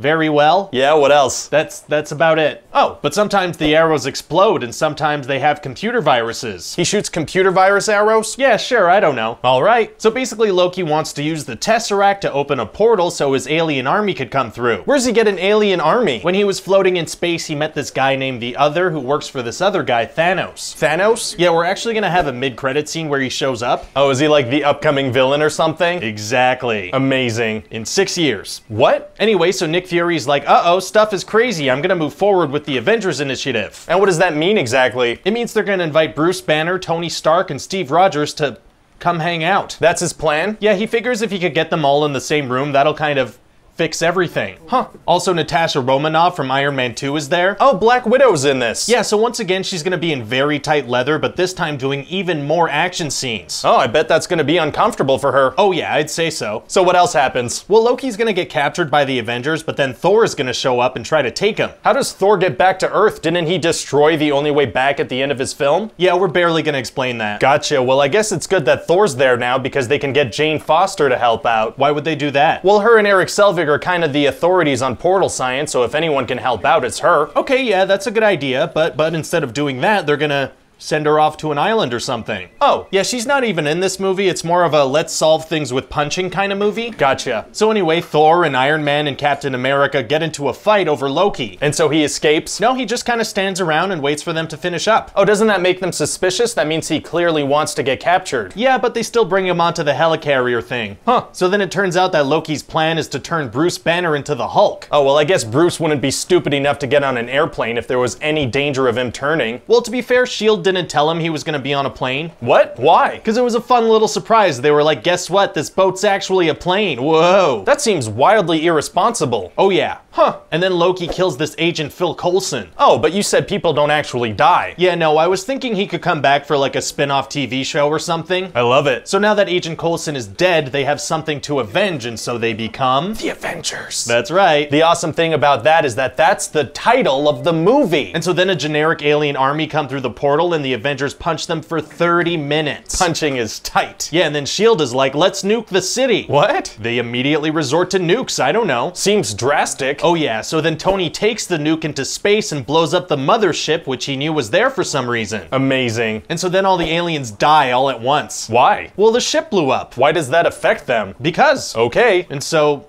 very well. Yeah, what else? That's that's about it. Oh, but sometimes the arrows explode and sometimes they have computer viruses. He shoots computer virus arrows? Yeah, sure, I don't know. All right. So basically Loki wants to use the Tesseract to open a portal so his alien army could come through. Where's he get an alien army? When he was floating in space, he met this guy named the Other who works for this other guy, Thanos. Thanos? Yeah, we're actually gonna have a mid-credit scene where he shows up. Oh, is he like the upcoming villain or something? Exactly. Amazing. in six years. What? Anyway, so Nick Fury's like, uh-oh, stuff is crazy. I'm gonna move forward with the Avengers Initiative. And what does that mean exactly? It means they're gonna invite Bruce Banner, Tony Stark, and Steve Rogers to come hang out. That's his plan? Yeah, he figures if he could get them all in the same room, that'll kind of fix everything. Huh. Also, Natasha Romanoff from Iron Man 2 is there. Oh, Black Widow's in this. Yeah, so once again, she's gonna be in very tight leather, but this time doing even more action scenes. Oh, I bet that's gonna be uncomfortable for her. Oh, yeah, I'd say so. So what else happens? Well, Loki's gonna get captured by the Avengers, but then Thor is gonna show up and try to take him. How does Thor get back to Earth? Didn't he destroy the only way back at the end of his film? Yeah, we're barely gonna explain that. Gotcha. Well, I guess it's good that Thor's there now because they can get Jane Foster to help out. Why would they do that? Well, her and Erik Selvig are kind of the authorities on portal science, so if anyone can help out, it's her. Okay, yeah, that's a good idea, but but instead of doing that, they're gonna send her off to an island or something. Oh, Yeah, she's not even in this movie. It's more of a let's solve things with punching kind of movie. gotcha. So anyway, Thor and Iron Man and Captain America get into a fight over Loki. And so he escapes? No, he just kind of stands around and waits for them to finish up. Oh, doesn't that make them suspicious? That means he clearly wants to get captured. Yeah, but they still bring him onto the helicarrier thing. Huh. So then it turns out that Loki's plan is to turn Bruce Banner into the Hulk. Oh, well, I guess Bruce wouldn't be stupid enough to get on an airplane if there was any danger of him turning. Well, to be fair, S.H.I.E.L.D. didn't tell him he was going to be on a plane. What? Why? Because it was a fun little surprise. They were like, guess what? This boat's actually a plane. Whoa. That seems wildly irresponsible. oh, yeah. Huh. And then Loki kills this agent Phil Coulson. Oh, but you said people don't actually die. Yeah, no, I was thinking he could come back for like a spin off TV show or something. I love it. So now that Agent Coulson is dead, they have something to avenge, and so they become. The Avengers. That's right. the awesome thing about that is that that's the title of the movie. And so then a generic alien army come through the portal, and the Avengers punch them for 30 minutes. punching is tight. Yeah, and then S.H.I.E.L.D. is like, let's nuke the city. What? They immediately resort to nukes, I don't know. Seems drastic. Oh, yeah, so then Tony takes the nuke into space and blows up the mothership, which he knew was there for some reason. Amazing. And so then all the aliens die all at once. Why? Well, the ship blew up. Why does that affect them? Because. Okay. And so,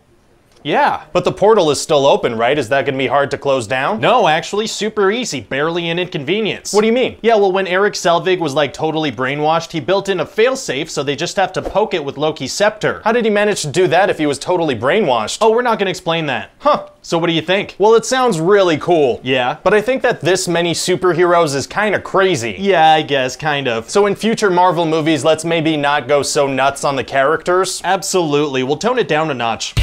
yeah. But the portal is still open, right? Is that gonna be hard to close down? No, actually, super easy, barely an inconvenience. What do you mean? Yeah, well, when Erik Selvig was like totally brainwashed, he built in a failsafe so they just have to poke it with Loki's scepter. How did he manage to do that if he was totally brainwashed? Oh, we're not gonna explain that. huh. So, what do you think? Well, it sounds really cool. Yeah. But I think that this many superheroes is kind of crazy. Yeah, I guess, kind of. So in future Marvel movies, let's maybe not go so nuts on the characters. Absolutely. We'll tone it down a notch.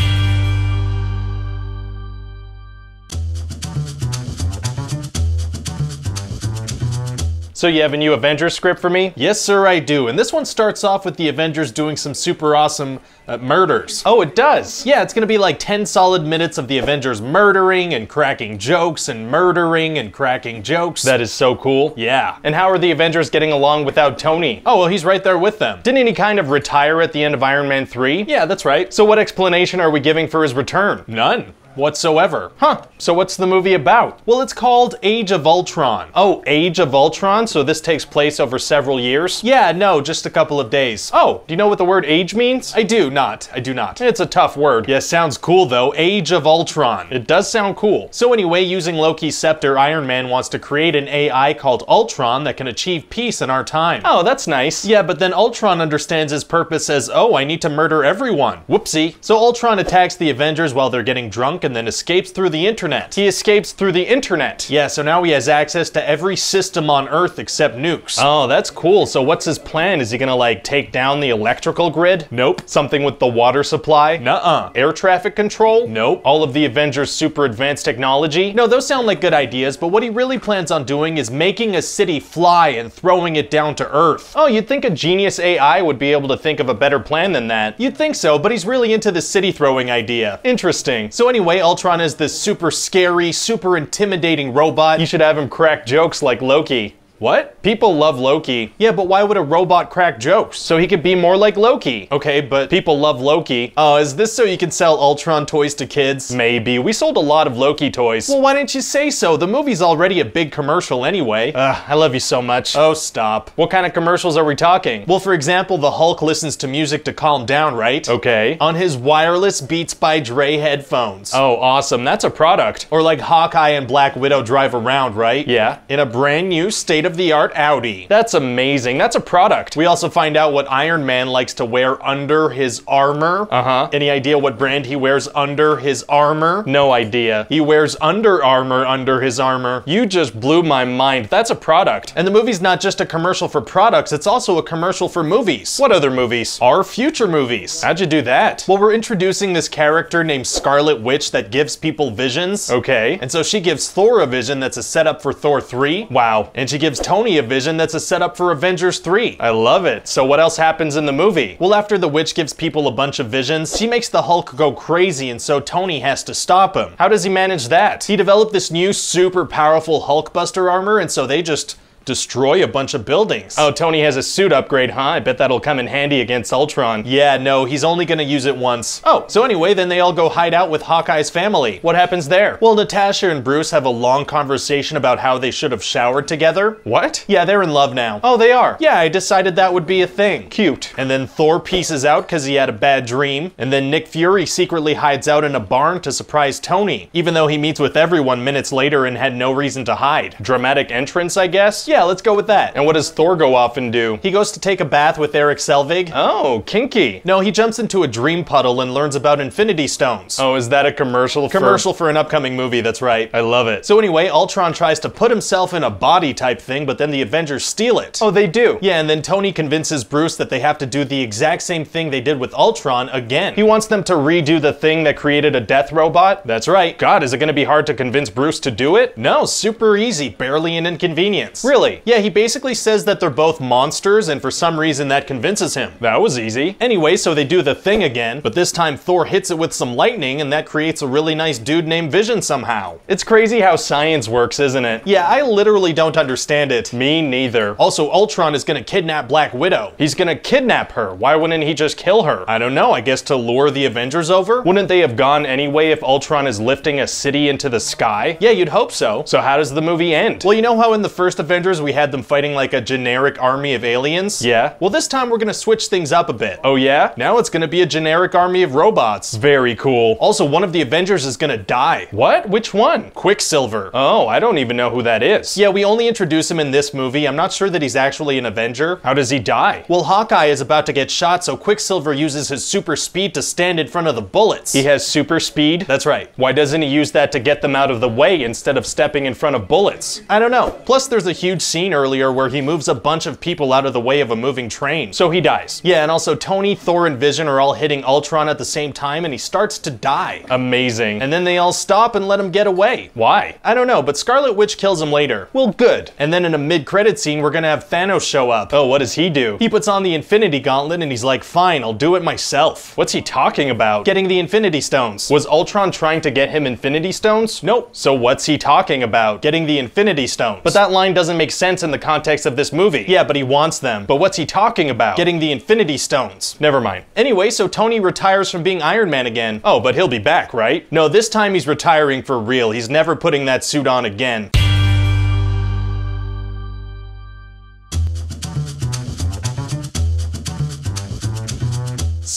So you have a new Avengers script for me? Yes, sir, I do. And this one starts off with the Avengers doing some super awesome uh, murders. Oh, it does. Yeah, it's gonna be like 10 solid minutes of the Avengers murdering and cracking jokes and murdering and cracking jokes. That is so cool. yeah. And how are the Avengers getting along without Tony? Oh, well, he's right there with them. Didn't he kind of retire at the end of Iron Man 3? Yeah, that's right. So what explanation are we giving for his return? None whatsoever. Huh. So what's the movie about? Well, it's called Age of Ultron. Oh, Age of Ultron? So this takes place over several years? Yeah, no, just a couple of days. Oh, do you know what the word age means? I do not. I do not. It's a tough word. Yeah, sounds cool though. Age of Ultron. It does sound cool. So anyway, using Loki's scepter, Iron Man wants to create an AI called Ultron that can achieve peace in our time. Oh, that's nice. Yeah, but then Ultron understands his purpose as, oh, I need to murder everyone. Whoopsie. So Ultron attacks the Avengers while they're getting drunk and then escapes through the internet. He escapes through the internet. Yeah, so now he has access to every system on Earth except nukes. Oh, that's cool. So what's his plan? Is he gonna like take down the electrical grid? Nope. Something with the water supply? Nuh-uh. Air traffic control? Nope. All of the Avengers' super advanced technology? No, those sound like good ideas, but what he really plans on doing is making a city fly and throwing it down to Earth. Oh, you'd think a genius AI would be able to think of a better plan than that. You'd think so, but he's really into the city throwing idea. Interesting. So anyway, Ultron is this super scary, super intimidating robot. You should have him crack jokes like Loki. What? People love Loki. Yeah, but why would a robot crack jokes? So he could be more like Loki. Okay, but People love Loki. oh, is this so you can sell Ultron toys to kids? Maybe. We sold a lot of Loki toys. Well, why didn't you say so? The movie's already a big commercial anyway. Ugh, I love you so much. oh, stop. what kind of commercials are we talking? Well, for example, the Hulk listens to music to calm down, right? okay. On his wireless Beats by Dre headphones. Oh, awesome. That's a product. Or like Hawkeye and Black Widow drive around, right? Yeah. In a brand new state state-of-the-art Audi. That's amazing. That's a product. We also find out what Iron Man likes to wear under his armor. Uh-huh. Any idea what brand he wears under his armor? No idea. He wears Under Armour under his armor. You just blew my mind. That's a product. And the movie's not just a commercial for products, it's also a commercial for movies. What other movies? Our future movies. How'd you do that? Well, we're introducing this character named Scarlet Witch that gives people visions. Okay. And so she gives Thor a vision that's a setup for Thor 3. Wow. And she gives Tony a vision that's a setup for Avengers 3. I love it. So what else happens in the movie? Well, after the witch gives people a bunch of visions, she makes the Hulk go crazy and so Tony has to stop him. How does he manage that? He developed this new super powerful Hulkbuster armor and so they just destroy a bunch of buildings. Oh, Tony has a suit upgrade, huh? I bet that'll come in handy against Ultron. Yeah, no, he's only gonna use it once. Oh, so anyway, then they all go hide out with Hawkeye's family. What happens there? Well, Natasha and Bruce have a long conversation about how they should have showered together. What? Yeah, they're in love now. Oh, they are? Yeah, I decided that would be a thing. Cute. And then Thor pieces out because he had a bad dream. And then Nick Fury secretly hides out in a barn to surprise Tony, even though he meets with everyone minutes later and had no reason to hide. Dramatic entrance, I guess? Yeah, let's go with that. And what does Thor go off and do? He goes to take a bath with Erik Selvig. Oh, kinky. No, he jumps into a dream puddle and learns about Infinity Stones. Oh, is that a commercial for- Commercial for an upcoming movie, that's right. I love it. So anyway, Ultron tries to put himself in a body type thing, but then the Avengers steal it. Oh, they do? Yeah, and then Tony convinces Bruce that they have to do the exact same thing they did with Ultron again. He wants them to redo the thing that created a death robot. That's right. God, is it gonna be hard to convince Bruce to do it? No, super easy, barely an inconvenience. Really? Yeah, he basically says that they're both monsters, and for some reason that convinces him. That was easy. Anyway, so they do the thing again, but this time Thor hits it with some lightning, and that creates a really nice dude named Vision somehow. It's crazy how science works, isn't it? Yeah, I literally don't understand it. Me neither. Also, Ultron is gonna kidnap Black Widow. He's gonna kidnap her. Why wouldn't he just kill her? I don't know, I guess to lure the Avengers over? Wouldn't they have gone anyway if Ultron is lifting a city into the sky? Yeah, you'd hope so. So how does the movie end? Well, you know how in the first Avengers we had them fighting like a generic army of aliens? Yeah. Well, this time we're gonna switch things up a bit. Oh yeah? Now it's gonna be a generic army of robots. Very cool. Also, one of the Avengers is gonna die. What? Which one? Quicksilver. Oh, I don't even know who that is. Yeah, we only introduce him in this movie. I'm not sure that he's actually an Avenger. How does he die? Well, Hawkeye is about to get shot, so Quicksilver uses his super speed to stand in front of the bullets. He has super speed? That's right. Why doesn't he use that to get them out of the way instead of stepping in front of bullets? I don't know. Plus, there's a huge scene earlier where he moves a bunch of people out of the way of a moving train. So he dies. Yeah, and also Tony, Thor, and Vision are all hitting Ultron at the same time, and he starts to die. Amazing. And then they all stop and let him get away. Why? I don't know, but Scarlet Witch kills him later. Well, good. And then in a mid-credit scene, we're gonna have Thanos show up. Oh, what does he do? He puts on the Infinity Gauntlet and he's like, fine, I'll do it myself. What's he talking about? Getting the Infinity Stones. Was Ultron trying to get him Infinity Stones? Nope. So what's he talking about? Getting the Infinity Stones. But that line doesn't make sense in the context of this movie. Yeah, but he wants them. But what's he talking about? Getting the Infinity Stones. Never mind. Anyway, so Tony retires from being Iron Man again. Oh, but he'll be back, right? No, this time he's retiring for real. He's never putting that suit on again.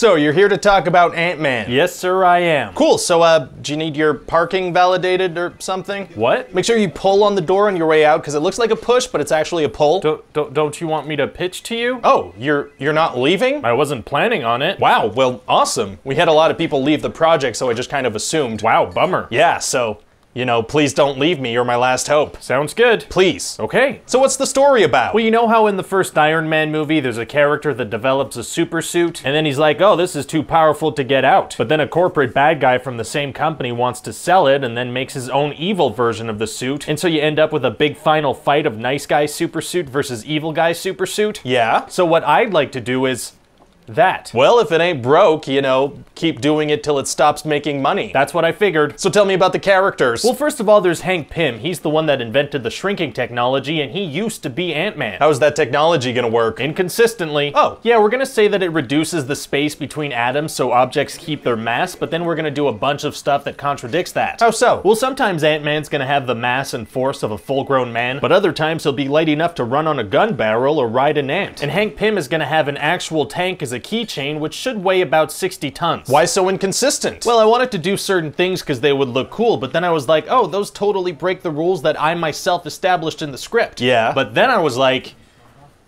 So you're here to talk about Ant-Man. Yes, sir, I am. Cool. So, uh, do you need your parking validated or something? What? Make sure you pull on the door on your way out because it looks like a push, but it's actually a pull. Don't, don't, don't you want me to pitch to you? oh, you're you're not leaving? I wasn't planning on it. Wow. Well, awesome. We had a lot of people leave the project, so I just kind of assumed. Wow, bummer. Yeah. So, you know, please don't leave me. You're my last hope. Sounds good. Please. Okay. So, what's the story about? Well, you know how in the first Iron Man movie, there's a character that develops a super suit, and then he's like, oh, this is too powerful to get out. But then a corporate bad guy from the same company wants to sell it and then makes his own evil version of the suit. And so you end up with a big final fight of nice guy super suit versus evil guy super suit. yeah. So what I'd like to do is that. Well, if it ain't broke, you know, keep doing it till it stops making money. That's what I figured. so tell me about the characters. Well, first of all, there's Hank Pym. He's the one that invented the shrinking technology, and he used to be Ant-Man. How's that technology gonna work? Inconsistently. Oh. Yeah, we're gonna say that it reduces the space between atoms so objects keep their mass, but then we're gonna do a bunch of stuff that contradicts that. How so? Well, sometimes Ant-Man's gonna have the mass and force of a full-grown man, but other times he'll be light enough to run on a gun barrel or ride an ant. And Hank Pym is gonna have an actual tank as a keychain, which should weigh about 60 tons. Why so inconsistent? Well, I wanted to do certain things because they would look cool, but then I was like, oh, those totally break the rules that I myself established in the script. Yeah. But then I was like,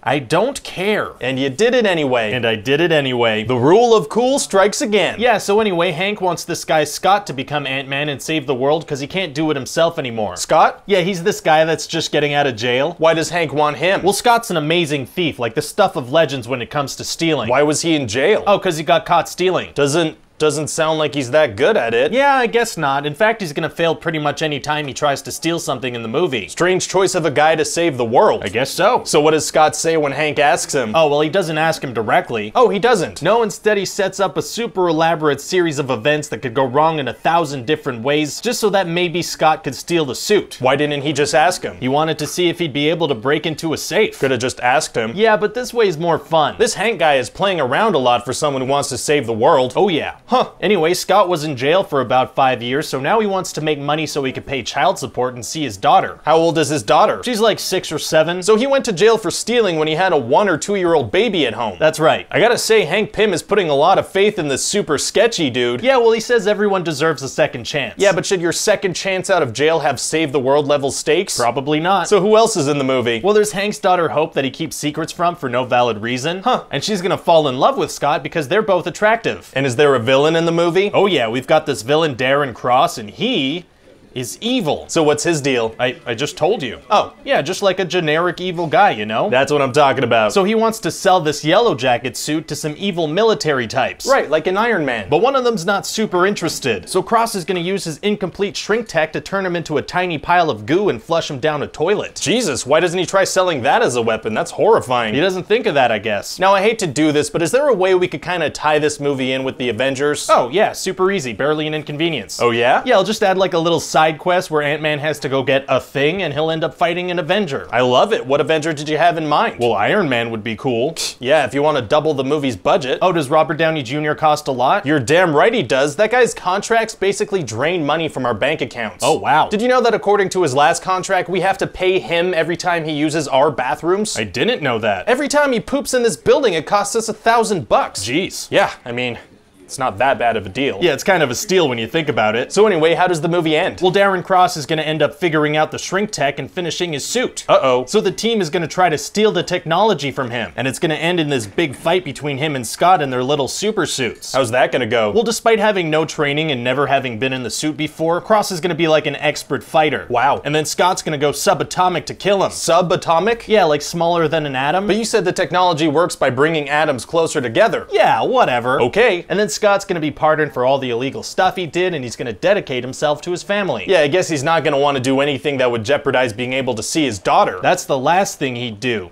I don't care. and you did it anyway. And I did it anyway. the rule of cool strikes again. Yeah, so anyway, Hank wants this guy Scott to become Ant Man and save the world because he can't do it himself anymore. Scott? Yeah, he's this guy that's just getting out of jail. Why does Hank want him? Well, Scott's an amazing thief, like the stuff of legends when it comes to stealing. why was he in jail? Oh, because he got caught stealing. Doesn't doesn't sound like he's that good at it. Yeah, I guess not. In fact, he's gonna fail pretty much any time he tries to steal something in the movie. Strange choice of a guy to save the world. I guess so. So what does Scott say when Hank asks him? Oh, well, he doesn't ask him directly. Oh, he doesn't. No, instead he sets up a super elaborate series of events that could go wrong in a thousand different ways, just so that maybe Scott could steal the suit. Why didn't he just ask him? He wanted to see if he'd be able to break into a safe. Could have just asked him. Yeah, but this way is more fun. This Hank guy is playing around a lot for someone who wants to save the world. Oh yeah. Huh. Anyway, Scott was in jail for about five years, so now he wants to make money so he could pay child support and see his daughter. How old is his daughter? She's like six or seven. So he went to jail for stealing when he had a one or two year old baby at home. That's right. I gotta say, Hank Pym is putting a lot of faith in this super sketchy dude. Yeah, well, he says everyone deserves a second chance. Yeah, but should your second chance out of jail have save the world level stakes? probably not. So who else is in the movie? Well, there's Hank's daughter Hope that he keeps secrets from for no valid reason. Huh. And she's gonna fall in love with Scott because they're both attractive. and is there a villain in the movie? Oh yeah, we've got this villain Darren Cross, and he is evil. So what's his deal? I, I just told you. Oh, Yeah, just like a generic evil guy, you know? that's what I'm talking about. so he wants to sell this yellow jacket suit to some evil military types. right, like an Iron Man. But one of them's not super interested. So Cross is gonna use his incomplete shrink tech to turn him into a tiny pile of goo and flush him down a toilet. Jesus, why doesn't he try selling that as a weapon? That's horrifying. He doesn't think of that, I guess. Now, I hate to do this, but is there a way we could kind of tie this movie in with the Avengers? Oh, yeah, super easy, barely an inconvenience. Oh, yeah? Yeah, I'll just add like a little side quest where Ant-Man has to go get a thing and he'll end up fighting an Avenger. I love it. What Avenger did you have in mind? well, Iron Man would be cool. (sniffs) yeah, if you want to double the movie's budget. Oh, does Robert Downey Jr. cost a lot? You're damn right he does. That guy's contracts basically drain money from our bank accounts. Oh, wow. Did you know that according to his last contract, we have to pay him every time he uses our bathrooms? I didn't know that. Every time he poops in this building, it costs us a thousand bucks. Jeez. Yeah, I mean, it's not that bad of a deal. Yeah, it's kind of a steal when you think about it. So anyway, how does the movie end? Well, Darren Cross is going to end up figuring out the shrink tech and finishing his suit. Uh-oh. So the team is going to try to steal the technology from him, and it's going to end in this big fight between him and Scott in their little super suits. How's that gonna go? Well, despite having no training and never having been in the suit before, Cross is going to be like an expert fighter. Wow. And then Scott's going to go subatomic to kill him. subatomic? Yeah, like smaller than an atom. But you said the technology works by bringing atoms closer together. yeah, whatever. Okay. And then Scott's to be pardoned for all the illegal stuff he did, and he's to dedicate himself to his family. Yeah, I guess he's not gonna want to do anything that would jeopardize being able to see his daughter. That's the last thing he'd do.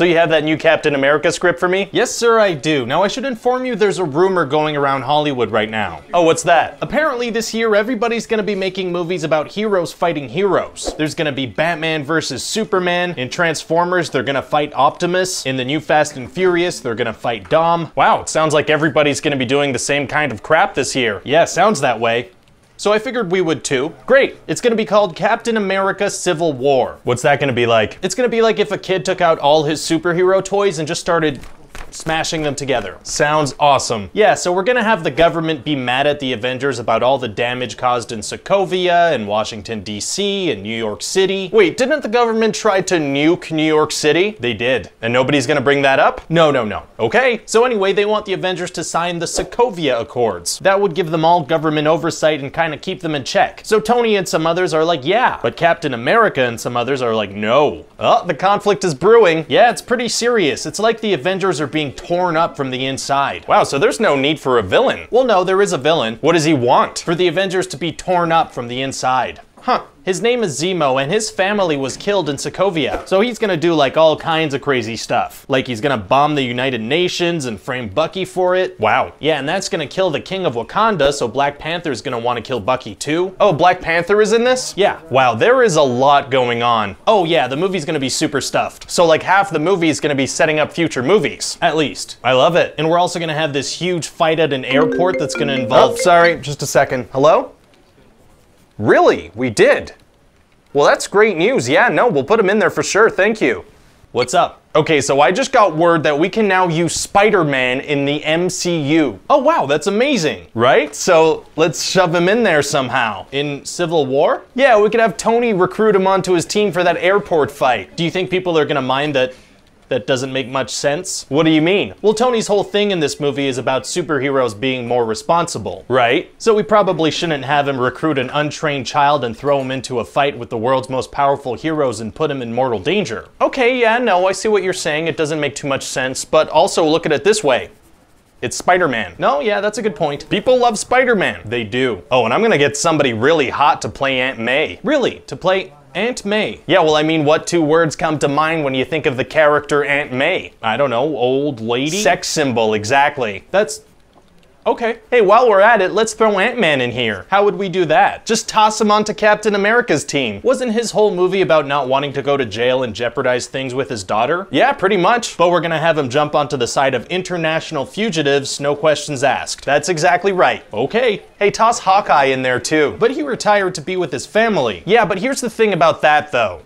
So you have that new Captain America script for me? Yes, sir, I do. Now, I should inform you there's a rumor going around Hollywood right now. Oh, what's that? Apparently, this year, everybody's gonna be making movies about heroes fighting heroes. There's gonna be Batman versus Superman. In Transformers, they're gonna fight Optimus. In the new Fast and Furious, they're gonna fight Dom. Wow, it sounds like everybody's gonna be doing the same kind of crap this year. Yeah, sounds that way. So I figured we would too. Great, it's gonna be called Captain America Civil War. What's that gonna be like? It's gonna be like if a kid took out all his superhero toys and just started smashing them together. Sounds awesome. Yeah, so we're gonna have the government be mad at the Avengers about all the damage caused in Sokovia and Washington, D.C. and New York City. Wait, didn't the government try to nuke New York City? They did. And nobody's gonna bring that up? No, no, no. Okay. So anyway, they want the Avengers to sign the Sokovia Accords. That would give them all government oversight and kind of keep them in check. So Tony and some others are like, yeah, but Captain America and some others are like, no. Oh, the conflict is brewing. Yeah, it's pretty serious. It's like the Avengers are being torn up from the inside. Wow, so there's no need for a villain. Well, no, there is a villain. What does he want? For the Avengers to be torn up from the inside. Huh. His name is Zemo, and his family was killed in Sokovia. So he's gonna do like all kinds of crazy stuff. Like he's gonna bomb the United Nations and frame Bucky for it. Wow. Yeah, and that's gonna kill the king of Wakanda, so Black Panther's gonna wanna kill Bucky too. Oh, Black Panther is in this? Yeah. Wow, there is a lot going on. Oh yeah, the movie's gonna be super stuffed. So, like, half the movie is gonna be setting up future movies. At least. I love it. And we're also gonna have this huge fight at an airport that's gonna involve- Oh, involve. sorry, just a second. Hello? Really? We did? Well, that's great news. Yeah, no, we'll put him in there for sure. Thank you. What's up? Okay, so I just got word that we can now use Spider-Man in the MCU. Oh wow, that's amazing. Right? So let's shove him in there somehow. In Civil War? Yeah, we could have Tony recruit him onto his team for that airport fight. Do you think people are gonna mind that that doesn't make much sense? What do you mean? Well, Tony's whole thing in this movie is about superheroes being more responsible. Right? So we probably shouldn't have him recruit an untrained child and throw him into a fight with the world's most powerful heroes and put him in mortal danger. Okay, yeah, no, I see what you're saying. It doesn't make too much sense, but also look at it this way. It's Spider-Man. No, yeah, that's a good point. People love Spider-Man. They do. Oh, and I'm gonna get somebody really hot to play Aunt May. Really? To play Aunt May? Yeah, well, I mean, what two words come to mind when you think of the character Aunt May? I don't know, old lady? Sex symbol, exactly. That's Okay. Hey, while we're at it, let's throw Ant-Man in here. How would we do that? Just toss him onto Captain America's team. Wasn't his whole movie about not wanting to go to jail and jeopardize things with his daughter? Yeah, pretty much. But we're gonna have him jump onto the side of international fugitives, no questions asked. That's exactly right. Okay. Hey, toss Hawkeye in there too. But he retired to be with his family. Yeah, but here's the thing about that though.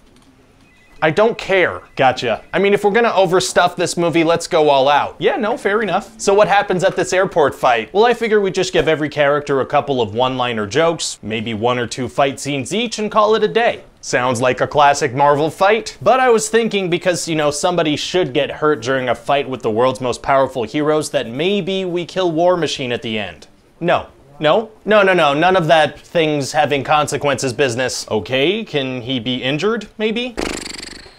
I don't care. Gotcha. I mean, if we're gonna overstuff this movie, let's go all out. Yeah, no, fair enough. So what happens at this airport fight? Well, I figure we just give every character a couple of one-liner jokes, maybe one or two fight scenes each, and call it a day. Sounds like a classic Marvel fight. But I was thinking because, you know, somebody should get hurt during a fight with the world's most powerful heroes that maybe we kill War Machine at the end. No. No? No, no, no. None of that things having consequences business. Okay, can he be injured, maybe?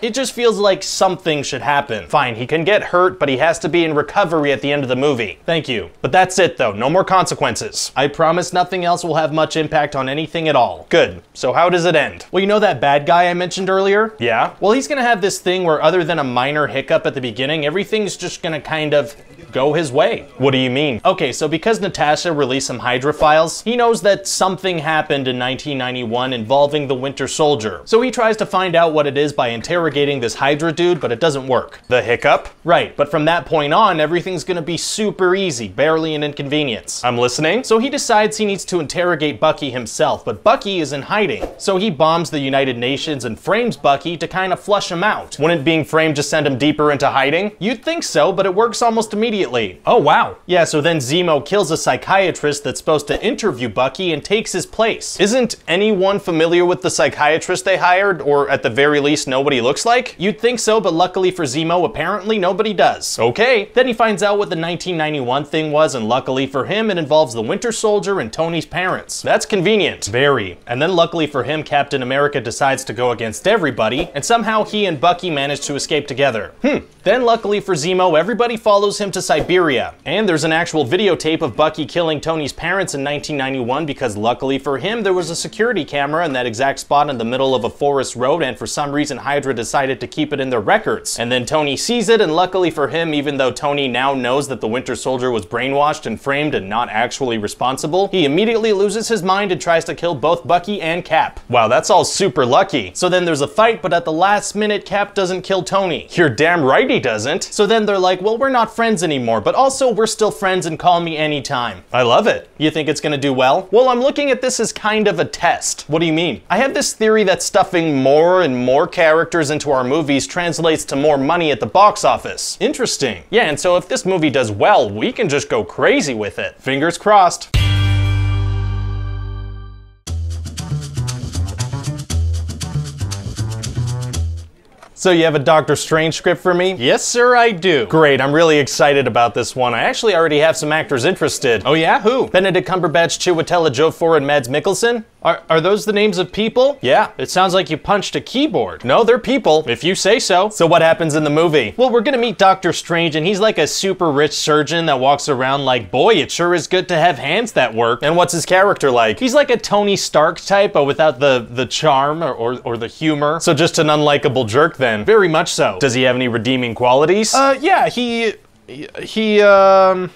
It just feels like something should happen. Fine, he can get hurt, but he has to be in recovery at the end of the movie. Thank you. But that's it though, no more consequences. I promise nothing else will have much impact on anything at all. Good. So how does it end? Well, you know that bad guy I mentioned earlier? Yeah? Well, he's gonna have this thing where other than a minor hiccup at the beginning, everything's just gonna kind of go his way. What do you mean? Okay, so because Natasha released some Hydra files, he knows that something happened in 1991 involving the Winter Soldier. So he tries to find out what it is by interrogating this Hydra dude, but it doesn't work. The hiccup? Right, but from that point on, everything's gonna be super easy, barely an inconvenience. I'm listening. So he decides he needs to interrogate Bucky himself, but Bucky is in hiding. So he bombs the United Nations and frames Bucky to kind of flush him out. Wouldn't being framed just send him deeper into hiding? You'd think so, but it works almost immediately. Oh, wow. Yeah, so then Zemo kills a psychiatrist that's supposed to interview Bucky and takes his place. Isn't anyone familiar with the psychiatrist they hired, or at the very least know what he looks like? You'd think so, but luckily for Zemo, apparently nobody does. Okay. Then he finds out what the 1991 thing was, and luckily for him, it involves the Winter Soldier and Tony's parents. That's convenient. Very. And then luckily for him, Captain America decides to go against everybody, and somehow he and Bucky manage to escape together. Hmm. Then luckily for Zemo, everybody follows him to Siberia. And there's an actual videotape of Bucky killing Tony's parents in 1991 because luckily for him, there was a security camera in that exact spot in the middle of a forest road, and for some reason, Hydra decided to keep it in their records. And then Tony sees it, and luckily for him, even though Tony now knows that the Winter Soldier was brainwashed and framed and not actually responsible, he immediately loses his mind and tries to kill both Bucky and Cap. Wow, that's all super lucky. So then there's a fight, but at the last minute, Cap doesn't kill Tony. You're damn right he doesn't. So then they're like, well, we're not friends anymore, but also we're still friends and call me anytime. I love it. You think it's gonna do well? Well, I'm looking at this as kind of a test. What do you mean? I have this theory that stuffing more and more characters into our movies translates to more money at the box office. Interesting. Yeah, and so if this movie does well, we can just go crazy with it. Fingers crossed. So you have a Doctor Strange script for me? Yes, sir, I do. Great, I'm really excited about this one. I actually already have some actors interested. Oh yeah, who? Benedict Cumberbatch, Chiwetel Ejiofor, and Mads Mikkelsen. Are, are those the names of people? Yeah. It sounds like you punched a keyboard. No, they're people. If you say so. So what happens in the movie? Well, we're gonna meet Doctor Strange, and he's like a super rich surgeon that walks around like, boy, it sure is good to have hands that work. And what's his character like? He's like a Tony Stark type, but without the, the charm or, or, or the humor. So just an unlikable jerk then? Very much so. Does he have any redeeming qualities? Uh, yeah, he, he, um,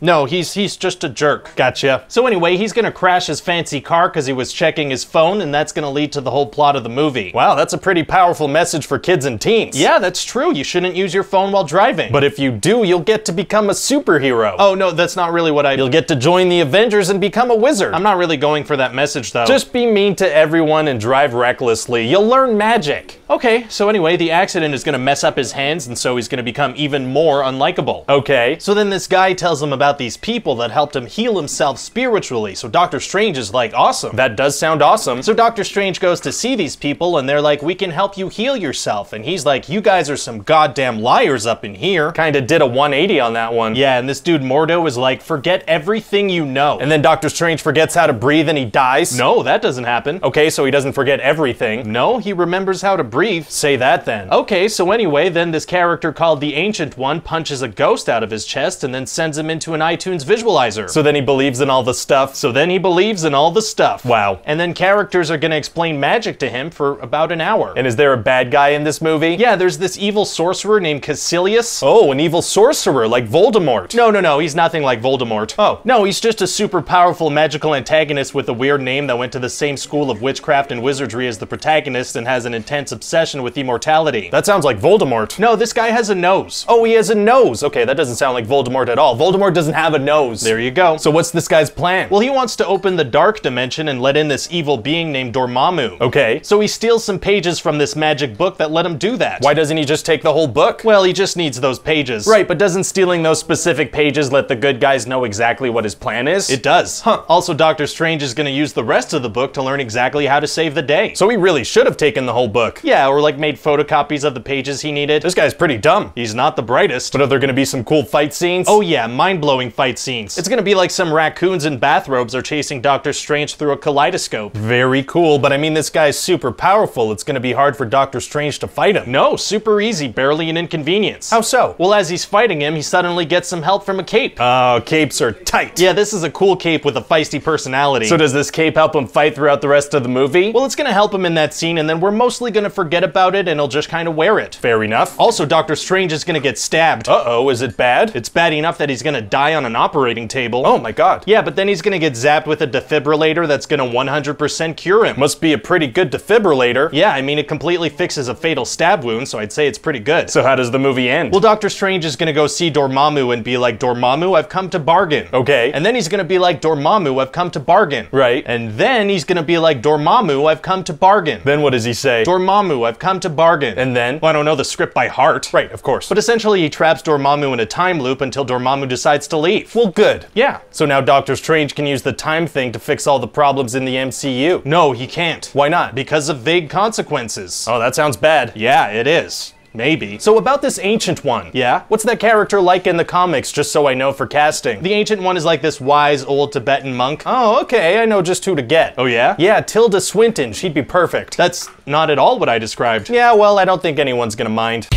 No, he's he's just a jerk. Gotcha. So anyway, he's gonna crash his fancy car because he was checking his phone, and that's gonna lead to the whole plot of the movie. Wow, that's a pretty powerful message for kids and teens. Yeah, that's true. You shouldn't use your phone while driving. But if you do, you'll get to become a superhero. Oh no, that's not really what I. You'll get to join the Avengers and become a wizard. I'm not really going for that message though. Just be mean to everyone and drive recklessly. You'll learn magic. Okay, so anyway, the accident is gonna mess up his hands, and so he's gonna become even more unlikable. Okay. So then this guy tells him about these people that helped him heal himself spiritually. So Doctor Strange is like, awesome. That does sound awesome. So Doctor Strange goes to see these people, and they're like, we can help you heal yourself. And he's like, you guys are some goddamn liars up in here. Kinda did a 180 on that one. Yeah, and this dude Mordo is like, forget everything you know. And then Doctor Strange forgets how to breathe and he dies. No, that doesn't happen. Okay, so he doesn't forget everything. No, he remembers how to breathe. Say that then. Okay, so anyway, then this character called the Ancient One punches a ghost out of his chest and then sends him into an iTunes visualizer. So then he believes in all the stuff. So then he believes in all the stuff. Wow. And then characters are gonna explain magic to him for about an hour. And is there a bad guy in this movie? Yeah, there's this evil sorcerer named Kaecilius. Oh, an evil sorcerer like Voldemort. No, no, no, he's nothing like Voldemort. Oh, no, he's just a super powerful magical antagonist with a weird name that went to the same school of witchcraft and wizardry as the protagonist and has an intense obsession with immortality. That sounds like Voldemort. No, this guy has a nose. Oh, he has a nose. Okay, that doesn't sound like Voldemort at all. Voldemort doesn't have a nose. There you go. So what's this guy's plan? Well, he wants to open the dark dimension and let in this evil being named Dormammu. Okay. So he steals some pages from this magic book that let him do that. Why doesn't he just take the whole book? Well, he just needs those pages. Right, but doesn't stealing those specific pages let the good guys know exactly what his plan is? It does. Huh. Also, Doctor Strange is gonna use the rest of the book to learn exactly how to save the day. So he really should have taken the whole book. Yeah, or like made photocopies of the pages he needed. This guy's pretty dumb. He's not the brightest. But are there gonna be some cool fight scenes? Oh yeah, mind-blowing fight scenes. It's gonna be like some raccoons in bathrobes are chasing Doctor Strange through a kaleidoscope. Very cool, but I mean this guy's super powerful. It's gonna be hard for Doctor Strange to fight him. No, super easy, barely an inconvenience. How so? Well, as he's fighting him, he suddenly gets some help from a cape. Oh, capes are tight. Yeah, this is a cool cape with a feisty personality. So does this cape help him fight throughout the rest of the movie? Well, it's gonna help him in that scene, and then we're mostly gonna forget about it, and he'll just kind of wear it. Fair enough. Also, Doctor Strange is gonna get stabbed. Uh-oh, is it bad? It's bad enough that he's gonna die on an operating table. Oh my god. Yeah, but then he's gonna get zapped with a defibrillator that's gonna 100% cure him. Must be a pretty good defibrillator. Yeah, I mean, it completely fixes a fatal stab wound, so I'd say it's pretty good. So how does the movie end? Well, Doctor Strange is gonna go see Dormammu and be like, Dormammu, I've come to bargain. Okay. And then he's gonna be like, Dormammu, I've come to bargain. Right. And then he's gonna be like, Dormammu, I've come to bargain. Then what does he say? Dormammu, I've come to bargain. And then? Well, I don't know the script by heart. Right, of course. But essentially, he traps Dormammu in a time loop until Dormammu decides to leave. Well, good. Yeah. So now Doctor Strange can use the time thing to fix all the problems in the MCU. No, he can't. Why not? Because of vague consequences. Oh, that sounds bad. Yeah, it is. Maybe. So about this Ancient One. Yeah? What's that character like in the comics, just so I know for casting? The Ancient One is like this wise old Tibetan monk. Oh, okay, I know just who to get. Oh yeah? Yeah, Tilda Swinton, she'd be perfect. That's not at all what I described. Yeah, well, I don't think anyone's gonna mind.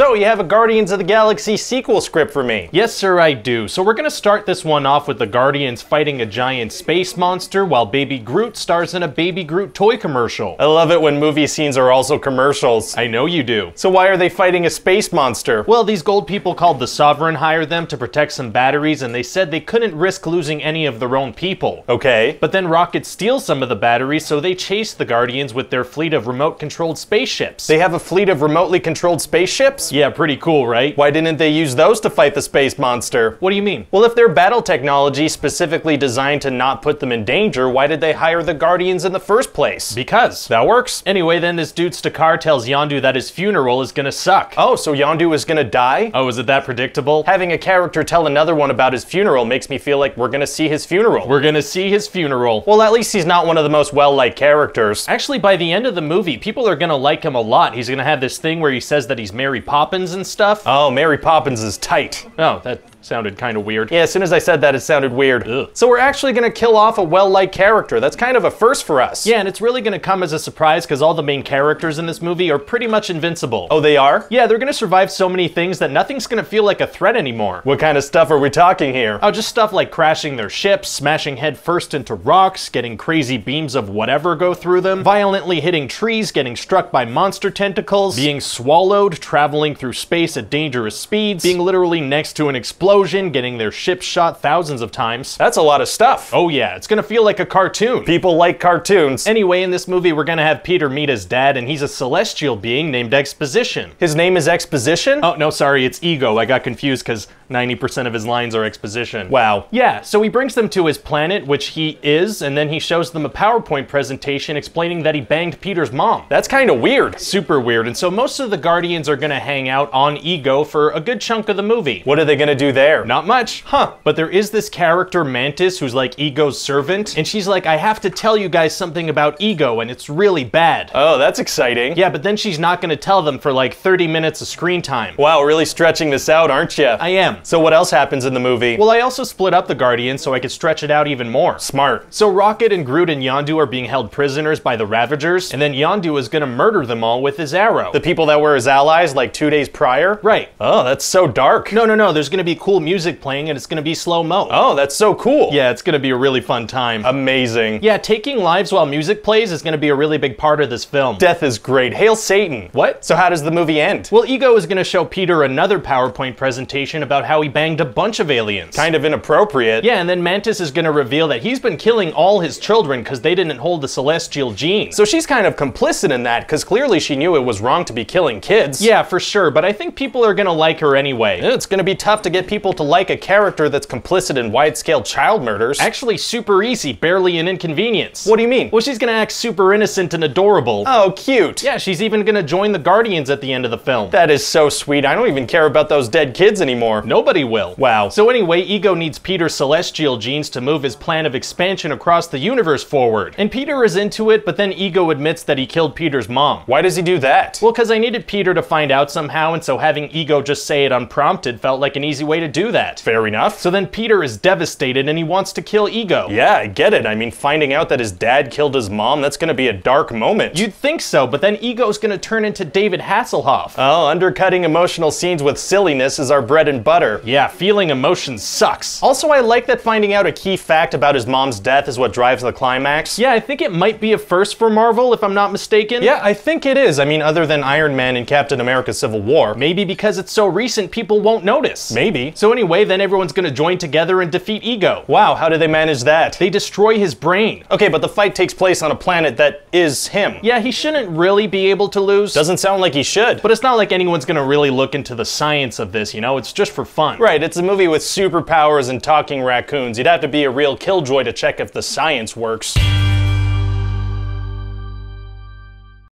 So, you have a Guardians of the Galaxy sequel script for me? Yes, sir, I do. So we're gonna start this one off with the Guardians fighting a giant space monster while Baby Groot stars in a Baby Groot toy commercial. I love it when movie scenes are also commercials. I know you do. So why are they fighting a space monster? Well, these gold people called the Sovereign hired them to protect some batteries and they said they couldn't risk losing any of their own people. Okay. But then Rocket steals some of the batteries, so they chase the Guardians with their fleet of remote-controlled spaceships. They have a fleet of remotely controlled spaceships? Yeah, pretty cool, right? Why didn't they use those to fight the space monster? What do you mean? Well, if their battle technology specifically designed to not put them in danger, why did they hire the Guardians in the first place? Because. That works. Anyway, then this dude Stakar tells Yondu that his funeral is gonna suck. Oh, so Yondu is gonna die? Oh, is it that predictable? Having a character tell another one about his funeral makes me feel like we're gonna see his funeral. We're gonna see his funeral. Well, at least he's not one of the most well-liked characters. Actually, by the end of the movie, people are gonna like him a lot. He's gonna have this thing where he says that he's Mary Poppins and stuff. Oh, Mary Poppins is tight. Oh, that Sounded kind of weird. Yeah, as soon as I said that, it sounded weird. Ugh. So we're actually gonna kill off a well-liked character. That's kind of a first for us. Yeah, and it's really gonna come as a surprise because all the main characters in this movie are pretty much invincible. Oh, they are? Yeah, they're gonna survive so many things that nothing's gonna feel like a threat anymore. What kind of stuff are we talking here? Oh, just stuff like crashing their ships, smashing headfirst into rocks, getting crazy beams of whatever go through them, violently hitting trees, getting struck by monster tentacles, being swallowed, traveling through space at dangerous speeds, being literally next to an explosion, getting their ship shot thousands of times. That's a lot of stuff. Oh yeah, it's gonna feel like a cartoon. People like cartoons. Anyway, in this movie, we're gonna have Peter meet his dad, and he's a celestial being named Exposition. His name is Exposition? Oh, no, sorry, it's Ego. I got confused because 90% of his lines are exposition. Wow. Yeah, so he brings them to his planet, which he is, and then he shows them a PowerPoint presentation explaining that he banged Peter's mom. That's kind of weird. Super weird, and so most of the Guardians are gonna hang out on Ego for a good chunk of the movie. What are they gonna do there? Not much. Huh. But there is this character, Mantis, who's like Ego's servant, and she's like, I have to tell you guys something about Ego, and it's really bad. Oh, that's exciting. yeah, but then she's not gonna tell them for like 30 minutes of screen time. Wow, really stretching this out, aren't you? I am. So what else happens in the movie? Well, I also split up the Guardians so I could stretch it out even more. smart. So Rocket and Groot and Yondu are being held prisoners by the Ravagers, and then Yondu is gonna murder them all with his arrow. The people that were his allies like two days prior? right. Oh, that's so dark. No, no, no, there's gonna be cool music playing and it's gonna be slow-mo. Oh, that's so cool. Yeah, it's gonna be a really fun time. Amazing. yeah, taking lives while music plays is gonna be a really big part of this film. Death is great. Hail Satan. What? So how does the movie end? well, Ego is gonna show Peter another PowerPoint presentation about how he banged a bunch of aliens. Kind of inappropriate. Yeah, and then Mantis is gonna reveal that he's been killing all his children because they didn't hold the celestial gene. So she's kind of complicit in that, because clearly she knew it was wrong to be killing kids. Yeah, for sure, but I think people are gonna like her anyway. It's gonna be tough to get people to like a character that's complicit in wide-scale child murders. Actually, super easy, barely an inconvenience. What do you mean? Well, she's gonna act super innocent and adorable. Oh, cute. yeah, she's even gonna join the Guardians at the end of the film. That is so sweet. I don't even care about those dead kids anymore. Nobody will. Wow. So anyway, Ego needs Peter's celestial genes to move his plan of expansion across the universe forward. And Peter is into it, but then Ego admits that he killed Peter's mom. Why does he do that? Well, because I needed Peter to find out somehow, and so having Ego just say it unprompted felt like an easy way to do that. Fair enough. So then Peter is devastated and he wants to kill Ego. yeah, I get it. I mean, finding out that his dad killed his mom, that's gonna be a dark moment. You'd think so, but then Ego's gonna turn into David Hasselhoff. Oh, undercutting emotional scenes with silliness is our bread and butter. yeah, feeling emotions sucks. Also, I like that finding out a key fact about his mom's death is what drives the climax. Yeah, I think it might be a first for Marvel, if I'm not mistaken. Yeah, I think it is. I mean, other than Iron Man and Captain America Civil War. Maybe because it's so recent, people won't notice. Maybe. So anyway, then everyone's gonna join together and defeat Ego. Wow, how do they manage that? They destroy his brain. Okay, but the fight takes place on a planet that is him. Yeah, he shouldn't really be able to lose. Doesn't sound like he should. but it's not like anyone's gonna really look into the science of this, you know? It's just for fun. Right, it's a movie with superpowers and talking raccoons. You'd have to be a real killjoy to check if the science works.